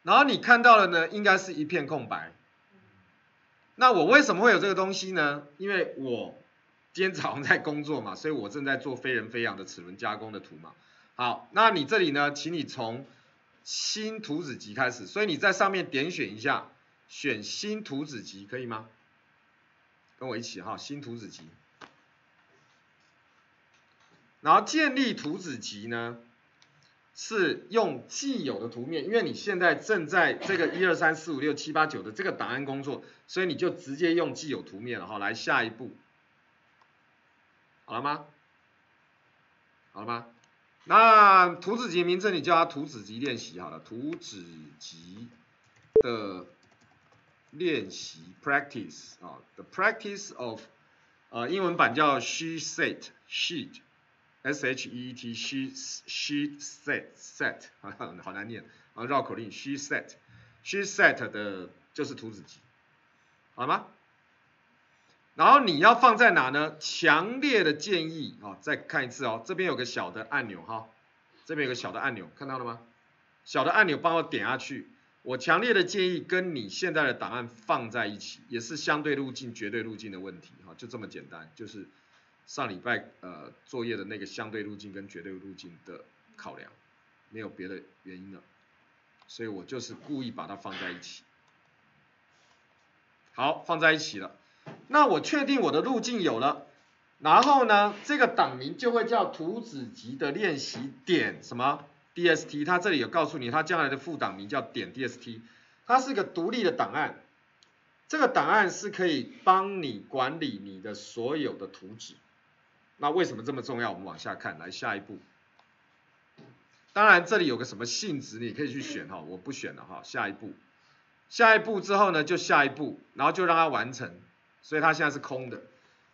然后你看到的呢，应该是一片空白。那我为什么会有这个东西呢？因为我今天早上在工作嘛，所以我正在做非人飞扬的齿轮加工的图嘛。好，那你这里呢，请你从新图纸集开始，所以你在上面点选一下，选新图纸集，可以吗？跟我一起哈，新图纸集，然后建立图纸集呢，是用既有的图面，因为你现在正在这个一二三四五六七八九的这个档案工作，所以你就直接用既有图面了哈。来下一步，好了吗？好了吗？那图纸集名称你叫它图纸集练习好了，图纸集的。练习 practice 啊，the practice of 呃英文版叫 she set sheet s h e e t she she set set 啊 好难念啊绕口令 she set she set 的就是图纸集，好吗？然后你要放在哪呢？强烈的建议啊，再看一次哦，这边有个小的按钮哈，这边有个小的按钮，看到了吗？小的按钮帮我点下去。我强烈的建议跟你现在的档案放在一起，也是相对路径、绝对路径的问题，哈，就这么简单，就是上礼拜呃作业的那个相对路径跟绝对路径的考量，没有别的原因了，所以我就是故意把它放在一起。好，放在一起了。那我确定我的路径有了，然后呢，这个档名就会叫图纸集的练习点什么 dst，它这里有告诉你，它将来的副档名叫点 dst，它是个独立的档案，这个档案是可以帮你管理你的所有的图纸。那为什么这么重要？我们往下看，来下一步。当然这里有个什么性质，你可以去选哈，我不选了哈，下一步。下一步之后呢，就下一步，然后就让它完成。所以它现在是空的，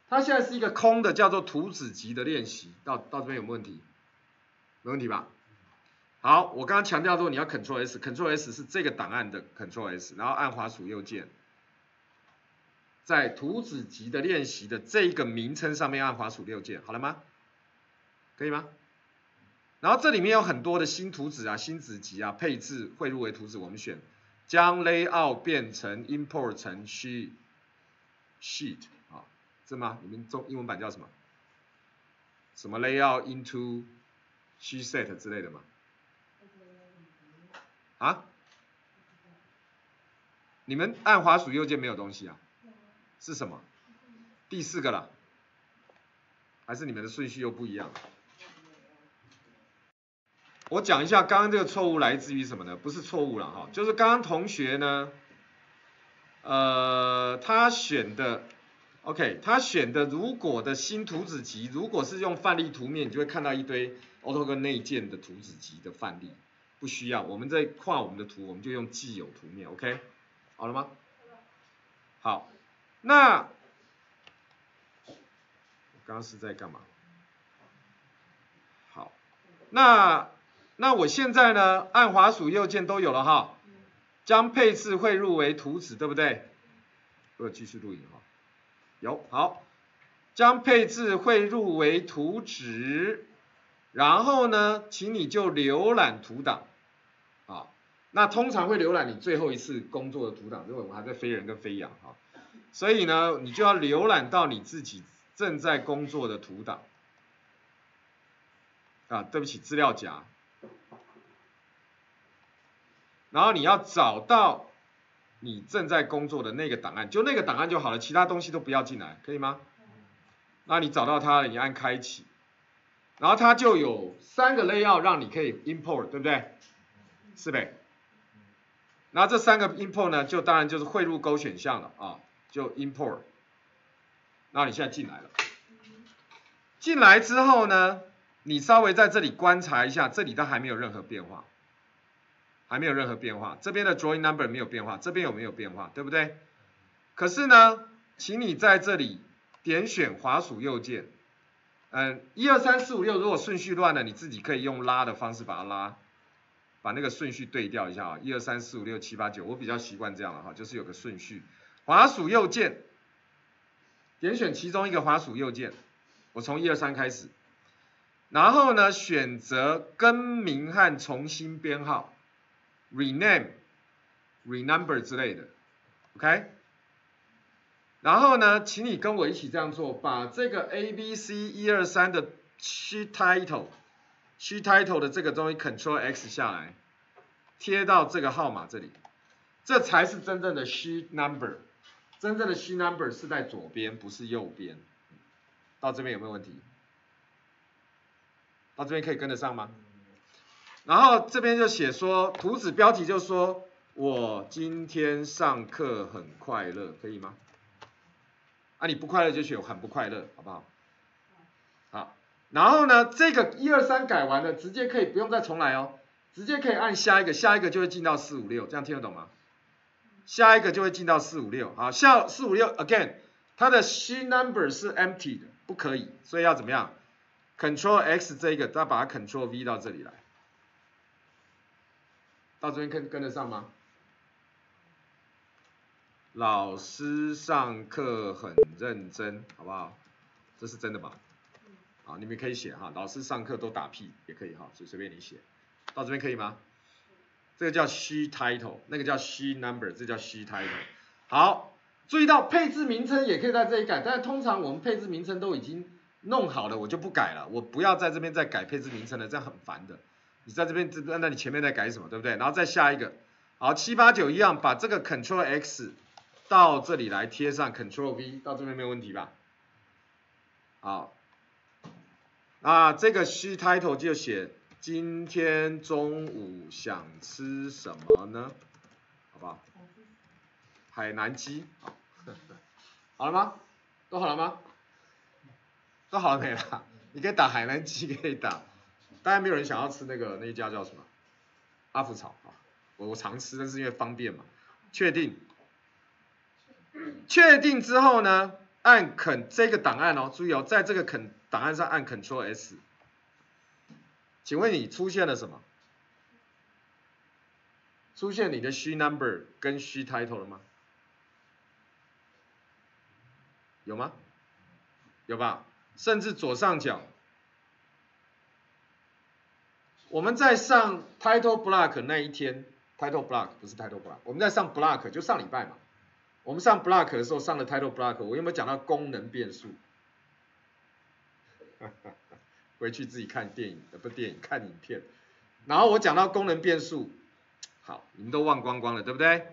它现在是一个空的，叫做图纸集的练习。到到这边有没有问题？没问题吧？好，我刚刚强调说你要 Ctrl S，Ctrl S 是这个档案的 Ctrl S，然后按滑鼠右键，在图纸集的练习的这个名称上面按滑鼠右键，好了吗？可以吗？然后这里面有很多的新图纸啊、新纸集啊、配置汇入为图纸，我们选将 Layout 变成 Import 成 she。sheet 啊，是吗？你们中英文版叫什么？什么 layout into sheet set 之类的吗？啊？你们按滑鼠右键没有东西啊？是什么？第四个了？还是你们的顺序又不一样？我讲一下刚刚这个错误来自于什么呢？不是错误了哈，就是刚刚同学呢。呃，他选的，OK，他选的如果的新图纸集，如果是用范例图面，你就会看到一堆 Auto 跟内建的图纸集的范例，不需要，我们在画我们的图，我们就用既有图面，OK，好了吗？好，那我刚刚是在干嘛？好，那那我现在呢，按滑鼠右键都有了哈。将配置汇入为图纸，对不对？我继续录影哈。有好，将配置汇入为图纸，然后呢，请你就浏览图档啊。那通常会浏览你最后一次工作的图档，因为我们还在飞人跟飞扬哈。所以呢，你就要浏览到你自己正在工作的图档啊。对不起，资料夹。然后你要找到你正在工作的那个档案，就那个档案就好了，其他东西都不要进来，可以吗？那你找到它了，你按开启，然后它就有三个 layout 让你可以 import，对不对？是呗？那这三个 import 呢，就当然就是汇入勾选项了啊，就 import。然后你现在进来了，进来之后呢，你稍微在这里观察一下，这里都还没有任何变化。还没有任何变化，这边的 drawing number 没有变化，这边有没有变化，对不对？可是呢，请你在这里点选滑鼠右键，嗯，一二三四五六，如果顺序乱了，你自己可以用拉的方式把它拉，把那个顺序对调一下啊，一二三四五六七八九，我比较习惯这样的哈，就是有个顺序，滑鼠右键，点选其中一个滑鼠右键，我从一二三开始，然后呢，选择更名和重新编号。rename、renumber 之类的，OK？然后呢，请你跟我一起这样做，把这个 A、B、C 一二三的 she title，she title 的这个东西 Ctrl X 下来，贴到这个号码这里，这才是真正的 she number。真正的 sheet number 是在左边，不是右边。到这边有没有问题？到这边可以跟得上吗？然后这边就写说，图纸标题就说，我今天上课很快乐，可以吗？啊，你不快乐就写很不快乐，好不好？好，然后呢，这个一二三改完了，直接可以不用再重来哦，直接可以按下一个，下一个就会进到四五六，这样听得懂吗？下一个就会进到四五六，好，下四五六 again，它的 C number 是 empty 的，不可以，所以要怎么样？Control X 这一个，再把它 Control V 到这里来。到这边跟跟得上吗？老师上课很认真，好不好？这是真的吧？好，你们可以写哈，老师上课都打屁也可以哈，随随便你写。到这边可以吗？这个叫 she title，那个叫 she number，这叫 she title。好，注意到配置名称也可以在这里改，但是通常我们配置名称都已经弄好了，我就不改了，我不要在这边再改配置名称了，这样很烦的。你在这边，那那你前面在改什么，对不对？然后再下一个，好，七八九一样，把这个 Control X 到这里来贴上 Control V，到这边没有问题吧？好，啊，这个 She Title 就写今天中午想吃什么呢？好不好？海南鸡，好，好了吗？都好了吗？都好了没啦？你可以打海南鸡，可以打，当然没有人想要吃那个那一家叫什么？阿福草啊，我我常吃，但是因为方便嘛。确定，确定之后呢，按肯这个档案哦，注意哦，在这个肯档案上按 Ctrl S。请问你出现了什么？出现你的虚 number 跟虚 title 了吗？有吗？有吧？甚至左上角，我们在上 title block 那一天，title block 不是 title block，我们在上 block 就上礼拜嘛。我们上 block 的时候上了 title block，我有没有讲到功能变数？回去自己看电影，不电影看影片。然后我讲到功能变数，好，你们都忘光光了，对不对？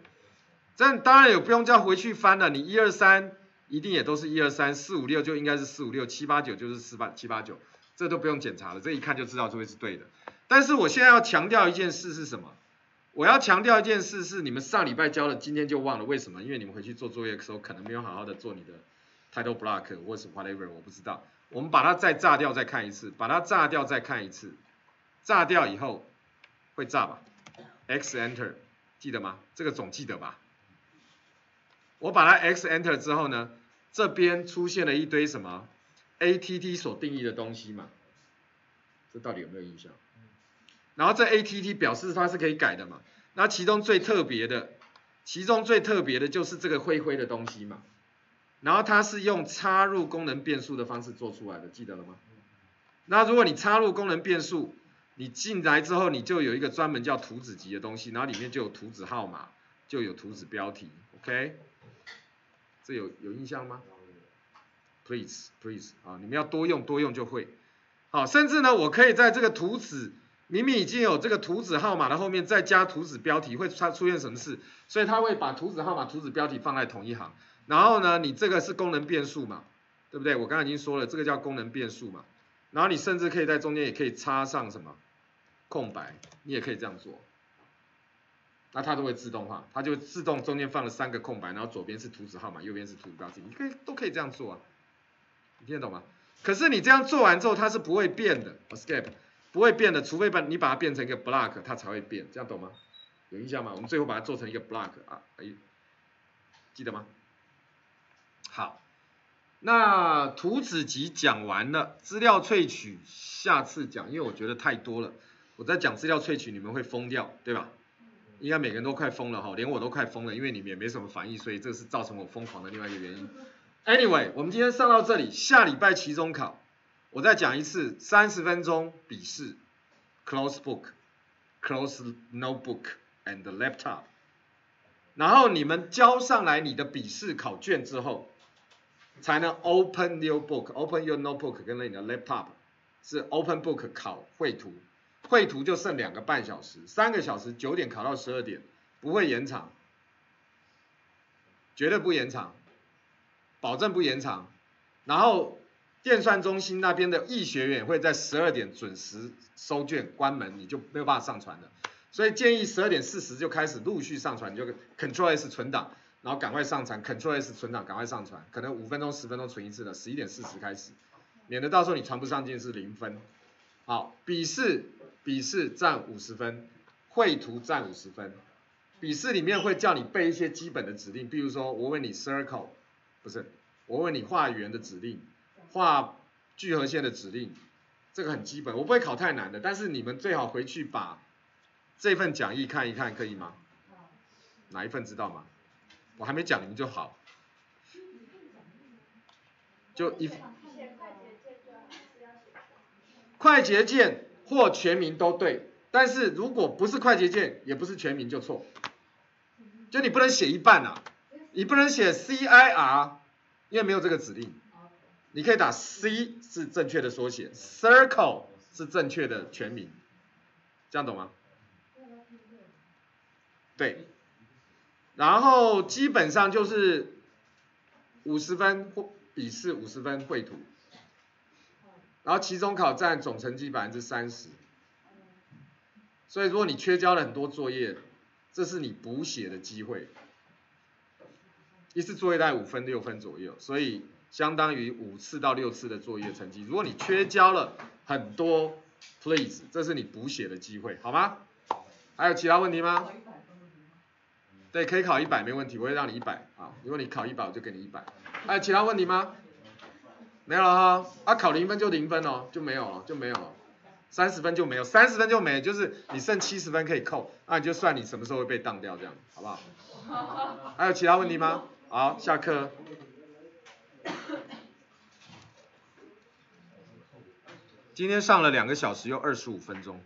这当然也不用叫回去翻了，你一二三一定也都是一二三，四五六就应该是四五六，七八九就是四八七八九，这都不用检查了，这一看就知道这会是对的。但是我现在要强调一件事是什么？我要强调一件事是，你们上礼拜教了，今天就忘了，为什么？因为你们回去做作业的时候，可能没有好好的做你的 title block 或是 whatever，我不知道。我们把它再炸掉，再看一次，把它炸掉，再看一次，炸掉以后会炸吧？X Enter，记得吗？这个总记得吧？我把它 X Enter 之后呢，这边出现了一堆什么 ATT 所定义的东西嘛？这到底有没有印象？然后这 ATT 表示它是可以改的嘛？那其中最特别的，其中最特别的就是这个灰灰的东西嘛？然后它是用插入功能变数的方式做出来的，记得了吗？那如果你插入功能变数，你进来之后你就有一个专门叫图纸集的东西，然后里面就有图纸号码，就有图纸标题，OK？这有有印象吗？Please, please 啊，你们要多用多用就会。好，甚至呢，我可以在这个图纸明明已经有这个图纸号码的后面再加图纸标题，会它出现什么事？所以它会把图纸号码、图纸标题放在同一行。然后呢，你这个是功能变数嘛，对不对？我刚才已经说了，这个叫功能变数嘛。然后你甚至可以在中间也可以插上什么空白，你也可以这样做。那它都会自动化，它就自动中间放了三个空白，然后左边是图纸号码，右边是图纸标题，你可以都可以这样做啊。你听得懂吗？可是你这样做完之后，它是不会变的，escape 不会变的，除非把你把它变成一个 block，它才会变，这样懂吗？有印象吗？我们最后把它做成一个 block 啊，哎，记得吗？好，那图纸集讲完了，资料萃取下次讲，因为我觉得太多了，我在讲资料萃取你们会疯掉，对吧？应该每个人都快疯了哈，连我都快疯了，因为你们也没什么反应，所以这是造成我疯狂的另外一个原因。Anyway，我们今天上到这里，下礼拜期中考，我再讲一次，三十分钟笔试，close book，close notebook and laptop，然后你们交上来你的笔试考卷之后。才能 open your book，open your notebook 跟你的 laptop 是 open book 考绘图，绘图就剩两个半小时，三个小时九点考到十二点，不会延长，绝对不延长，保证不延长。然后电算中心那边的易学员会在十二点准时收卷关门，你就没有办法上传了。所以建议十二点四十就开始陆续上传，就 Control S 存档。然后赶快上传，Ctrl S 存档，赶快上传，可能五分钟、十分钟存一次的，十一点四十开始，免得到时候你传不上进是零分。好，笔试，笔试占五十分，绘图占五十分。笔试里面会叫你背一些基本的指令，比如说我问你 circle，不是，我问你画圆的指令，画聚合线的指令，这个很基本，我不会考太难的，但是你们最好回去把这份讲义看一看，可以吗？哪一份知道吗？我还没讲，你们就好，就一快捷键或全名都对，但是如果不是快捷键，也不是全名就错，就你不能写一半啊，你不能写 C I R，因为没有这个指令，你可以打 C 是正确的缩写，Circle 是正确的全名，这样懂吗？对。然后基本上就是五十分或笔试五十分绘图，然后期中考占总成绩百分之三十。所以如果你缺交了很多作业，这是你补写的机会。一次作业大概五分六分左右，所以相当于五次到六次的作业成绩。如果你缺交了很多，please，这是你补写的机会，好吗？还有其他问题吗？对，可以考一百没问题，我会让你一百啊。如果你考一百，我就给你一百。还有其他问题吗？没有了哈，啊，考零分就零分哦，就没有了，就没有了。三十分就没有，三十分就没，就是你剩七十分可以扣，那你就算你什么时候会被当掉，这样好不好？还有其他问题吗？好，下课。今天上了两个小时又二十五分钟。